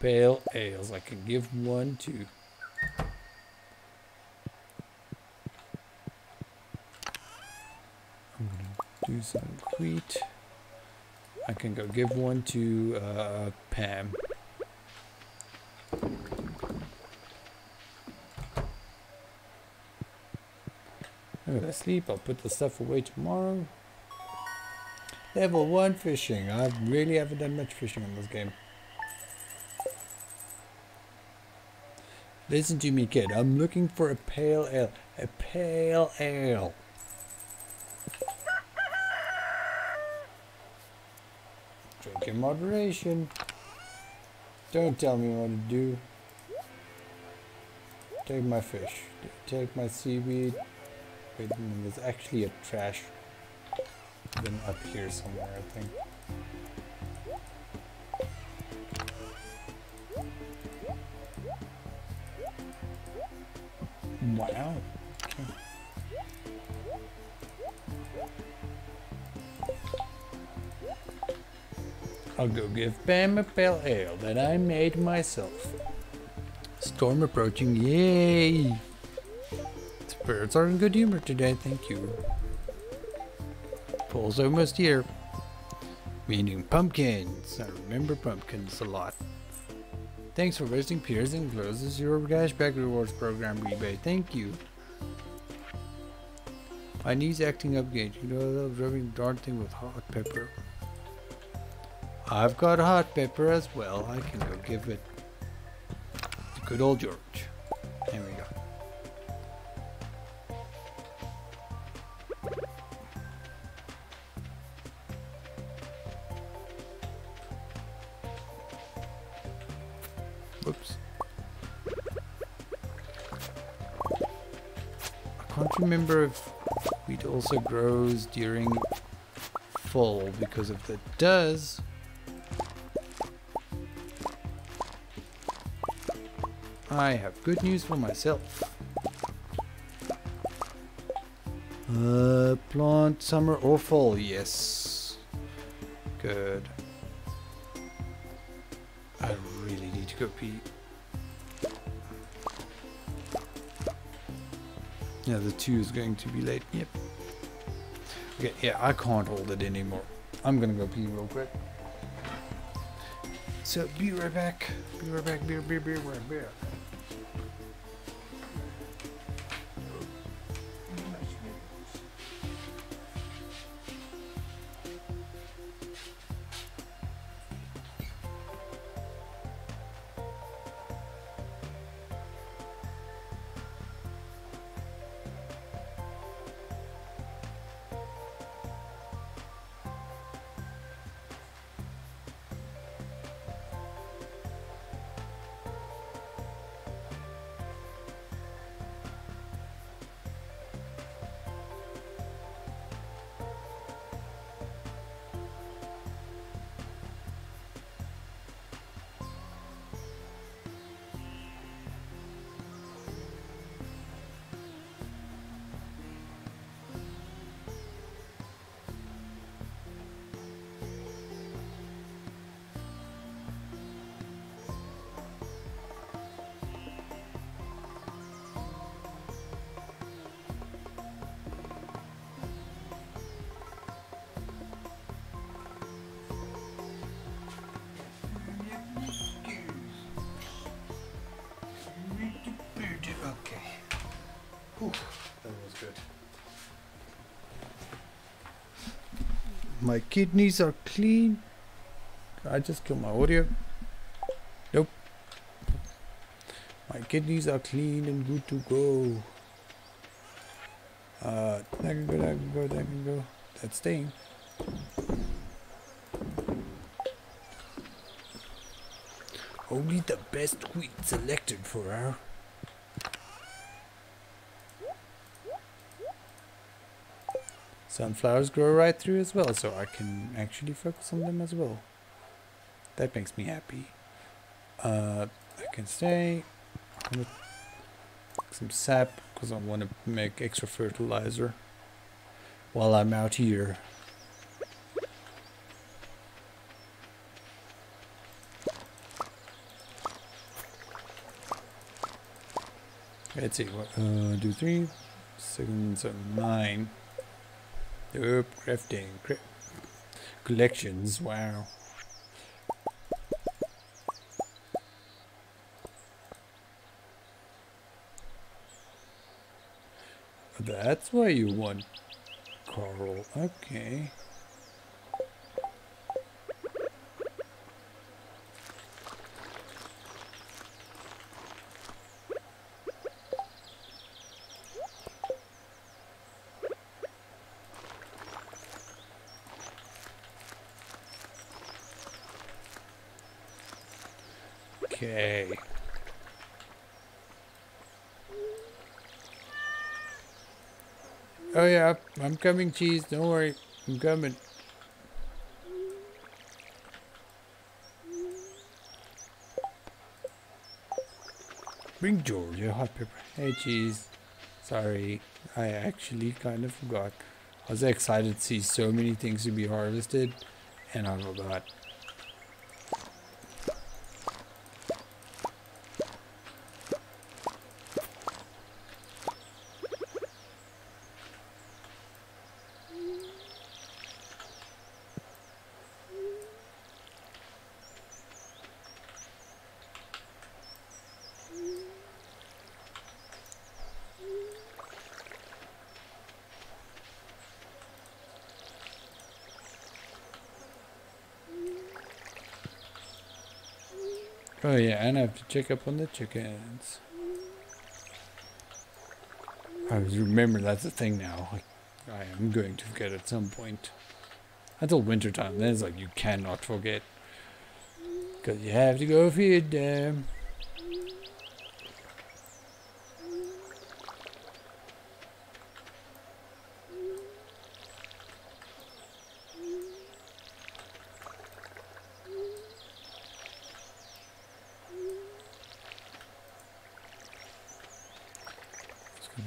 pale ales. I can give one to I'm gonna do some wheat. I can go give one to uh, Pam. I'm gonna sleep. I'll put the stuff away tomorrow. Level 1 fishing. I really haven't done much fishing in this game. Listen to me, kid. I'm looking for a pale ale. A pale ale. Drink in moderation. Don't tell me what to do. Take my fish. Take my seaweed. Wait, there's actually a trash bin up here somewhere, I think. Wow. I'll go give Pam a pale ale that I made myself. Storm approaching, yay! Spirits are in good humor today, thank you. Fall's almost here. Meaning pumpkins. I remember pumpkins a lot. Thanks for visiting Pierre's and closes your cashback rewards program rebate. Thank you. My knee's acting up again. You know, I love rubbing darn thing with hot pepper. I've got hot pepper as well. I can go give it good old George. Also grows during fall because if it does I have good news for myself. Uh, plant summer or fall, yes. Good. I really need to go pee. Yeah, the two is going to be late. Yep. Okay, yeah, I can't hold it anymore. I'm gonna go pee real quick. So be right back. Be right back. Be, be, be right back. My kidneys are clean. I just killed my audio. Nope. My kidneys are clean and good to go. Uh, that can go, that can go, that can go. That's staying. Only the best wheat selected for our sunflowers grow right through as well, so I can actually focus on them as well. That makes me happy. Uh, I can stay. some sap because I want to make extra fertilizer while I'm out here. Let's see, what, uh, do three, seven, seven, nine. Nope, crafting, cra collections, wow. That's why you want coral. Okay. Oh yeah, I'm coming, cheese. Don't worry, I'm coming. Bring Georgia hot pepper. Hey, cheese. Sorry, I actually kind of forgot. I was excited to see so many things to be harvested, and I forgot. Oh yeah, and I have to check up on the chickens. I remember that's a thing now. I am going to forget at some point. Until winter time, then it's like you cannot forget. Because you have to go feed them.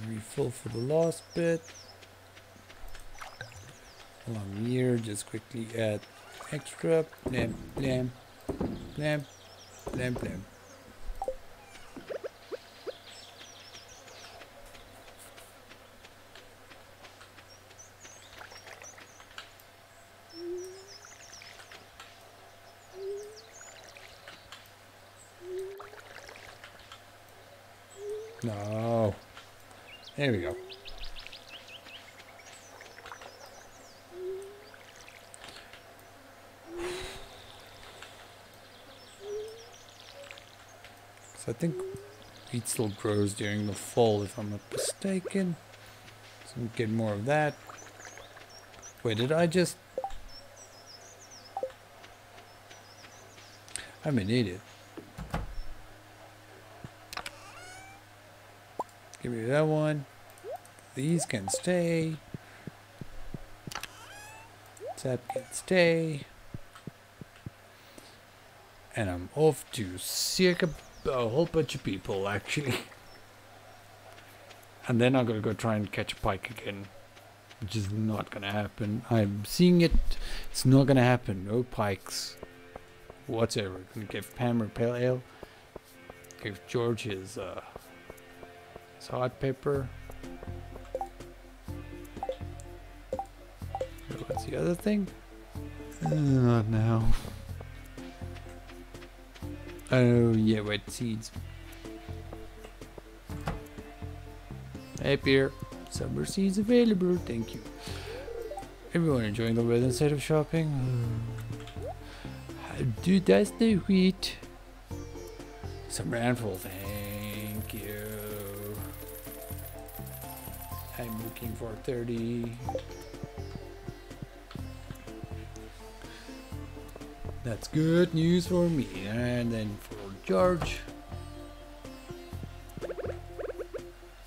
Refill for the last bit. Along here, just quickly add extra. Blam, blam, blam, blam, blam. No. There we go. So I think grows during the fall, if I'm not mistaken. So we get more of that. Wait, did I just... I'm an idiot. Give me that one. These can stay. That can stay. And I'm off to circa a whole bunch of people, actually. and then I'm gonna go try and catch a pike again. Which is not gonna happen. I'm seeing it. It's not gonna happen. No pikes. Whatsoever. Gonna give Pam her pale ale. Give George his uh Hot pepper. What's the other thing? Uh, not now. Oh, yeah, wet seeds. Hey, Pierre. Summer seeds available. Thank you. Everyone enjoying the weather instead of shopping. How do that's the wheat? Some handful. Thank you. I'm looking for 30. That's good news for me. And then for George.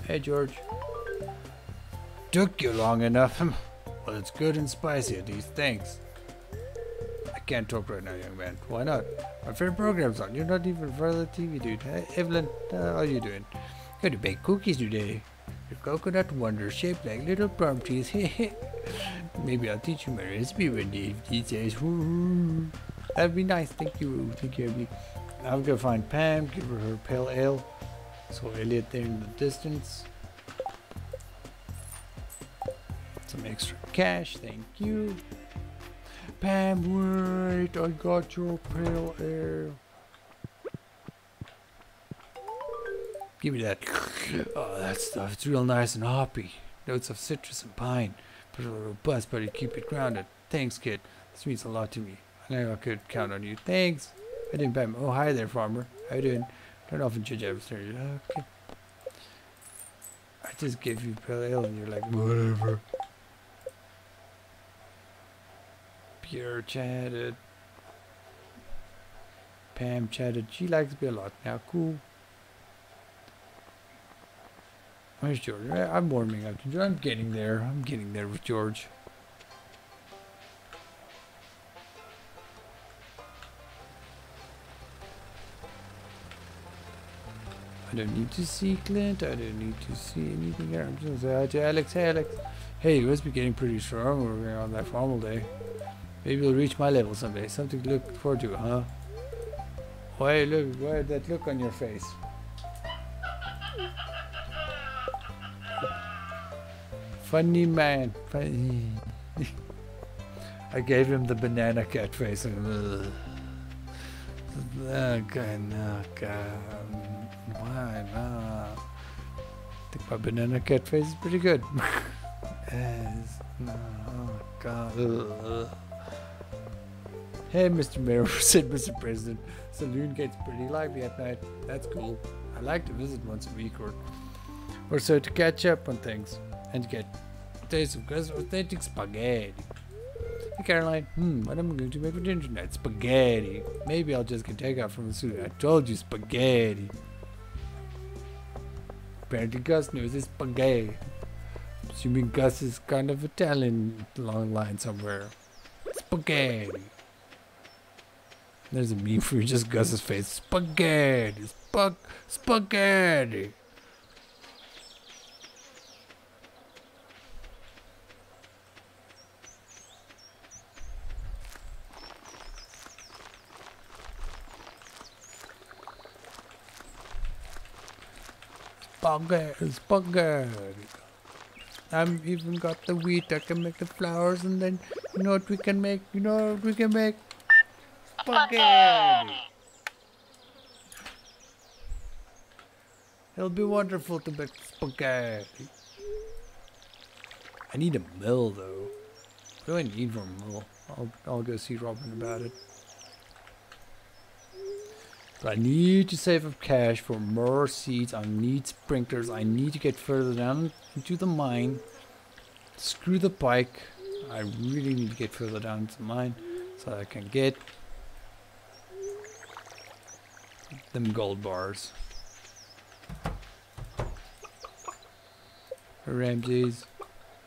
Hey, George. Took you long enough. well, it's good and spicy at least. Thanks. I can't talk right now, young man. Why not? My favorite program's on. You're not even for the TV, dude. Hey, Evelyn, uh, how are you doing? To bake cookies today. Your coconut wonder shaped like little palm trees. Maybe I'll teach you my recipe one day. He says, That'd be nice. Thank you. Thank you, Emily. I'm gonna find Pam, give her her pale ale. So Elliot there in the distance. Some extra cash, thank you. Pam, wait, I got your pale ale. Give me that. Oh, that stuff. It's real nice and hoppy. Notes of citrus and pine. But robust, but you keep it grounded. Thanks, kid. This means a lot to me. I I could count on you. Thanks. I didn't bet. Oh, hi there, farmer. How you doing? Don't often judge adversaries. Okay. I just gave you pale ale and you're like, whatever. Pierre chatted. Pam chatted. She likes me a lot now. Cool. Where's George? I'm warming up George. I'm getting there. I'm getting there with George. I don't need to see Clint. I don't need to see anything here. I'm just gonna say hi to Alex. Hey, Alex. Hey, you must be getting pretty strong working on that formal day. Maybe you'll reach my level someday. Something to look forward to, huh? Why look? Why that look on your face? Funny man. Funny. I gave him the banana cat face. Oh, God, no, God. Not? I think my banana cat face is pretty good. yes. No. Oh, God. Ugh. Hey, Mr. Mayor, said Mr. President. Saloon gets pretty lively at night. That's cool. I like to visit once a week or, or so to catch up on things and get taste of good authentic spaghetti. Hey Caroline, hmm, what am I going to make for dinner tonight? Spaghetti. Maybe I'll just get takeout from the suit. I told you spaghetti. Apparently Gus knows it's spaghetti. Assuming Gus is kind of Italian long line somewhere. Spaghetti. There's a meme for just Gus's face. Spaghetti. Spag spaghetti. Spaghetti, spaghetti. I've even got the wheat. I can make the flowers, and then you know what we can make? You know what we can make? Spaghetti. It'll be wonderful to make spaghetti. I need a mill though. What do I need for a mill? I'll I'll go see Robin about it. But I need to save up cash for more seeds. I need sprinklers. I need to get further down into the mine. Screw the bike. I really need to get further down into the mine so I can get them gold bars. Ramses,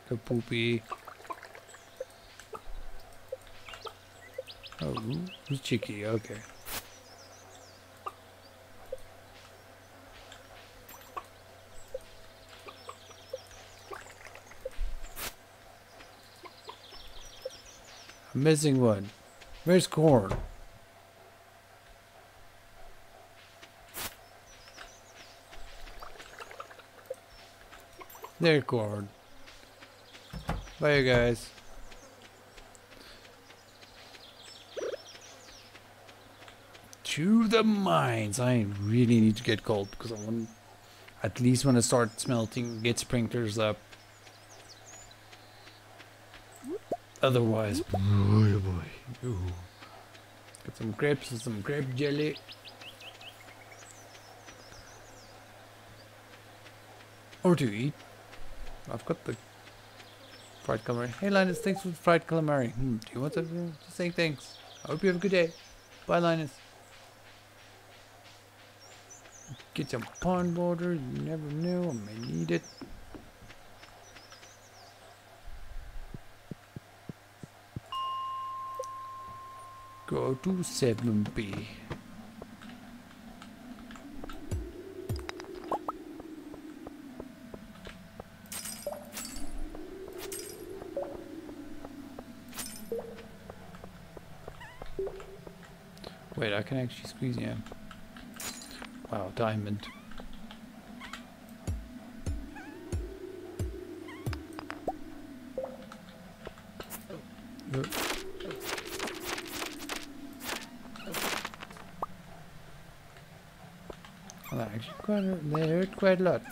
the poopy. Oh, who's cheeky? Okay. Missing one. Where's corn? There, corn. Bye, you guys. To the mines. I really need to get gold because I want. At least when I start smelting, get sprinklers up. Otherwise, boy, boy. Ooh. Get some grapes and some grape jelly. Or to eat. I've got the fried calamari. Hey Linus, thanks for the fried calamari. Hmm, do you want something? Just saying thanks. I hope you have a good day. Bye Linus. Get some pond water. You never know. I may need it. Go to 7B. Wait, I can actually squeeze in. Wow, diamond. Uh. Well, actually, quite a, they hurt quite a lot.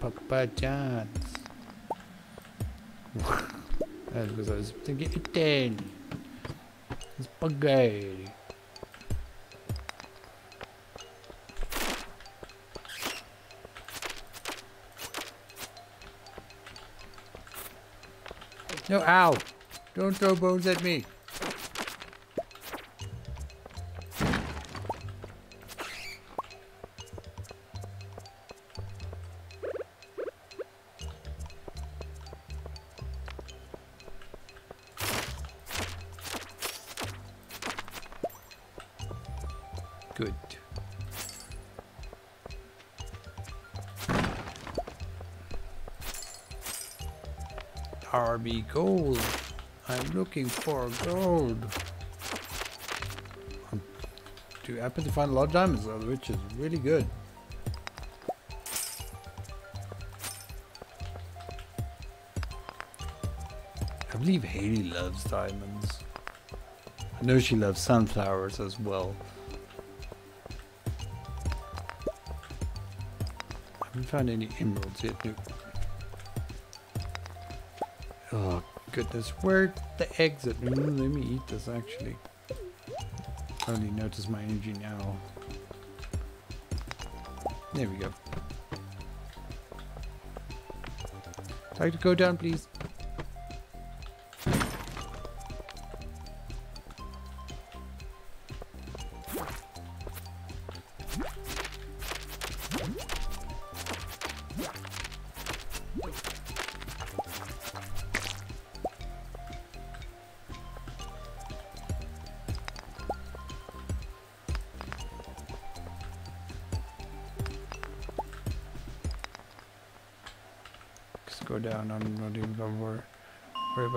Papa John's. I was thinking eating. Spaghetti. No, ow! Don't throw bones at me. Looking for gold. Um, do happen to find a lot of diamonds though, which is really good. I believe Haley loves diamonds. I know she loves sunflowers as well. I haven't found any emeralds yet. No. Oh goodness, where the exit? Let me eat this actually. I only notice my energy now. There we go. Like to go down, please.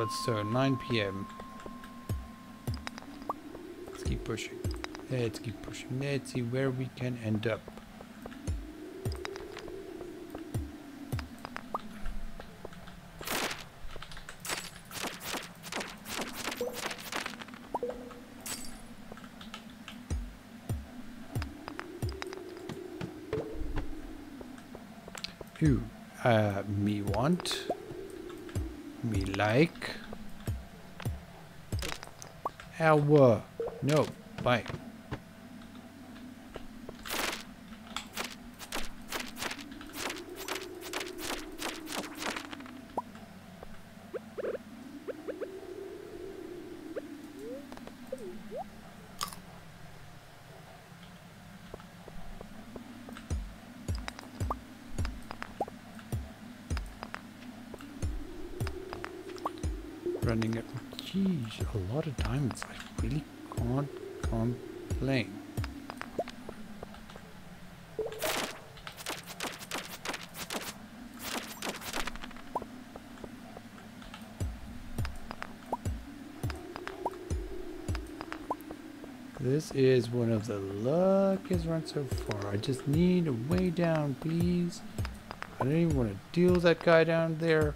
About so 9 p.m. Let's keep pushing. Let's keep pushing. Let's see where we can end up. Ooh, uh, me want, me like, our, no, bye. Diamonds. I really can't complain. This is one of the luckiest runs so far. I just need a way down, please. I don't even want to deal with that guy down there.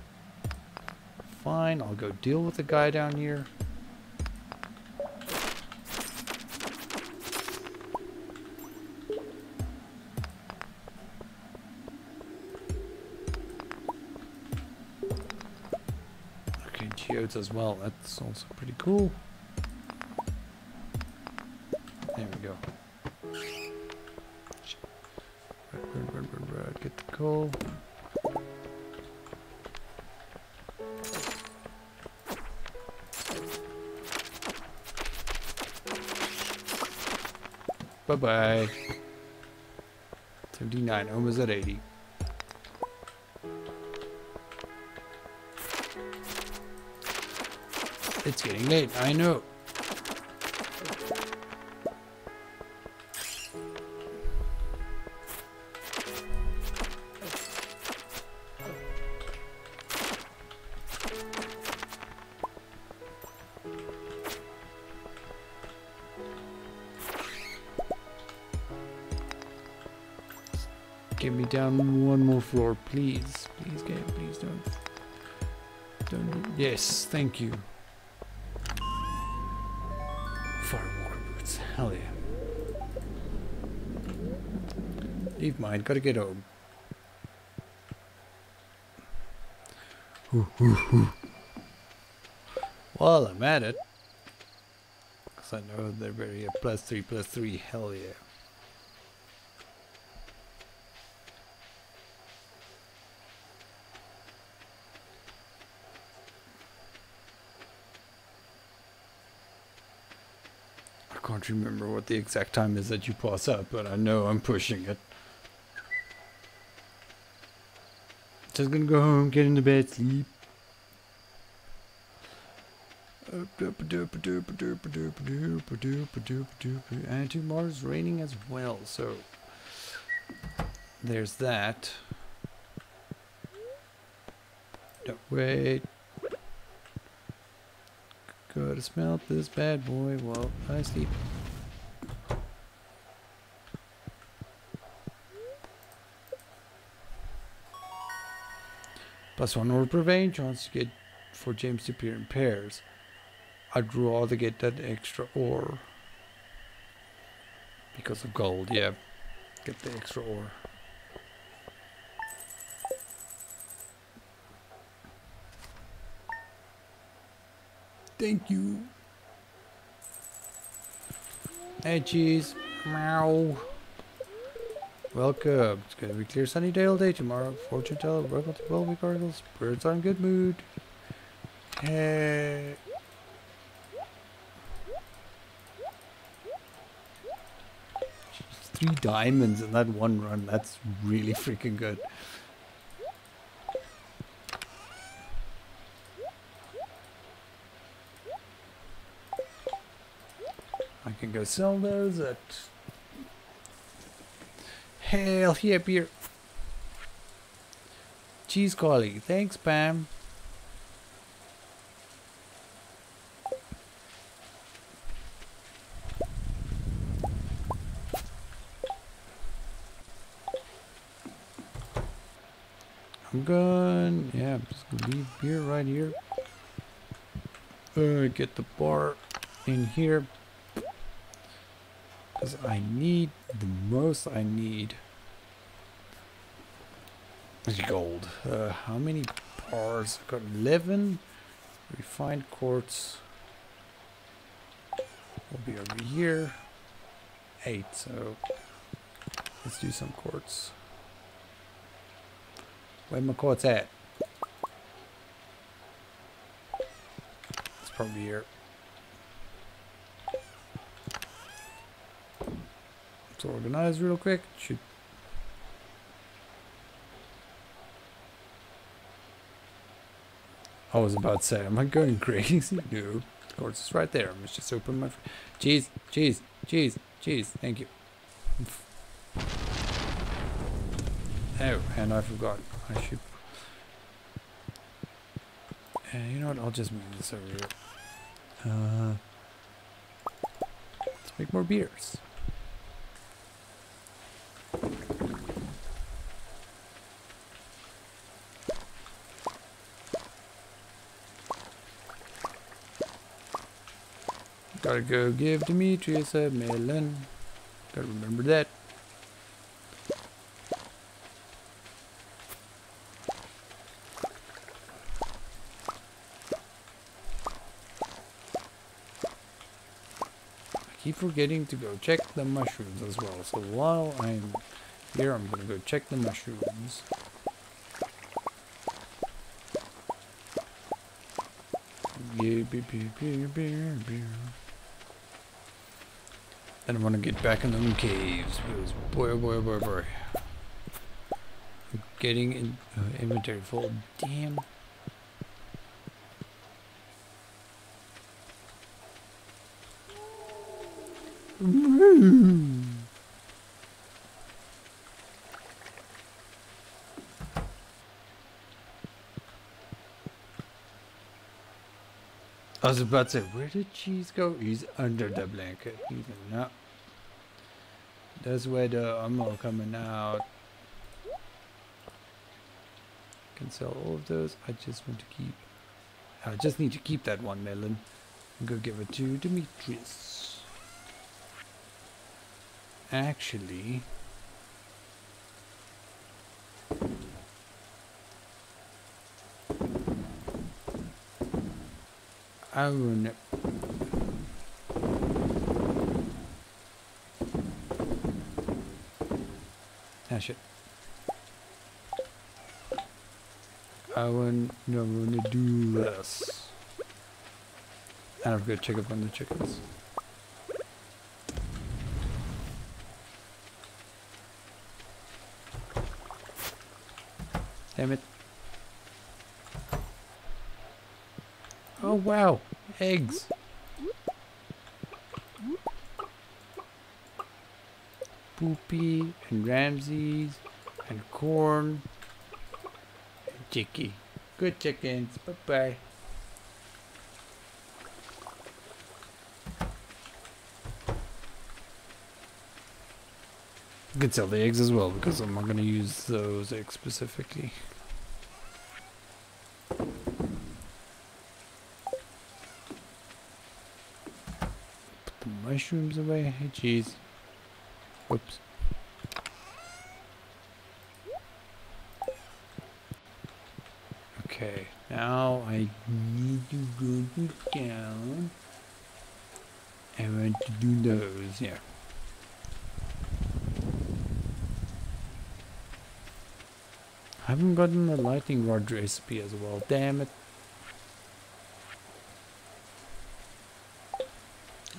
Fine, I'll go deal with the guy down here. As well. That's also pretty cool. There we go. Get the coal. Bye bye. 79, almost at 80. It's getting late, I know. Get me down one more floor, please. Please, game, please don't. Don't. do- Yes, thank you. Leave mine. Gotta get home. While I'm at it, because I know they're very a plus three, plus three. Hell yeah. I can't remember what the exact time is that you pass up, but I know I'm pushing it. Just gonna go home, get into bed, sleep. And tomorrow's raining as well, so there's that. No, wait. Gotta smell this bad boy while I sleep. Plus one or prevail chance to get for gems to appear in pairs. I'd rather get that extra ore. Because of gold, yeah. Get the extra ore. Thank you. Hey, cheese. Meow. Welcome. It's gonna be clear sunny day all day tomorrow. Fortune teller, welcome to Welby Cardinals. Birds are in good mood. Hey. Three diamonds in that one run. That's really freaking good. I can go sell those at Hell yeah, beer. Cheese collie. Thanks, Pam. I'm going. Yeah, I'm just gonna leave beer right here. Uh, get the bar in here. Because I need the most I need is gold. Uh, how many bars? I've got 11 refined quartz. Will be over here. Eight. So let's do some quartz. Where my quartz at? It's probably here. Let's organize real quick. Should I was about to say, am I going crazy? No. Of course, it's right there. Let's just open my... Cheese, cheese, cheese, cheese. Thank you. Oh, and I forgot. I should... Uh, you know what? I'll just move this over here. Uh, Let's make more beers. Gotta go give Demetrius a melon. Gotta remember that. Keep forgetting to go check the mushrooms as well. So while I'm here, I'm gonna go check the mushrooms. Yeah, I want to get back in them caves because boy, boy, boy, boy. I'm getting in, uh, inventory full. Damn. I was about to say, where did cheese go? He's under the blanket. He's. That's where the ammo coming out. Can sell all of those. I just want to keep. I just need to keep that one melon and go give it to Demetrius. Actually. I will Ah shit. I want no I'm gonna do this. I've got to check up on the chickens. Damn it. Oh wow, eggs. Poopy and Ramses and corn and Chicky. Good chickens. Bye bye. You can sell the eggs as well because I'm not going to use those eggs specifically. Put the mushrooms away. Hey, jeez. Whoops. Okay, now I need to go down. I want to do those, yeah. I haven't gotten the lightning rod recipe as well, damn it.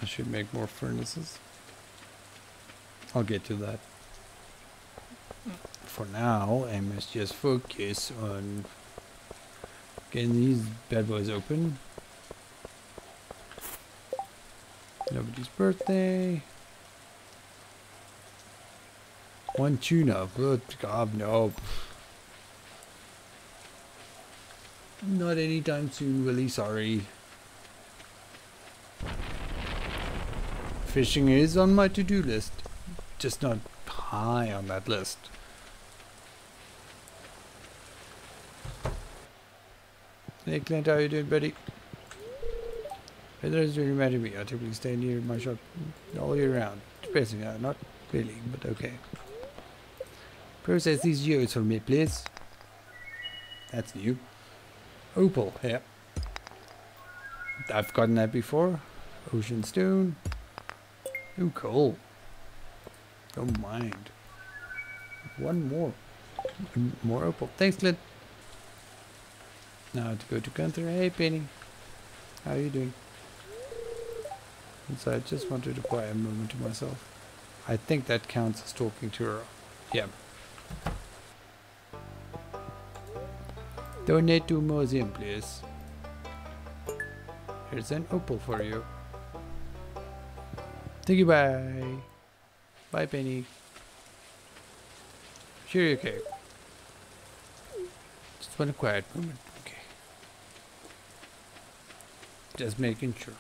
I should make more furnaces. I'll get to that. For now, I must just focus on getting these bad boys open. Nobody's birthday. One tuna. Good God, no. Not anytime soon, really Sorry. Fishing is on my to-do list just not high on that list. Hey Clint, how you doing, buddy? Weather really matter to me. I typically stay near my shop all year round. Depressing, uh, not really, but okay. Process these geodes for me, please. That's new. Opal, yeah. I've gotten that before. Ocean stone. Ooh, coal. Don't mind. One more. More opal. Thanks, Clint. Now to go to Gunther. Hey, Penny. How are you doing? And so I just wanted to quiet a moment to myself. I think that counts as talking to her. Yeah. Donate to museum, please. Here's an opal for you. Thank you, bye. Bye, Penny. Sure. Okay. Just one quiet moment. Okay. Just making sure.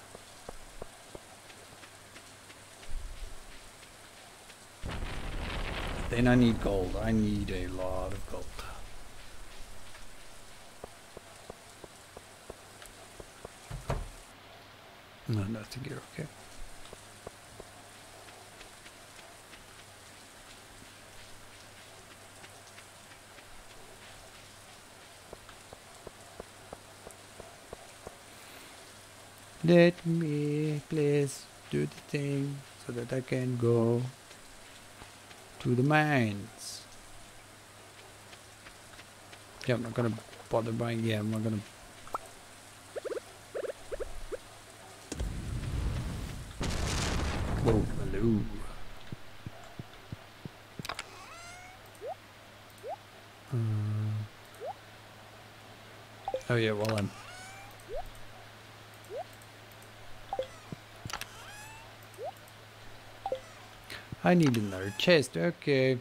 Then I need gold. I need a lot of gold. No, nothing here, okay. Let me please do the thing so that I can go to the mines. Yeah, I'm not gonna bother buying. Yeah, I'm not gonna. Whoa, hello. Uh, oh yeah, well I'm. I need another chest, okay.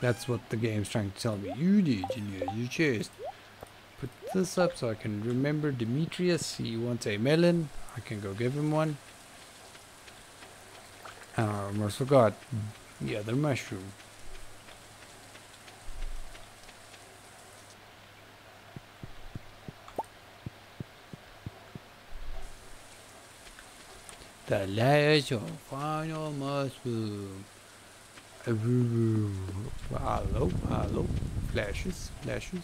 That's what the game's trying to tell me. You need to use your chest. Put this up so I can remember Demetrius. He wants a melon. I can go give him one. And I almost forgot the other mushroom. The last of final mushroom. Hello, hello. Flashes, flashes.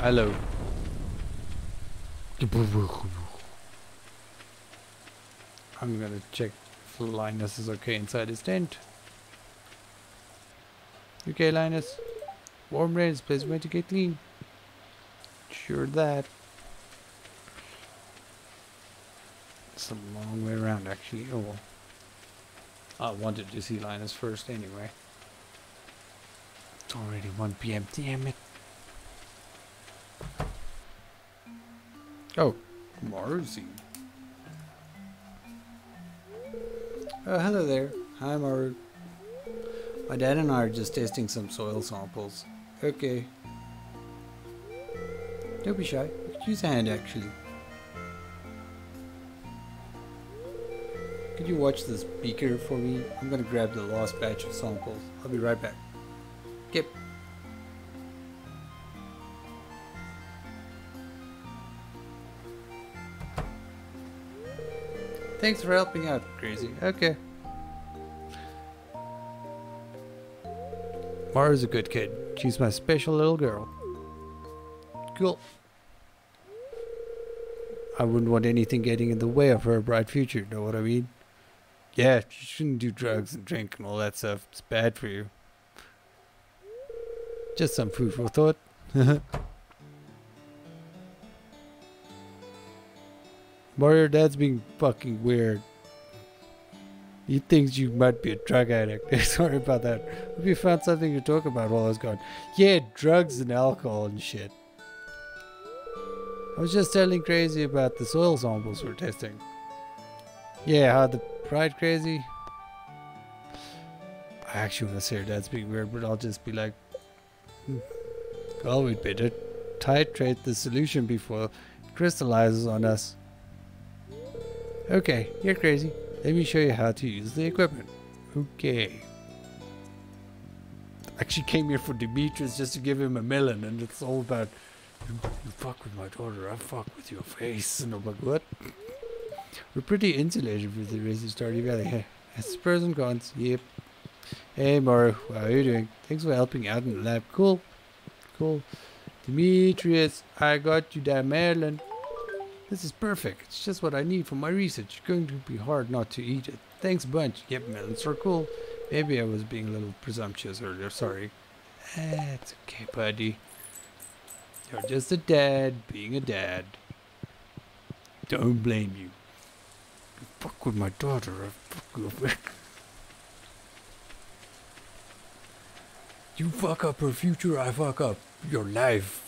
Hello. I'm gonna check if Linus is okay inside his tent. Okay, Linus. Warm rains, place way to get clean. Sure that. It's a long way around, actually. Oh well. I uh, wanted to see Linus first anyway. It's already 1 p.m. Damn it. Oh, Marzi. Oh, uh, hello there. Hi, Maru. My dad and I are just testing some soil samples. Okay. Don't be shy. You could use a hand, actually. Could you watch this beaker for me? I'm gonna grab the last batch of samples. I'll be right back. Yep. Thanks for helping out, Crazy. Okay. Maru's a good kid. She's my special little girl. Cool. I wouldn't want anything getting in the way of her bright future, know what I mean? Yeah, you shouldn't do drugs and drink and all that stuff. It's bad for you. Just some food for thought. Maru, dad's being fucking weird. He thinks you might be a drug addict. Sorry about that. Hope you found something to talk about while I was gone. Yeah, drugs and alcohol and shit. I was just telling Crazy about the soil samples we're testing. Yeah, how the pride crazy? I actually want to say her dad's being weird, but I'll just be like, hmm. well, we'd better titrate the solution before it crystallizes on us. Okay, you're crazy. Let me show you how to use the equipment. Okay. Actually came here for Demetrius just to give him a melon, and it's all about you, you fuck with my daughter, I fuck with your face. And I'm like, what? We're pretty insulated with the Racing Stardew Valley. Hey, pros and cons. Yep. Hey, Maru, how are you doing? Thanks for helping out in the lab. Cool. Cool. Demetrius, I got you that melon. This is perfect. It's just what I need for my research. It's going to be hard not to eat it. Thanks a bunch. Yep, melons are cool. Maybe I was being a little presumptuous earlier. Sorry. It's okay, buddy. You're just a dad being a dad. Don't blame you. Fuck with my daughter, I fuck You fuck up her future, I fuck up your life.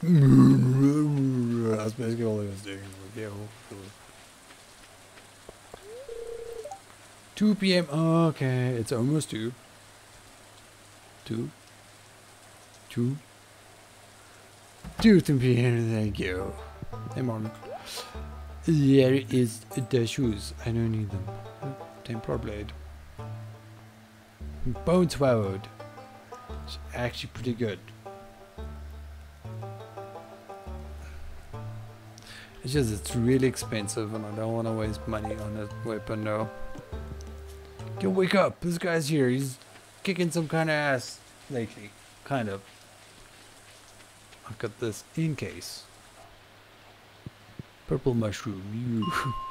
That's basically all he was doing. Yeah, 2 p.m. Okay, it's almost 2. Two. Two. Two to be here, thank you. Hey, Marlon. Here is the shoes. I don't need them. Temporal blade. Bone swallowed. It's actually pretty good. It's just it's really expensive and I don't want to waste money on a weapon now. Yo, wake up! This guy's here. He's kicking some kind of ass lately. Kind of. I've got this in case. Purple mushroom, you.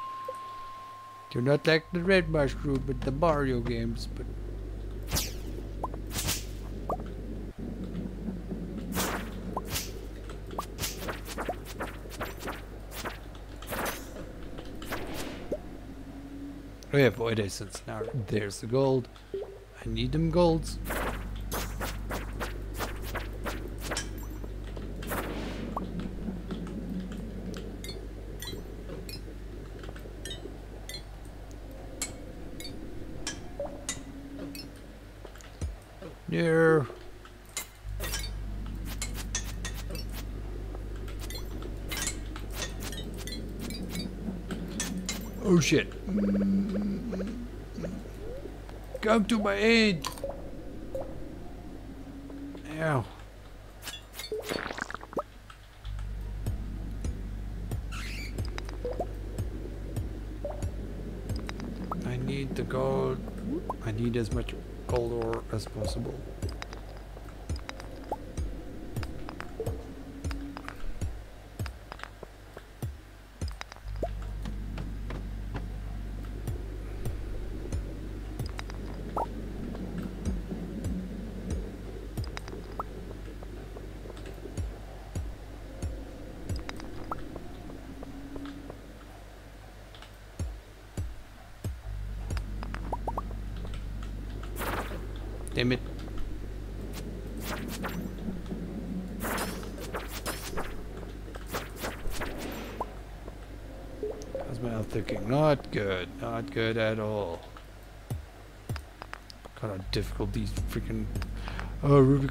You're not like the red mushroom but the Mario games, but oh We have void essence now. There's the gold. I need them golds. Near. Oh shit. Come to my aid. Ow. Need as much gold ore as possible. Not good. Not good at all. God, how difficult these freaking... Oh, ruby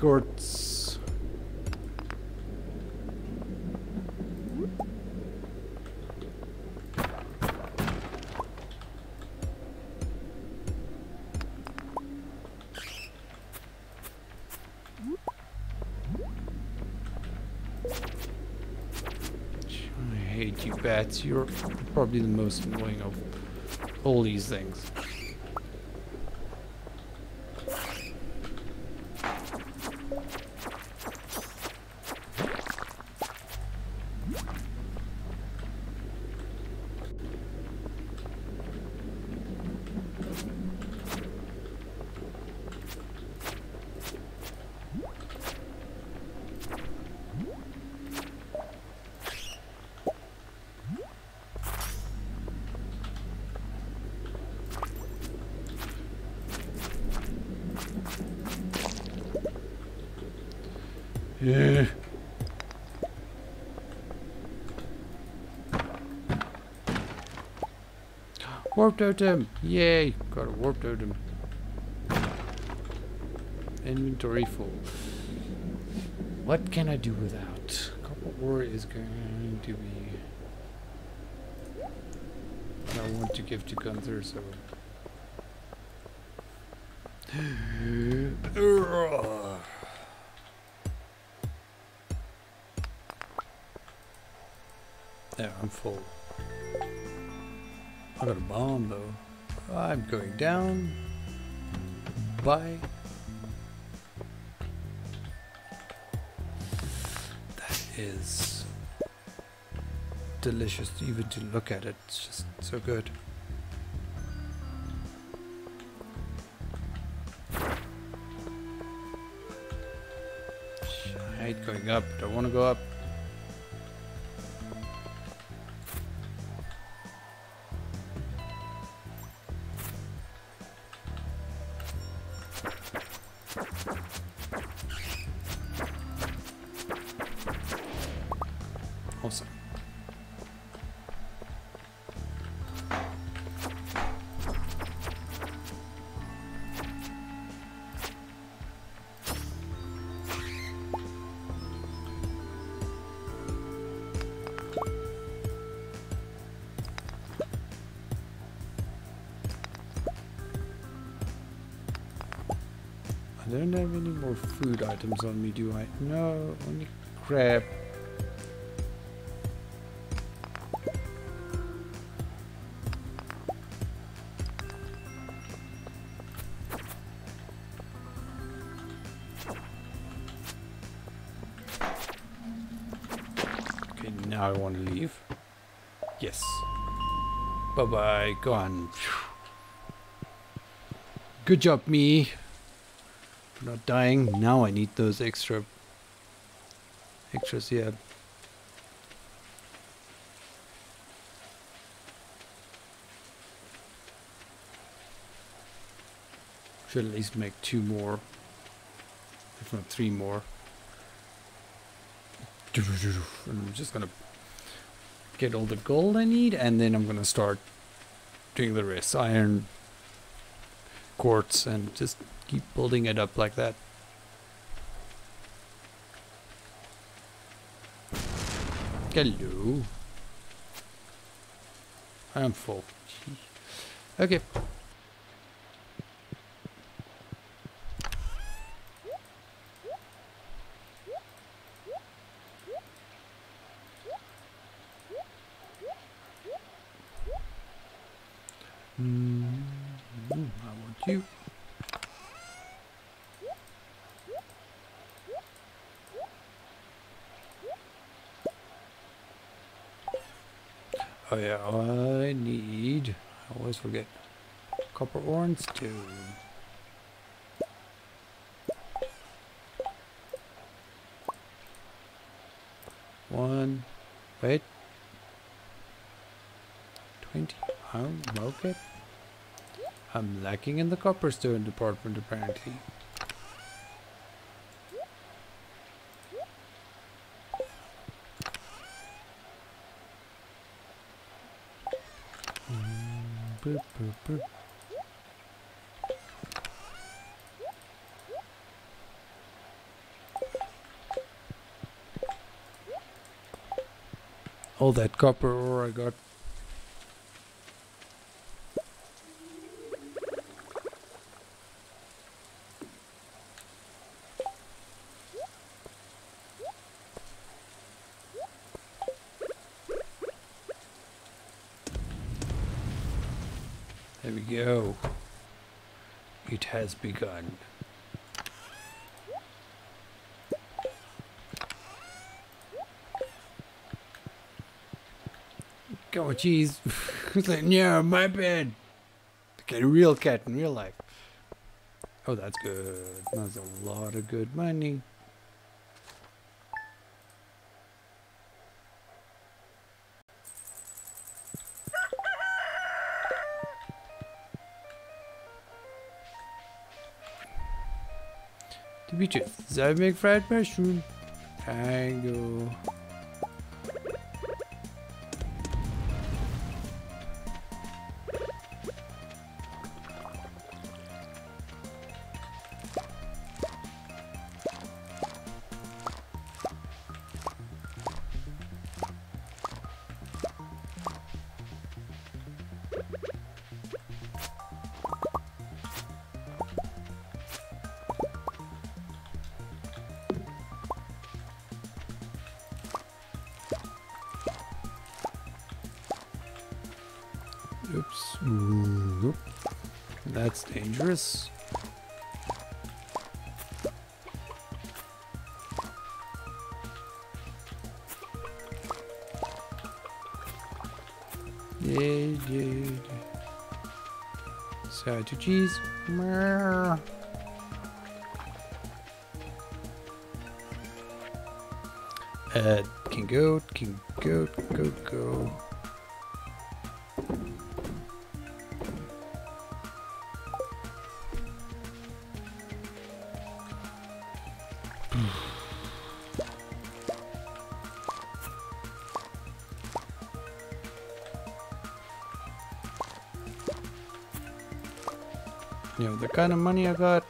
bats. You're probably the most annoying of all these things. Yeah. Warp totem! Yay! Got a warp totem. Inventory full. What can I do without? Copper ore is going to be... I want to give to Gunther, so... There, I'm full. I got a bomb though. I'm going down. Bye. That is delicious even to look at it. It's just so good. I hate going up. Don't want to go up. Items on me, do I? No, only crab. Okay, now I want to leave. Yes. Bye bye. Go on. Good job, me. Not dying. Now I need those extra extras here. Should at least make two more. If not three more. And I'm just gonna get all the gold I need and then I'm gonna start doing the rest. Iron quartz and just keep building it up like that. Hello. I am full. Okay. Mm, I want you. Oh yeah, I need. I always forget. Copper ore and stone. One. Wait. Twenty. Oh, okay. I'm lacking in the copper stone department apparently. All that copper ore I got There we go. It has begun. Oh, On, cheese. it's like, yeah, my bad. Okay, a real cat in real life. Oh, that's good. That's a lot of good money. To be true, does I make fried mushroom? Tango. Side kind of money I got,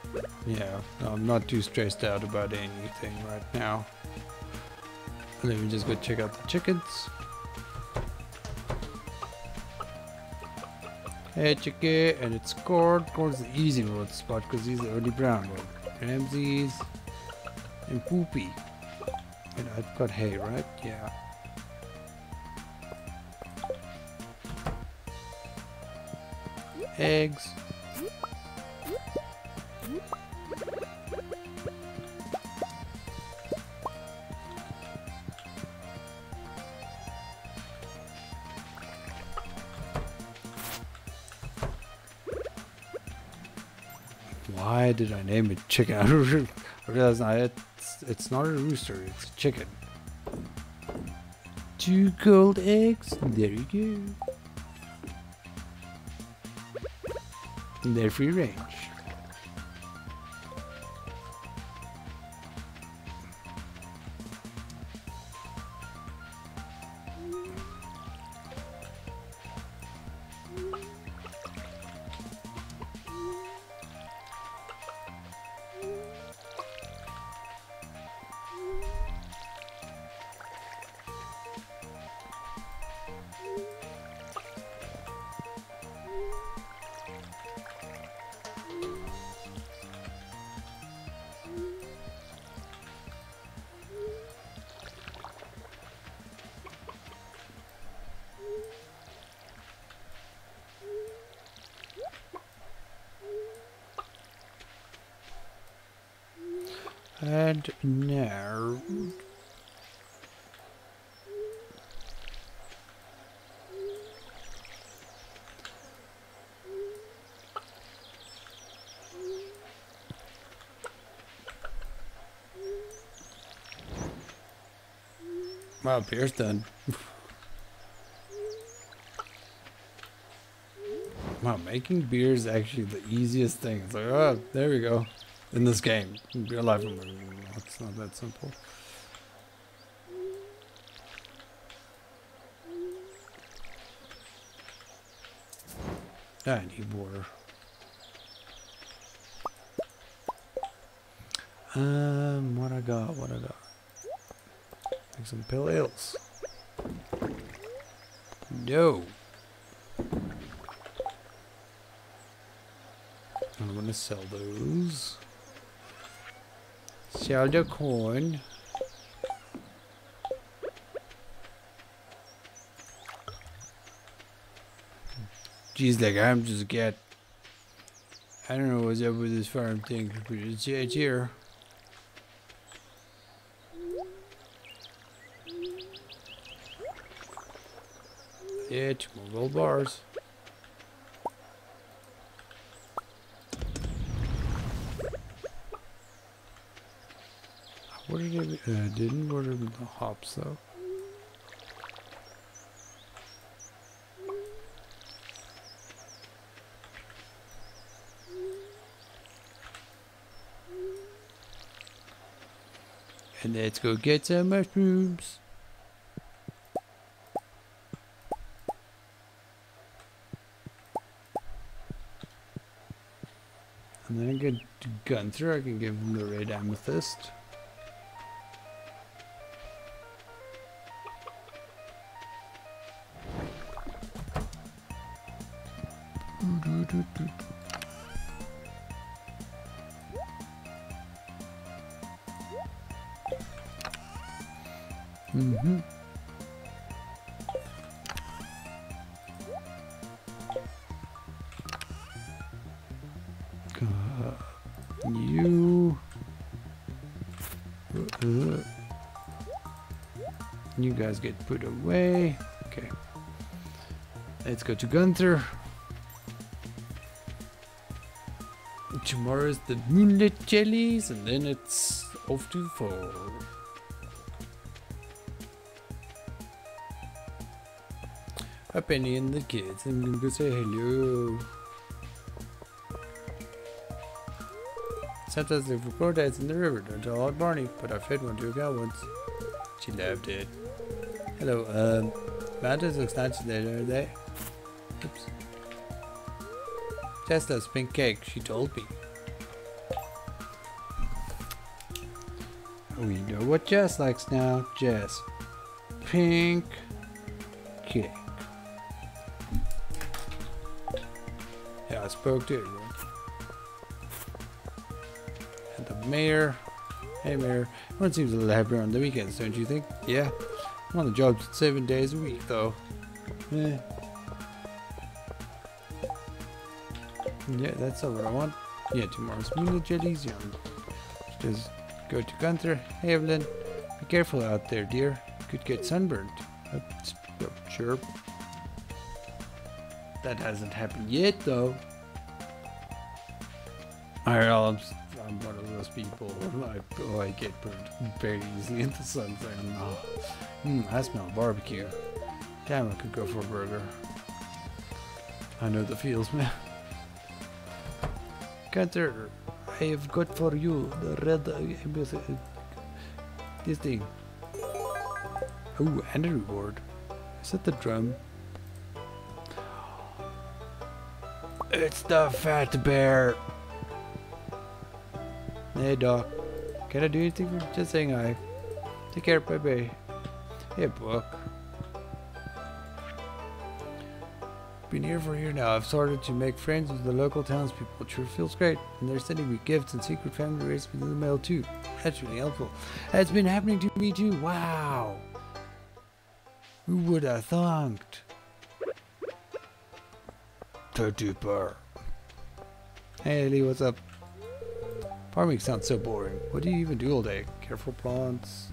yeah, I'm not too stressed out about anything right now. Let me just go check out the chickens. Hey chicken, and it's Cord. Cord's the easy road spot because he's the only brown one. Ramses, and Poopy. And I've got hay, right? Yeah. Eggs. Did I name it chicken? I realize now it's, it's not a rooster, it's a chicken. Two gold eggs. There you go. And they're free range. Wow, beer's done. wow, making beer is actually the easiest thing. It's like, oh, there we go in this game. In real life, it's not that simple. I need water. Um, what I got, what I got. Some pills. No. I'm gonna sell those. Sell the corn. Geez, like I'm just get. I don't know what's up with this farm thing, but it's, it's here. Yeah, two more gold bars. What did it? Uh, didn't order the hops though. And let's go get some mushrooms. And then I get Gunther, I can give him the red amethyst. Put away. Okay. Let's go to Gunther. Tomorrow is the Moonlight Jellies, and then it's off to fall. A Penny and the kids. I'm gonna go say hello. Sometimes they record dads in the river. Don't tell Aunt Barney, but I fed one to a cow once. She loved it. Hello, um, mountains looks nice today, are they? Oops. Loves pink cake, she told me. We know what Jas likes now. Jas. Pink cake. Yeah, I spoke to everyone. And the mayor. Hey, mayor. Everyone seems a little happier on the weekends, don't you think? Yeah. I'm on the job seven days a week, though. Eh. Yeah, that's all I want. Yeah, tomorrow's Mina Jelly's young. Just go to Gunther. Hey, Evelyn. Be careful out there, dear. You could get sunburned. Uh, uh, sure. That hasn't happened yet, though. Alright, people. I, oh, I get burned very easily in the sun. Oh. Hmm, I smell barbecue. Damn, I could go for a burger. I know the feels, man. Gunther, I have got for you the red uh, this thing. Oh, and a reward. Is that the drum? It's the fat bear. Hey, Doc. Can I do anything for just saying hi? Take care, bye bye. Hey, Book. Been here for a year now. I've started to make friends with the local townspeople. It sure feels great. And they're sending me gifts and secret family recipes in the mail too. That's really helpful. That's been happening to me too. Wow. Who would have thought? Duper. Hey Lee, what's up? Farming sounds so boring. What do you even do all day? Careful plants,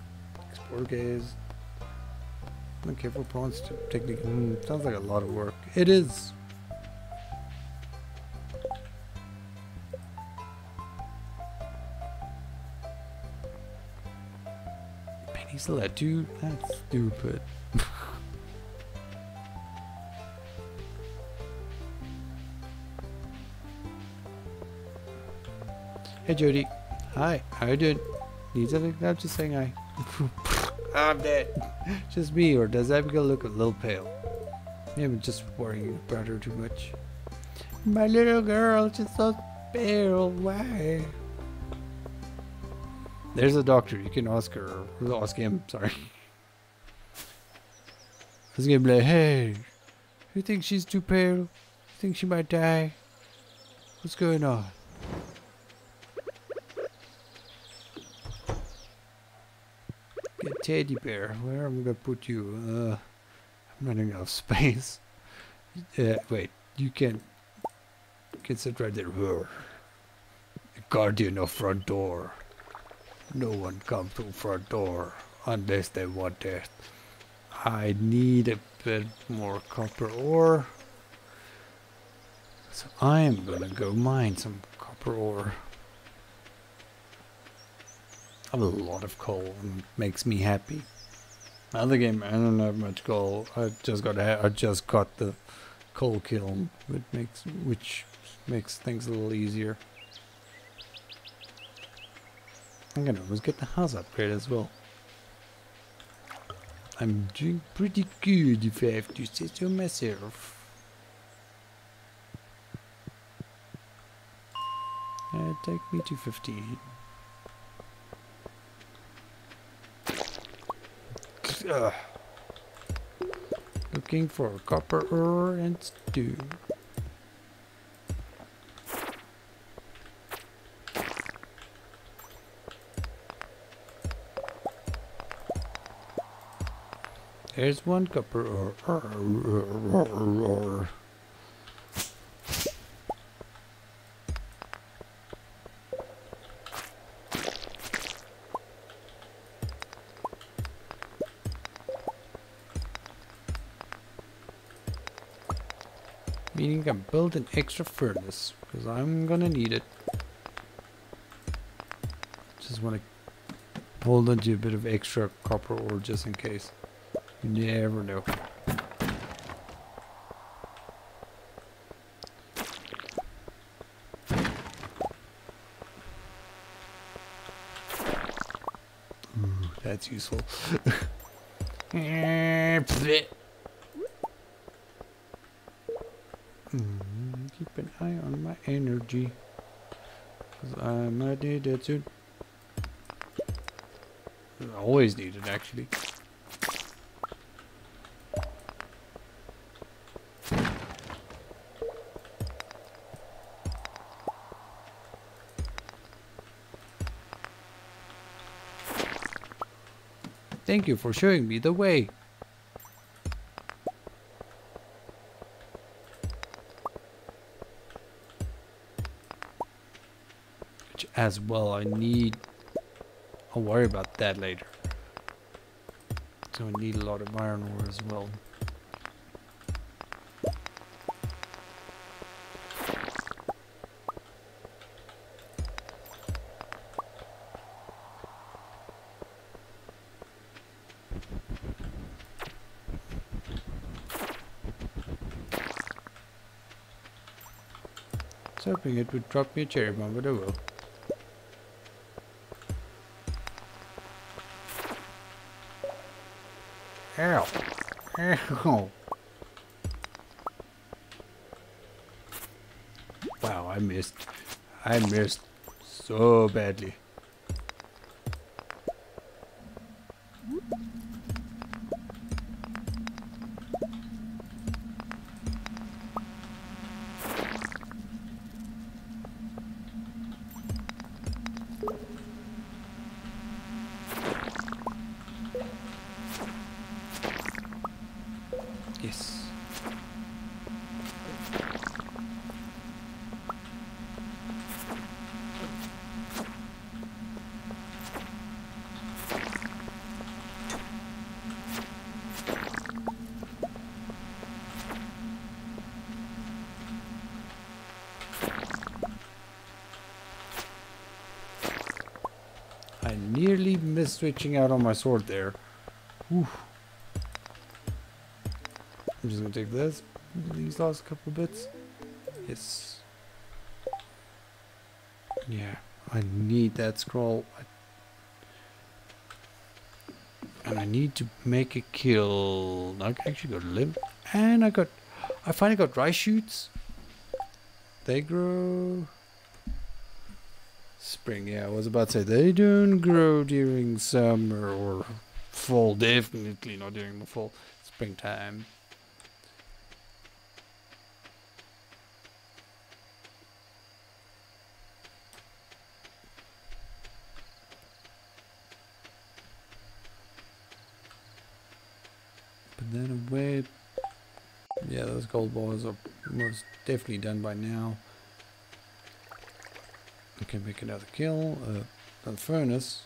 explore gaze. And careful plants to technique. Mm, sounds like a lot of work. It is. Peninsula dude, that's stupid. Hey Jodi. Hi, how you doing? Need something? I'm just saying hi. I'm dead. Just me, or does Abigail look a little pale? Maybe I'm just worrying about her too much. My little girl, she's so pale. Why? There's a doctor. You can ask her. Or ask him. Sorry. He's gonna be like, hey, you think she's too pale? You Think she might die? What's going on? Teddy bear. Where am I gonna put you? Uh, I'm running out of space. Uh, wait, you can. Can sit right there. The guardian of front door. No one comes to front door unless they want it. I need a bit more copper ore. So I am gonna go mine some copper ore. I have a lot of coal and makes me happy. Other game, I don't have much coal. I just got I just got the coal kiln, which makes which makes things a little easier. I'm gonna almost get the house upgrade as well. I'm doing pretty good if I have to say so myself. Uh, take me to 15. Ugh. Looking for copper ore and stew. There's one copper ore. I build an extra furnace because I'm gonna need it. Just want to hold on to a bit of extra copper ore just in case. You never know. Ooh, that's useful. G. Cause I might need it soon. I always need it actually. Thank you for showing me the way. As well I need I'll worry about that later. So I need a lot of iron ore as well. hoping it would drop me a cherry bomb, but it will. I missed so badly. Yes. I nearly missed switching out on my sword there. Whew. I'm just gonna take this, these last couple bits. Yes. Yeah, I need that scroll. And I need to make a kill. I actually got a limb, and I got, I finally got rice shoots. They grow. Spring, yeah, I was about to say they don't grow during summer or fall. Definitely not during the fall, springtime. But then away. Yeah, those gold balls are most definitely done by now. Can make another kill. Uh, another furnace.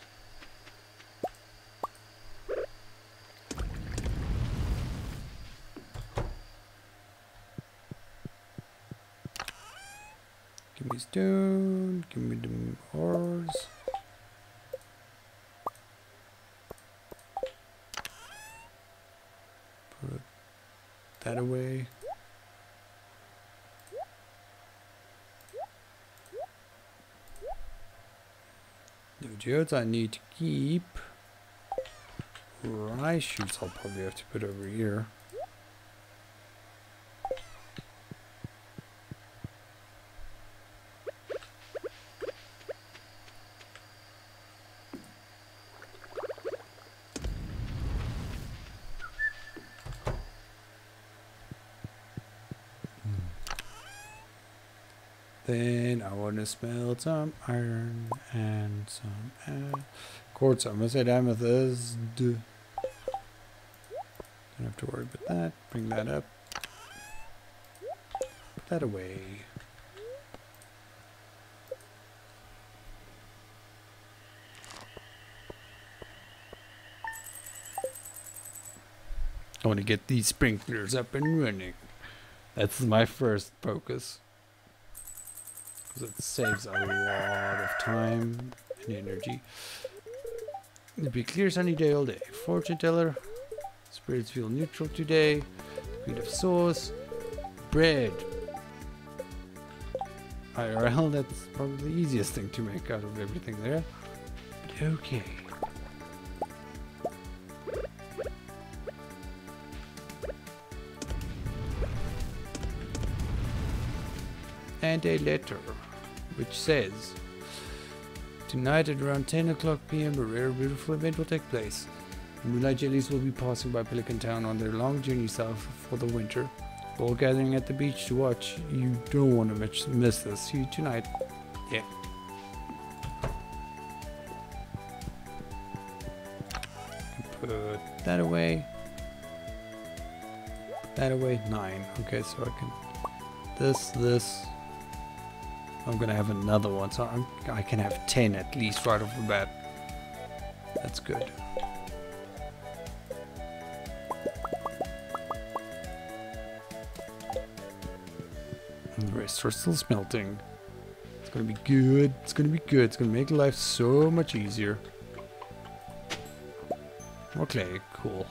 Give me stone. Give me the ores. Put that away. The I need to keep. Rice shoots I'll probably have to put over here. Hmm. Then I want to smell some iron and some uh, quartz. I'm gonna say amethyst. Don't have to worry about that. Bring that up. Put that away. I want to get these sprinklers up and running. That's my first focus. Because it saves a lot of time and energy. It'll be clear sunny day all day. Fortune teller. Spirits feel neutral today. Queen of sauce. Bread. IRL, that's probably the easiest thing to make out of everything there. Okay. A letter which says Tonight at around 10 o'clock p.m. a rare beautiful event will take place. The Moonlight Jellies will be passing by Pelican Town on their long journey south for the winter. All gathering at the beach to watch. You don't want to miss, miss this. See you tonight. Yeah. Put that away. Put that away. Nine. Okay, so I can this, this. I'm gonna have another one, so I'm, I can have ten at least right off the bat. That's good. And the rest are still smelting. It's gonna be good. It's gonna be good. It's gonna make life so much easier. Okay, cool.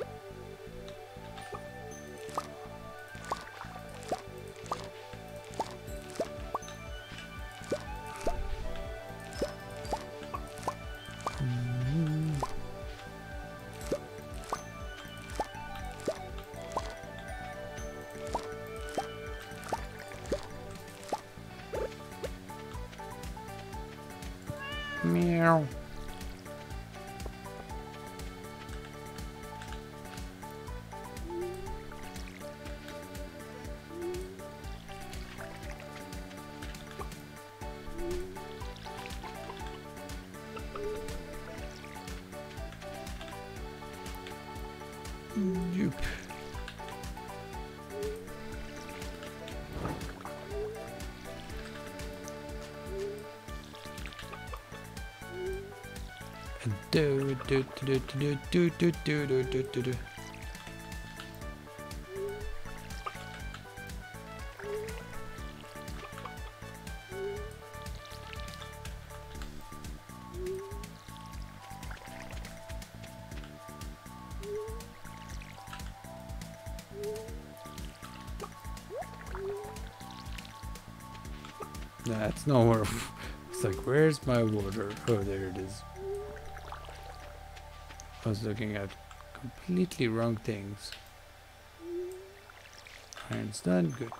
Do do do do do do do do do. That's nowhere. It's like, where's my water? Oh, there it is. I was looking at completely wrong things. Iron's done, good.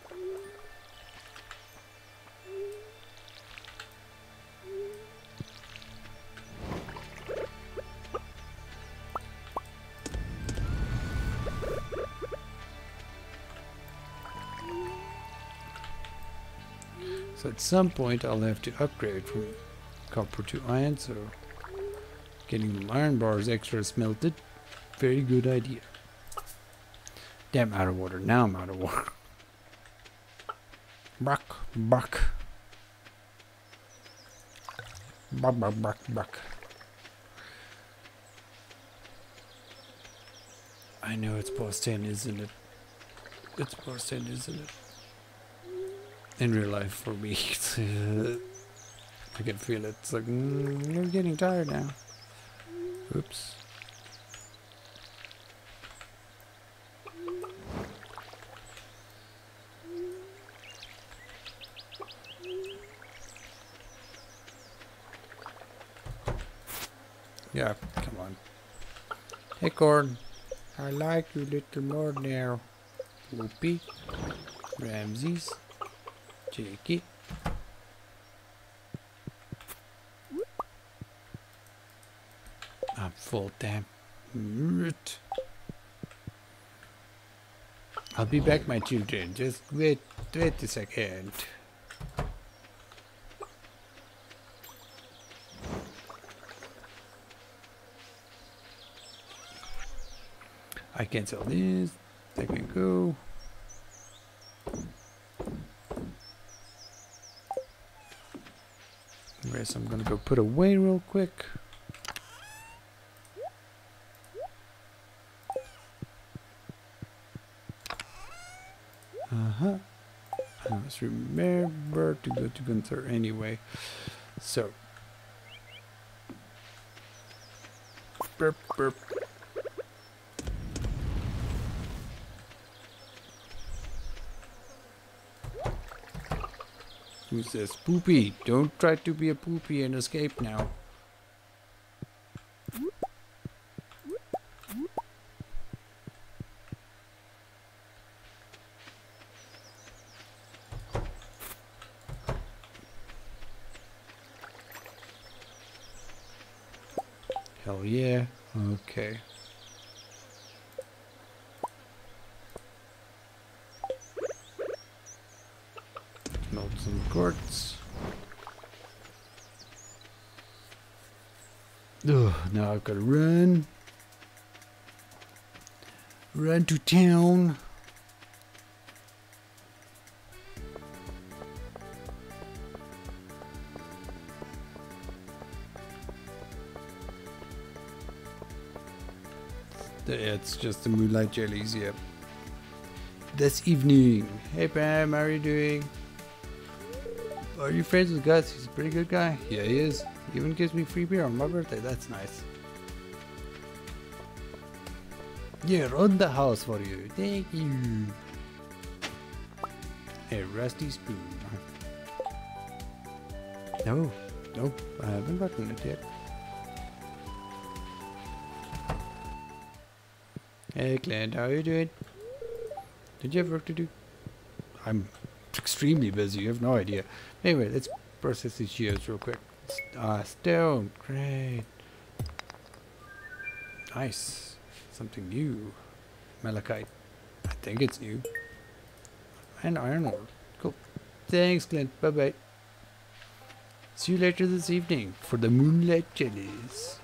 So at some point I'll have to upgrade from copper to iron, so getting them iron bars extra smelted, very good idea. Damn, out of water. Now I'm out of water. Buck, buck. Buck, buck, buck, buck. I know it's past 10, isn't it? It's past 10, isn't it? In real life, for me, I can feel it. It's like, mm, you're getting tired now. Oops. Yeah, come on. Hey, Corn. I like you little more now. Whoopi. Ramses. Jakey. I'm full, damn. I'll be back, my children. Just wait, wait a second. I can sell this. That can go. Rest I'm gonna go put away real quick. Uh-huh. I must remember to go to Gunther anyway. So. Burp, burp. Who says poopy? Don't try to be a poopy and escape now. Hell yeah. Okay. Melt some quartz. To run. Run to town. It's just the moonlight jellies, here. This evening. Hey Pam, how are you doing? Are you friends with Gus? He's a pretty good guy. Yeah, he is. He even gives me free beer on my birthday. That's nice. Yeah, run the house for you. Thank you. A rusty spoon. No, nope, I haven't gotten it yet. Hey Clint, how are you doing? Did you have work to do? I'm extremely busy, you have no idea. Anyway, let's process these geodes real quick. Ah, stone, great. Nice. Something new. Malachite. I think it's new. And iron ore. Cool. Thanks, Clint. Bye-bye. See you later this evening for the moonlight jellies.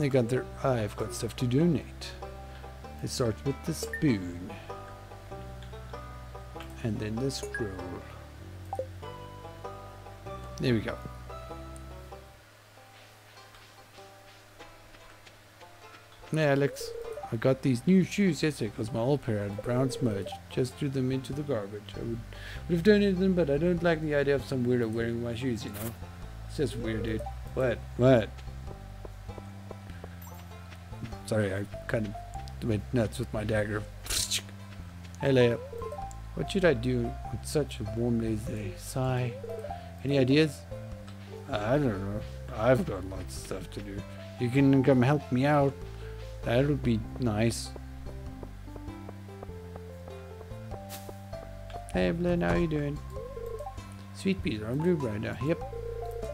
They got their... I've got stuff to donate. It starts with the spoon. And then the scroll. There we go. Hey Alex, I got these new shoes yesterday because my old pair had brown smudge. Just threw them into the garbage. I would, would have donated them, but I don't like the idea of some weirdo wearing my shoes, you know? It's just weird, dude. What? What? Sorry, I kind of went nuts with my dagger. Hey, Leia. What should I do on such a warm lazy day? Sigh. Any ideas? I don't know. I've got lots of stuff to do. You can come help me out. That would be nice. Hey Evelyn, how are you doing? Sweet peas are on blue right now. Yep.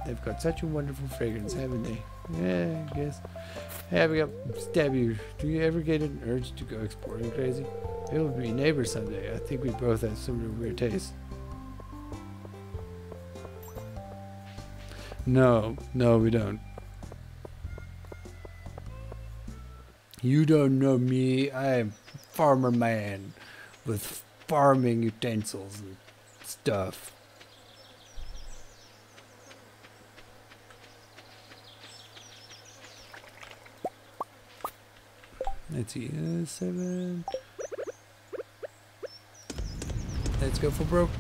They've got such a wonderful fragrance, haven't they? Yeah, I guess. Hey Abigail, stab you. Do you ever get an urge to go exploring crazy? We'll be neighbors someday. I think we both have similar weird tastes. No, no, we don't. You don't know me. I'm farmer man with farming utensils and stuff. Let's see, uh, seven. Let's go for broke.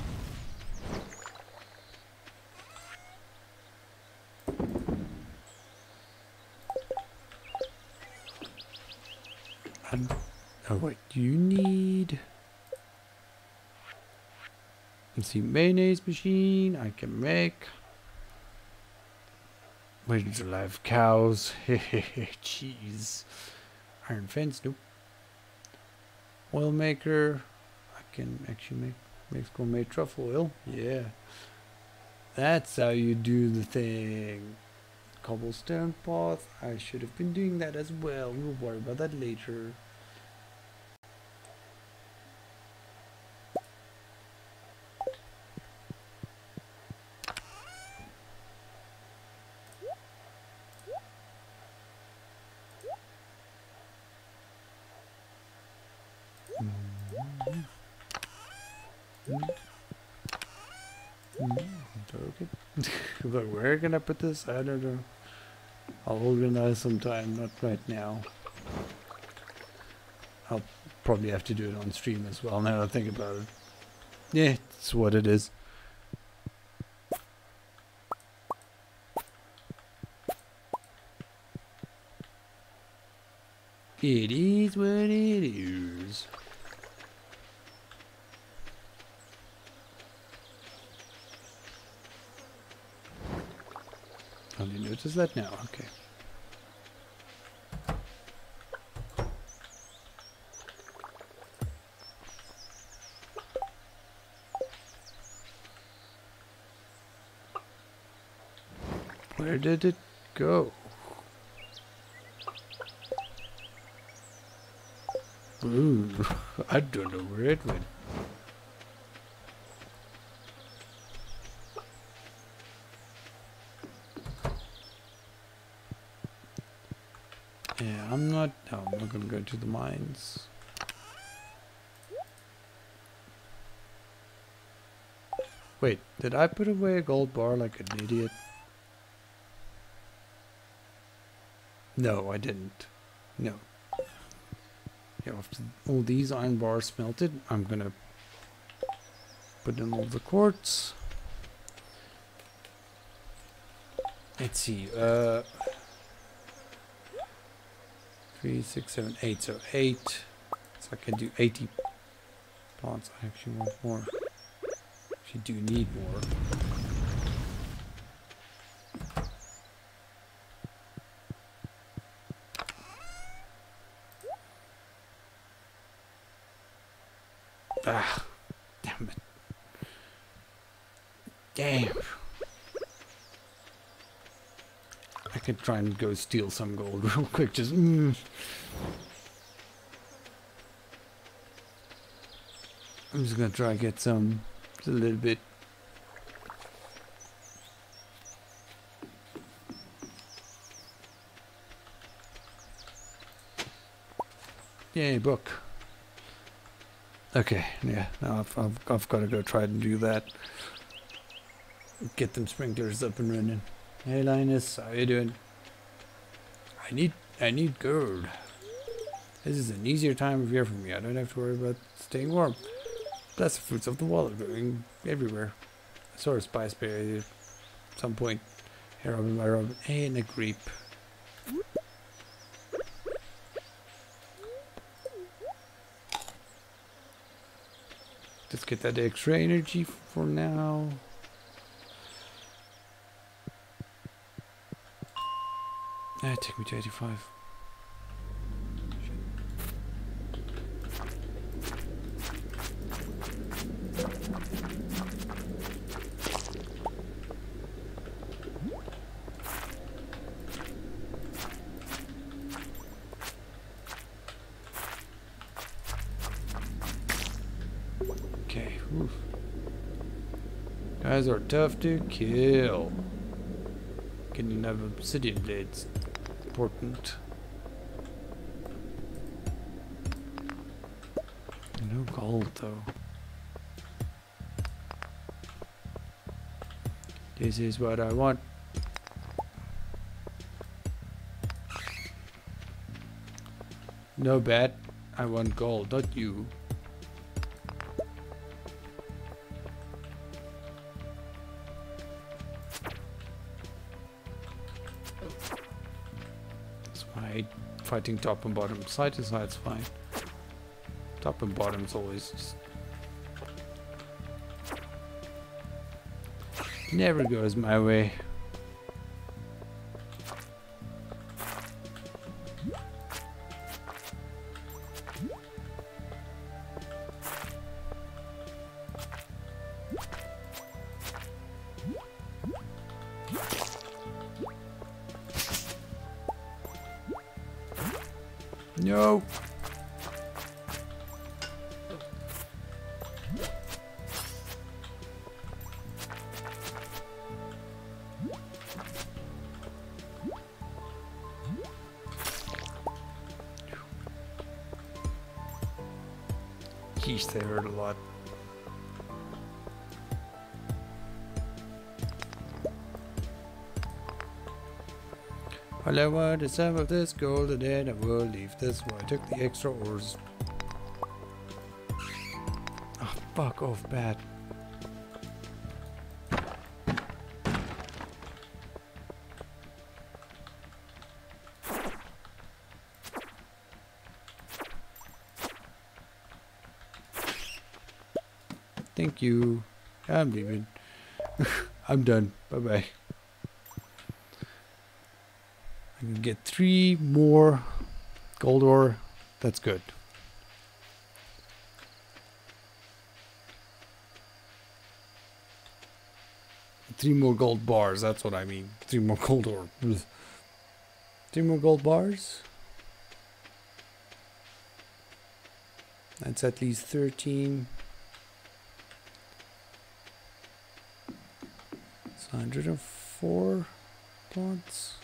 You need... Let's see, mayonnaise machine I can make. Where's live cows? Cheese. Iron fence, nope. Oil maker. I can actually make makes gourmet truffle oil. Yeah. That's how you do the thing. Cobblestone path. I should have been doing that as well. We'll worry about that later. But where can I put this? I don't know. I'll organize sometime, not right now. I'll probably have to do it on stream as well now I think about it. Yeah, it's what it is. It is what it is. Notice that now, okay. Where did it go? Ooh, I don't know where it went. Yeah, I'm not. No, Gonna the mines. Wait, did I put away a gold bar like an idiot? No, I didn't. No. Yeah, after all these iron bars smelted, I'm gonna put in all the quartz. Let's see, uh, three, six, seven, eight. So eight. So I can do 80 plants. I actually want more. Actually do need more. Ah, damn it. Damn. I could try and go steal some gold real quick, just mm. I'm just gonna try get some, just a little bit. Yay, book. Okay, yeah, now I've, I've, I've got to go try and do that. Get them sprinklers up and running. Hey Linus, how you doing? I need I need gold. This is an easier time of year for me. I don't have to worry about staying warm. Plus the fruits of the wall are growing everywhere. I saw a spice berry at some point. Hey Robin, my Robin, and a creep. Let's get that extra energy for now. Ah, take me to 85. Okay. Guys are tough to kill. Can you have obsidian blades? Important. No gold though. This is what I want. No bet. I want gold, not you. Fighting top and bottom. Side to side's fine. Top and bottom's always just never goes my way. I want is some of this gold and then I will leave this one. I took the extra ores. Oh, ah, fuck off, bat. Thank you. I'm leaving. I'm done. Bye bye. I can get three more gold ore. That's good. Three more gold bars. That's what I mean. Three more gold ore. Three more gold bars. That's at least 13. It's 104 plants.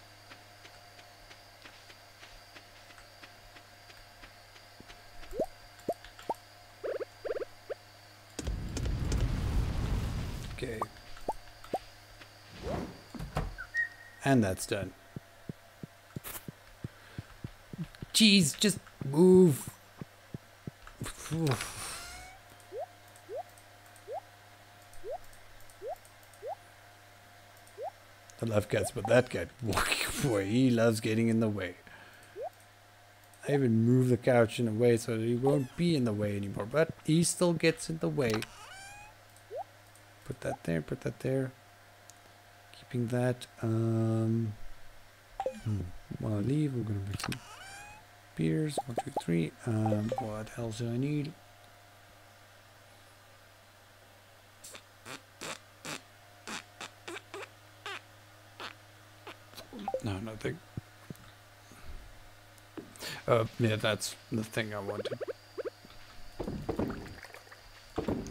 And that's done. Jeez, just move. I love cats, but that cat, boy, he loves getting in the way. I even moved the couch in a way so that he won't be in the way anymore, but he still gets in the way. Put that there, put that there. Keeping that. Um, hmm, while I leave, we're gonna make some beers. One, two, three. Um, what else do I need? No, nothing. Uh, yeah, that's the thing I wanted.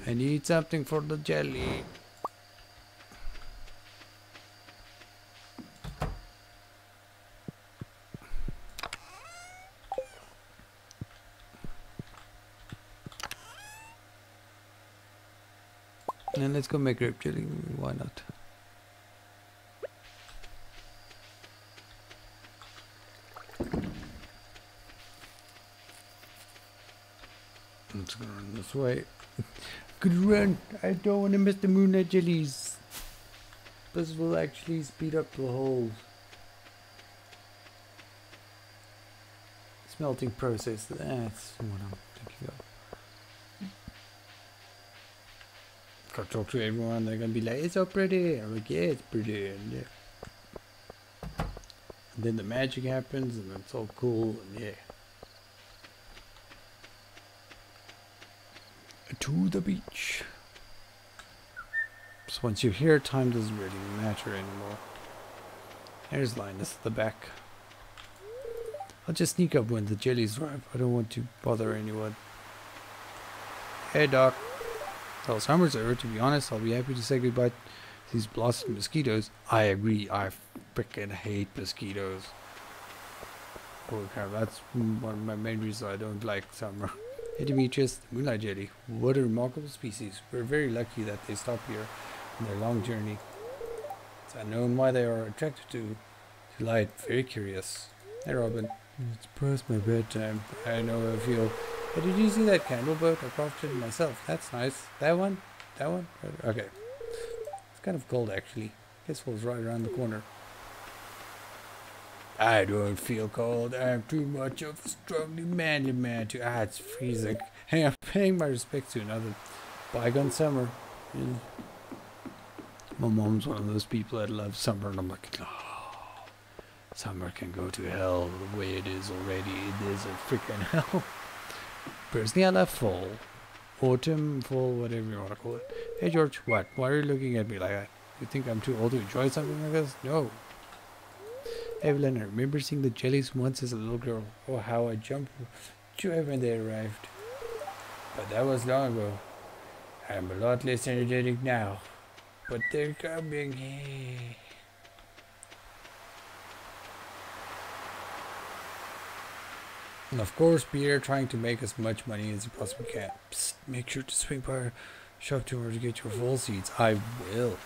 I need something for the jelly. And let's go make grape jelly. Why not? Let's go run this way. Good run. I don't want to miss the moonlight jellies. This will actually speed up the whole smelting process. That's what I'm thinking of. Gotta talk to everyone. They're gonna be like, "It's so pretty." I'm like, "Yeah, it's pretty." And, yeah. and then the magic happens, and it's all cool. And yeah. to the beach. So once you're here, time doesn't really matter anymore. There's Linus at the back. I'll just sneak up when the jellies arrive. I don't want to bother anyone. Hey, Doc. Summer's over. To be honest, I'll be happy to say goodbye to these blasted mosquitoes. I agree. I freaking hate mosquitoes. Holy crap, that's one of my main reasons I don't like summer. Hey Demetrius, the moonlight jelly. What a remarkable species. We're very lucky that they stop here on their long journey. It's unknown why they are attracted to, to light. Very curious. Hey Robin. It's past my bedtime. I know I feel. Hey, did you see that candle boat? I crafted it myself. That's nice. That one? That one? Okay. It's kind of cold actually. Guess was right around the corner. I don't feel cold. I'm too much of a strongly manly man to. Ah, it's freezing. Hey, I'm paying my respects to another bygone summer. Yeah. My mom's one of those people that love summer, and I'm like, oh, summer can go to hell the way it is already. It is a freaking hell. Personally, I love fall. Autumn, fall, whatever you want to call it. Hey, George, what? Why are you looking at me like that? You think I'm too old to enjoy something like this? No, Evelyn, I remember seeing the jellies once as a little girl. Oh, how I jumped joy when they arrived. But that was long ago. I'm a lot less energetic now. But they're coming. Hey. And of course, Pierre trying to make as much money as he possibly can. Psst, make sure to swing by our shop tomorrow to get your full seats. I will.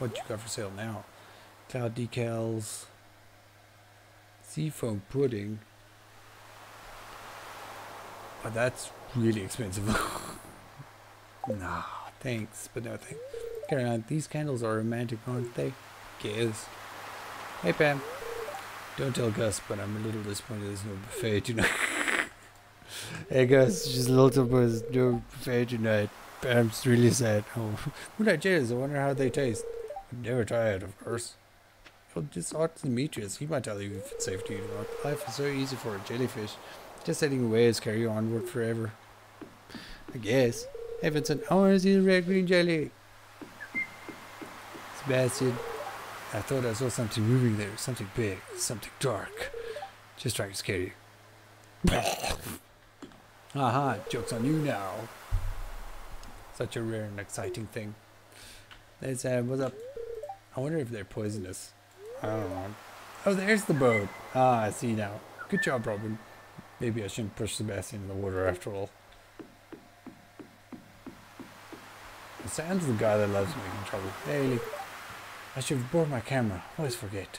What you got for sale now? Cloud decals. Seafoam pudding. But that's really expensive. nah, thanks, but no thanks. Carry on. These candles are romantic, aren't they? Yes. Hey, Pam. Don't tell Gus, but I'm a little disappointed there's no buffet tonight. hey, Gus, just a little bit no buffet tonight. Pam's really sad. Oh, Moonlight Jellies, I wonder how they taste. I've never tried, of course. Well, just ask Demetrius. He might tell you if it's safe to eat or not. Life is so easy for a jellyfish. Just setting away is carry onward forever. I guess. Hey Vincent, I want to see the red green jelly. Sebastian, I thought I saw something moving there. Something big. Something dark. Just trying to scare you. Aha, joke's on you now. Such a rare and exciting thing. Let's, uh, what's up? I wonder if they're poisonous. I don't know. Oh, there's the boat. Ah, I see now. Good job, Robin. Maybe I shouldn't push Sebastian in the water after all. Sam's the guy that loves making trouble. Hey, I should have brought my camera. Always forget.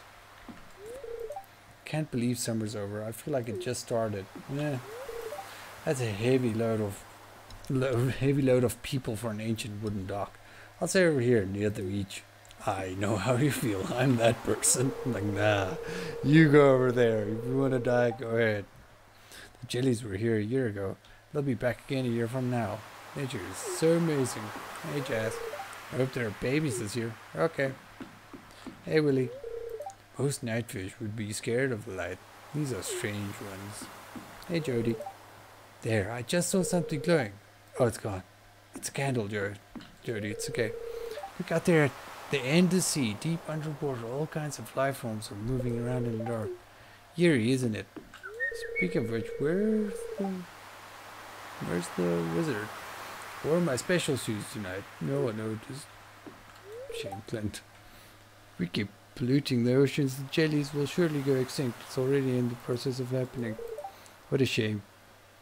Can't believe summer's over. I feel like it just started. Yeah. That's a heavy load of lo heavy load of people for an ancient wooden dock. I'll stay over here near the beach. I know how you feel. I'm that person. I'm like, nah, you go over there. If you want to die, go ahead. The jellies were here a year ago. They'll be back again a year from now. Nature is so amazing. Hey, Jas. I hope there are babies this year. Okay. Hey, Willy. Most nightfish would be scared of the light. These are strange ones. Hey, Jodi. There, I just saw something glowing. Oh, it's gone. It's a candle, Jodi. Jodi, it's okay. Look out there at the end of the sea, deep underwater. All kinds of life forms are moving around in the dark. Eerie, isn't it? Speaking of which, where's the... Where's the wizard? Wore my special shoes tonight. No one noticed. Shame, Clint. We keep polluting the oceans. The jellies will surely go extinct. It's already in the process of happening. What a shame.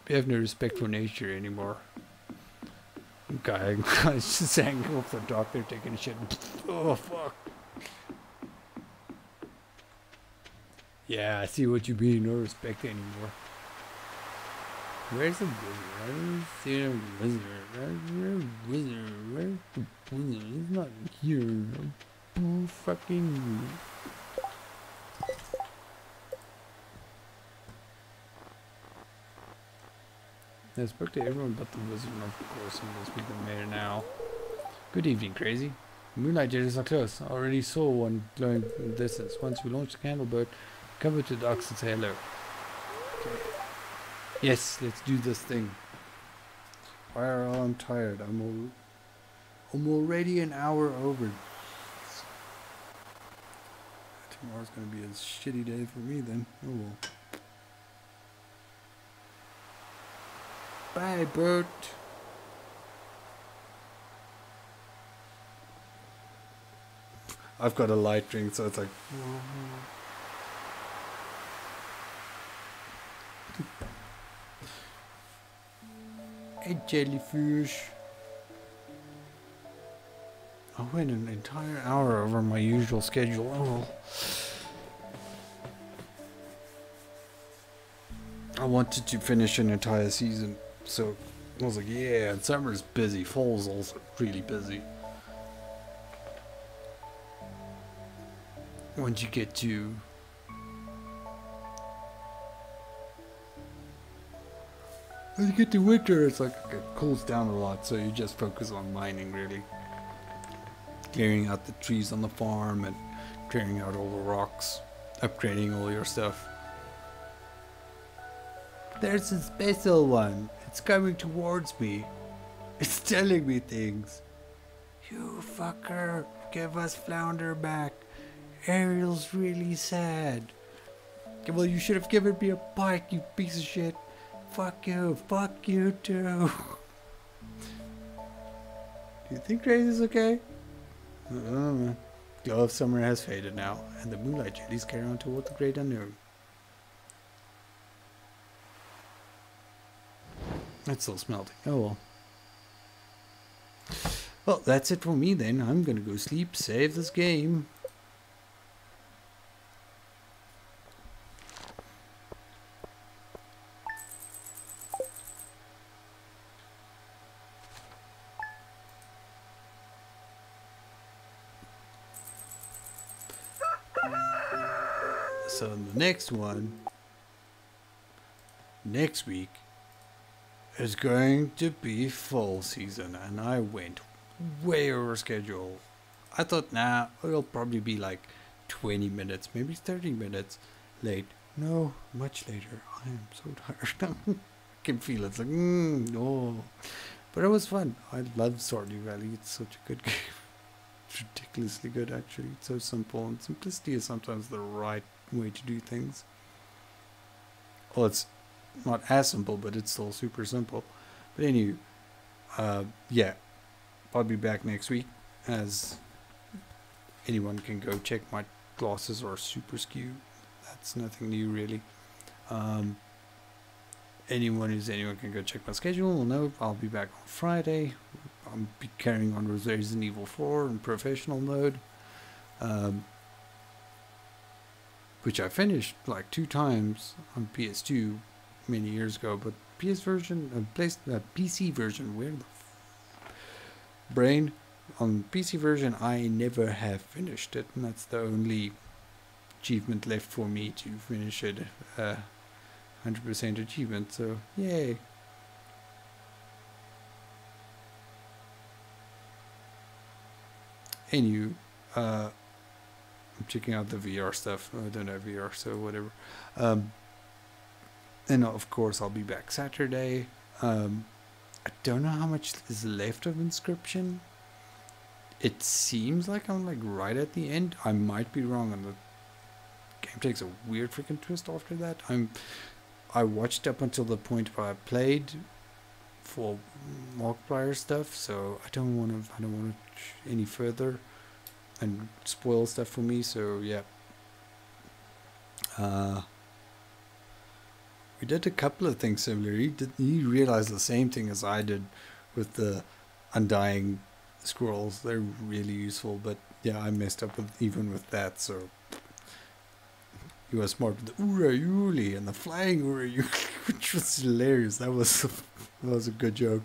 We have no respect for nature anymore. Guy, guy's just hanging off the dock there taking a shit. Oh, fuck. Yeah, I see what you mean. No respect anymore. Where's the wizard? I don't see a wizard. Where's the wizard? Where's the wizard? He's not here. Boo fucking I spoke to everyone but the wizard, of course, and speak to the mayor now. Good evening, crazy. Moonlight jellies are close. I already saw one glowing in the distance. Once we launch the candle boat, come over to the docks and say hello. Okay. Yes, let's do this thing. Fire I'm tired. I'm al I'm already an hour over. Tomorrow's gonna be a shitty day for me then. Oh well. Bye, boat. I've got a light drink, so it's like. A jellyfish. I went an entire hour over my usual schedule. Oh. I wanted to finish an entire season, so I was like, yeah, summer's busy, fall's also really busy. Once you get to When you get to winter, it's like it cools down a lot, so you just focus on mining really. Clearing out the trees on the farm and clearing out all the rocks, upgrading all your stuff. There's a special one. It's coming towards me. It's telling me things. You fucker, give us Flounder back. Ariel's really sad. Well, you should have given me a bike, you piece of shit. Fuck you, fuck you too. Do you think Grace is okay? I. Glow of summer has faded now, and the moonlight jellies carry on toward the great unknown. It's still smelting. Oh well. Well, that's it for me then. I'm gonna go sleep, save this game. So the next one, next week, is going to be fall season, and I went way over schedule. I thought, nah, it'll probably be like 20 minutes, maybe 30 minutes late. No, much later. I am so tired. I can feel it. It's like, mm, no. But it was fun. I love Stardew Valley. It's such a good game. It's ridiculously good, actually. It's so simple, and simplicity is sometimes the right way to do things. Well, it's not as simple, but it's still super simple. But anyway, uh, yeah, I'll be back next week as anyone can go check my glasses are super skew. That's nothing new really. Um, anyone who's anyone can go check my schedule will know I'll be back on Friday. Be carrying on Resident Evil 4 in professional mode. Um, which I finished like two times on PS2 many years ago, but PS version, uh, place, uh, PC version, where the brain on PC version, I never have finished it, and that's the only achievement left for me to finish it. Uh, 100% achievement, so yay. Anywho, uh, checking out the VR stuff. I don't have VR, so whatever. Um, and of course, I'll be back Saturday. Um, I don't know how much is left of Inscryption. It seems like I'm like right at the end. I might be wrong, and the game takes a weird freaking twist after that. I'm. I watched up until the point where I played for Markiplier stuff, so I don't want to. I don't want to any further and spoil stuff for me. So yeah. Uh, we did a couple of things similar. He did. He realized the same thing as I did with the undying scrolls. They're really useful, but yeah, I messed up with even with that. So he was smart with the Urayuli and the flying Urayuli, which was hilarious. That was that was a good joke.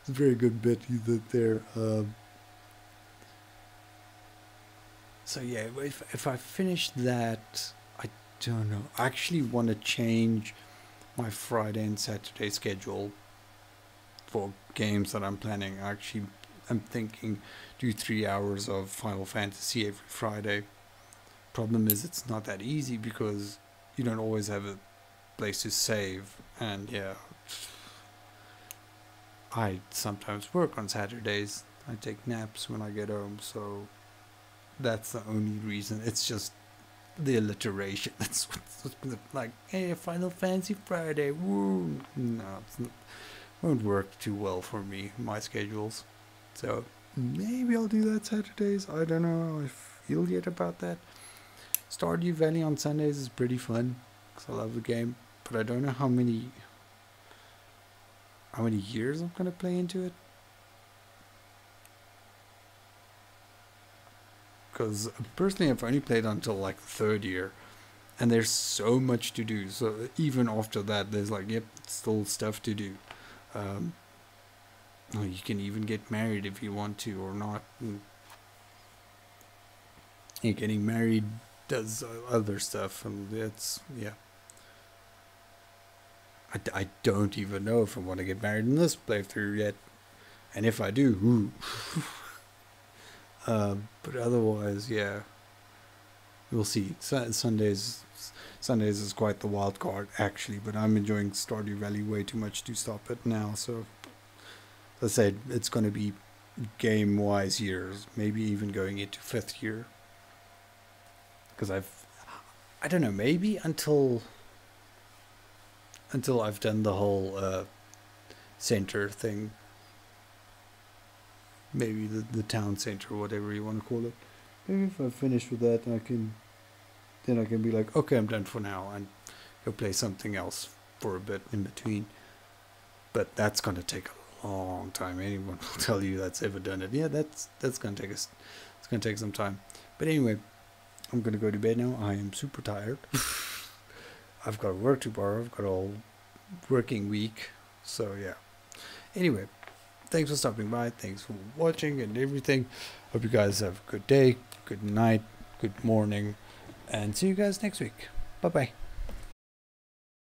It's a very good bit he did there. Um, so yeah, if if I finish that, I don't know. I actually want to change my Friday and Saturday schedule for games that I'm planning. I Actually, I'm thinking do three hours of Final Fantasy every Friday. Problem is, it's not that easy because you don't always have a place to save, and yeah, I sometimes work on Saturdays. I take naps when I get home, so that's the only reason. It's just the alliteration. That's what's like. Hey, Final Fantasy Friday. Woo! No, won't work too well for me. My schedules. So maybe I'll do that Saturdays. I don't know. I feel yet about that. Stardew Valley on Sundays is pretty fun because I love the game, but I don't know how many how many years I'm gonna play into it. Because personally, I've only played until like third year, and there's so much to do. So even after that, there's like yep, still stuff to do. Um, you can even get married if you want to or not. And getting married does other stuff, and it's yeah. I, I don't even know if I want to get married in this playthrough yet, and if I do, um, but otherwise, yeah, we'll see. Sundays, Sundays is quite the wild card actually, but I'm enjoying Stardew Valley way too much to stop it now. So, as I said, it's going to be game wise years, maybe even going into fifth year because I've I don't know maybe until until I've done the whole uh, center thing maybe the, the town center whatever you want to call it maybe if I finish with that I can then I can be like okay I'm done for now and go play something else for a bit in between but that's gonna take a long time anyone will tell you that's ever done it yeah that's that's gonna take us it's gonna take some time but anyway I'm gonna go to bed now. I am super tired. I've got work tomorrow. I've got all working week. So yeah. Anyway, thanks for stopping by. Thanks for watching and everything. Hope you guys have a good day, good night, good morning, and see you guys next week. Bye bye.